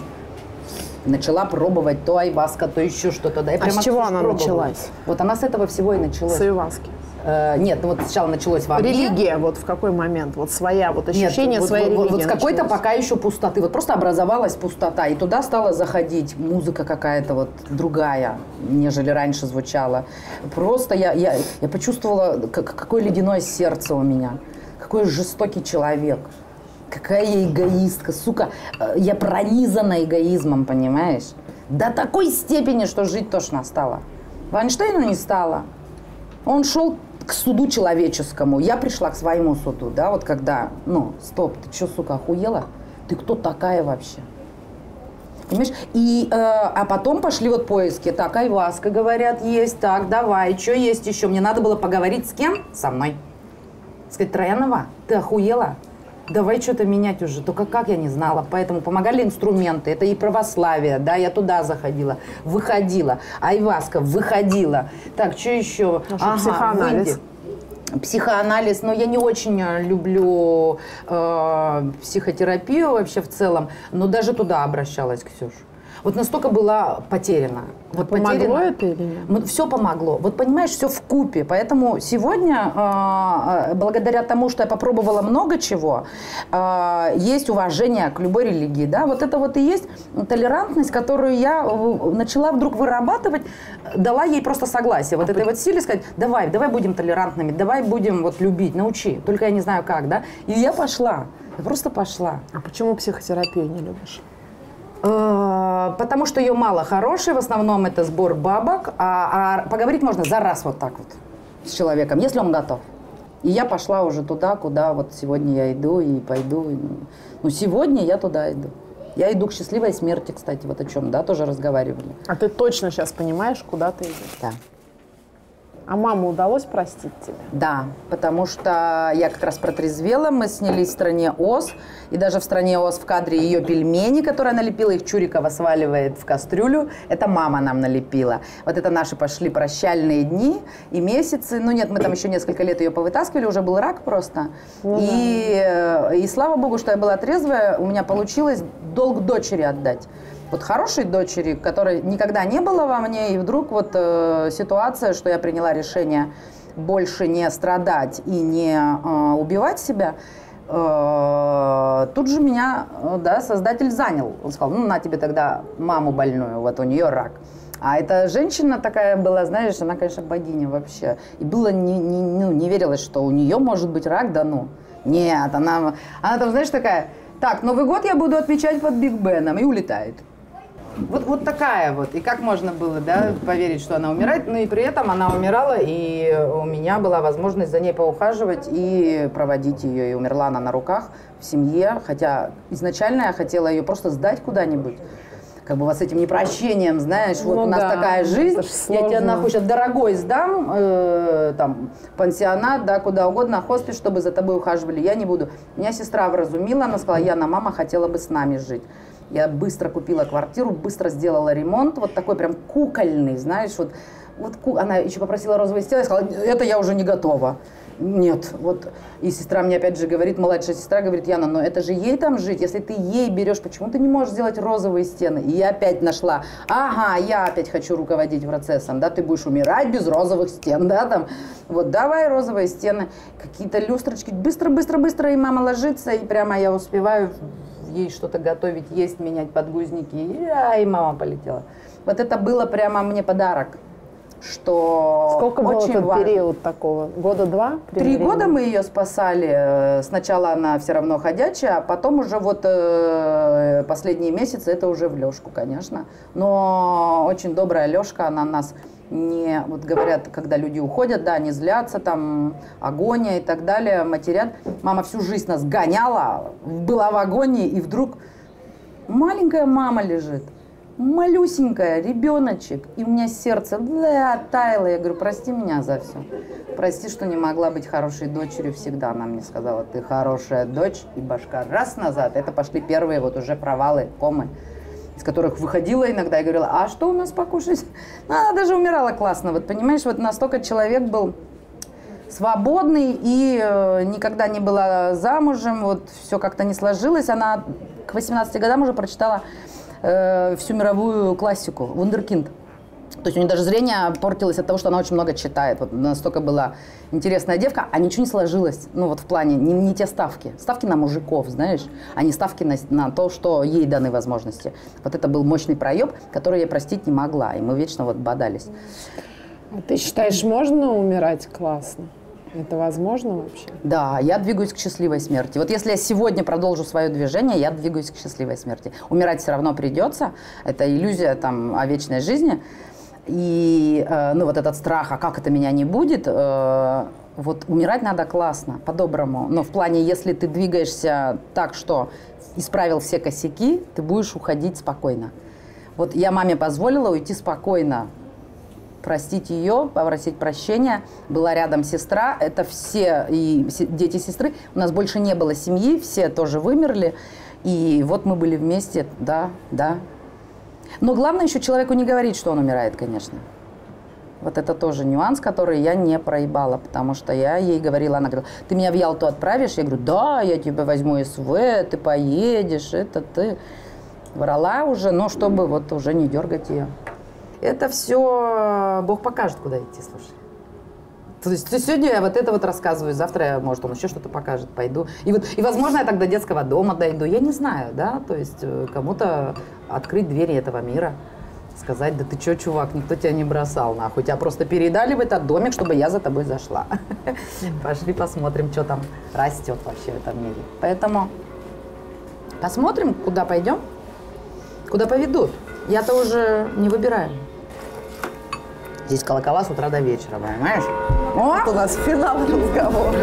Начала пробовать то айваска, то еще что-то. Да, я А прямо с чего она пробовала. началась? Вот она с этого всего и началась. С айваски. Э, нет, ну вот сначала началось во мне. Религия, вот в какой момент? Вот своя, вот Нет, ощущение вот, своей вот- религии вот с какой-то пока еще пустоты. Вот просто образовалась пустота. И туда стала заходить музыка какая-то вот другая, нежели раньше звучала. Просто я, я, я почувствовала, как, какое ледяное сердце у меня. Какой жестокий человек. Какая я эгоистка, сука. Э, Я пронизана эгоизмом, понимаешь? До такой степени, что жить тошно стало. Вайнштейну не стало. Он шел к суду человеческому. Я пришла к своему суду, да, вот когда, ну, стоп, ты что, сука, охуела? Ты кто такая вообще? Понимаешь? И, э, а потом пошли вот поиски. Так, айваска, говорят, есть. Так, давай, что есть еще? Мне надо было поговорить с кем? Со мной. Сказать, Троянова, ты охуела? Давай что-то менять уже. Только как я не знала. Поэтому помогали инструменты. Это и православие, да, я туда заходила, выходила. Айваска, выходила. Так, что еще? Ну, что, психоанализ. выйди. Психоанализ, но я не очень э, люблю э, психотерапию вообще в целом, но даже туда обращалась, Ксюш. Вот настолько была потеряна. Вот помогло это или нет? все помогло. Вот понимаешь, все в купе. Поэтому сегодня, э, э, благодаря тому, что я попробовала много чего, есть уважение к любой религии. Да? Вот это вот и есть толерантность, которую я э, начала вдруг вырабатывать, дала ей просто согласие. Вот этой вот силе сказать, давай, давай будем толерантными, давай будем вот любить, научи. Только я не знаю как, да? И я пошла. Я просто пошла. А почему психотерапию не любишь? Э, Потому что ее мало хорошей, в основном это сбор бабок, а, а поговорить можно за раз вот так вот с человеком, если он готов. И я пошла уже туда, куда вот сегодня я иду и пойду. И, Ну, сегодня я туда иду. Я иду к счастливой смерти, кстати, вот о чем, да, тоже разговаривали. А ты точно сейчас понимаешь, куда ты идешь? Да. А маму удалось простить тебе? Да, потому что я как раз протрезвела, мы снялись в стране Оз, и даже в стране Оз в кадре ее пельмени, которые она лепила, их Чурикова сваливает в кастрюлю, это мама нам налепила. Вот это наши пошли прощальные дни и месяцы, ну нет, мы там еще несколько лет ее повытаскивали, уже был рак просто. и, э, и слава богу, что я была трезвая, у меня получилось долг дочери отдать вот хорошей дочери, которой никогда не было во мне, и вдруг вот э, ситуация, что я приняла решение больше не страдать и не э, убивать себя, э, тут же меня, э, да, создатель занял. Он сказал, ну, на тебе тогда маму больную, вот у нее рак. А эта женщина такая была, знаешь, она, конечно, богиня вообще. И было не, не, ну, не верилось, что у нее может быть рак, да ну. Нет, она, она там, знаешь, такая, так, Новый год я буду отмечать под Биг Беном, и улетает. Вот, вот такая вот. И как можно было, да, поверить, что она умирает, но и при этом она умирала, и у меня была возможность за ней поухаживать и проводить ее. И умерла она на руках в семье, хотя изначально я хотела ее просто сдать куда-нибудь как бы вот с этим непрощением, знаешь, вот Ну у нас да, такая жизнь, я тебе сложно. нахуй сейчас дорогой сдам, э, там, пансионат, да, куда угодно, хоспис, чтобы за тобой ухаживали, я не буду. Меня сестра вразумила, она сказала, Яна, мама хотела бы с нами жить. Я быстро купила квартиру, быстро сделала ремонт, вот такой прям кукольный, знаешь, вот, вот ку- она еще попросила розовые стены, я сказала, это я уже не готова. Нет, вот, и сестра мне опять же говорит, младшая сестра говорит, Яна, но это же ей там жить, если ты ей берешь, почему ты не можешь сделать розовые стены? И я опять нашла, ага, я опять хочу руководить процессом, да, ты будешь умирать без розовых стен, да, там, вот, давай розовые стены, какие-то люстрочки, быстро-быстро-быстро, и мама ложится, и прямо я успеваю ей что-то готовить, есть, менять подгузники, и, а, и мама полетела. Вот это было прямо мне подарок, что Сколько был очень этот важно. период такого? Года два? Три года мы ее спасали. Сначала она все равно ходячая, а потом уже вот э, последние месяцы это уже в Лешку, конечно. Но очень добрая Лешка, она нас не, вот говорят, когда люди уходят, да, они злятся, там, агония и так далее, матерят. Мама всю жизнь нас гоняла, была в агонии, и вдруг маленькая мама лежит, малюсенькая, ребеночек, и у меня сердце бля, таяло. Я говорю, прости меня за все. Прости, что не могла быть хорошей дочерью всегда. Она мне сказала, ты хорошая дочь, и башка раз назад. Это пошли первые вот уже провалы, комы, из которых выходила иногда и говорила, а что у нас покушать? [LAUGHS] Ну, она даже умирала классно. Вот понимаешь, вот настолько человек был свободный и э, никогда не была замужем, вот все как-то не сложилось. Она к 18 годам уже прочитала э, всю мировую классику «Вундеркинд». То есть у нее даже зрение портилось от того, что она очень много читает. Вот настолько была интересная девка, а ничего не сложилось. Ну вот в плане не, не те ставки. Ставки на мужиков, знаешь, а не ставки на, на то, что ей даны возможности. Вот это был мощный проеб, который я простить не могла. И мы вечно вот бодались. А ты считаешь, можно умирать классно? Это возможно вообще? Да, я двигаюсь к счастливой смерти. Вот если я сегодня продолжу свое движение, я двигаюсь к счастливой смерти. Умирать все равно придется. Это иллюзия там о вечной жизни. И э, ну вот этот страх, а как это меня не будет, э, вот умирать надо классно, по-доброму. Но в плане, если ты двигаешься так, что исправил все косяки, ты будешь уходить спокойно. Вот я маме позволила уйти спокойно, простить ее, попросить прощения. Была рядом сестра, это все и дети сестры. У нас больше не было семьи, все тоже вымерли. И вот мы были вместе, да, да. Но главное еще человеку не говорить, что он умирает, конечно. Вот это тоже нюанс, который я не проебала, потому что я ей говорила, она говорила, ты меня в Ялту отправишь? Я говорю, да, я тебе возьму СВ, ты поедешь, это ты. Врала уже, но чтобы вот уже не дергать ее. Это все Бог покажет, куда идти, слушай. То есть сегодня я вот это вот рассказываю, завтра, я, может, он еще что-то покажет, пойду. И, вот, и, возможно, я тогда детского дома дойду, я не знаю, да, то есть э, кому-то открыть двери этого мира, сказать, да ты че, чувак, никто тебя не бросал, нахуй, тебя просто передали в этот домик, чтобы я за тобой зашла. [LAUGHS] Пошли посмотрим, что там растет вообще в этом мире. Поэтому посмотрим, куда пойдем, куда поведут. Я-то уже не выбираю. Здесь колокола с утра до вечера, понимаешь? Вот у нас финал разговора.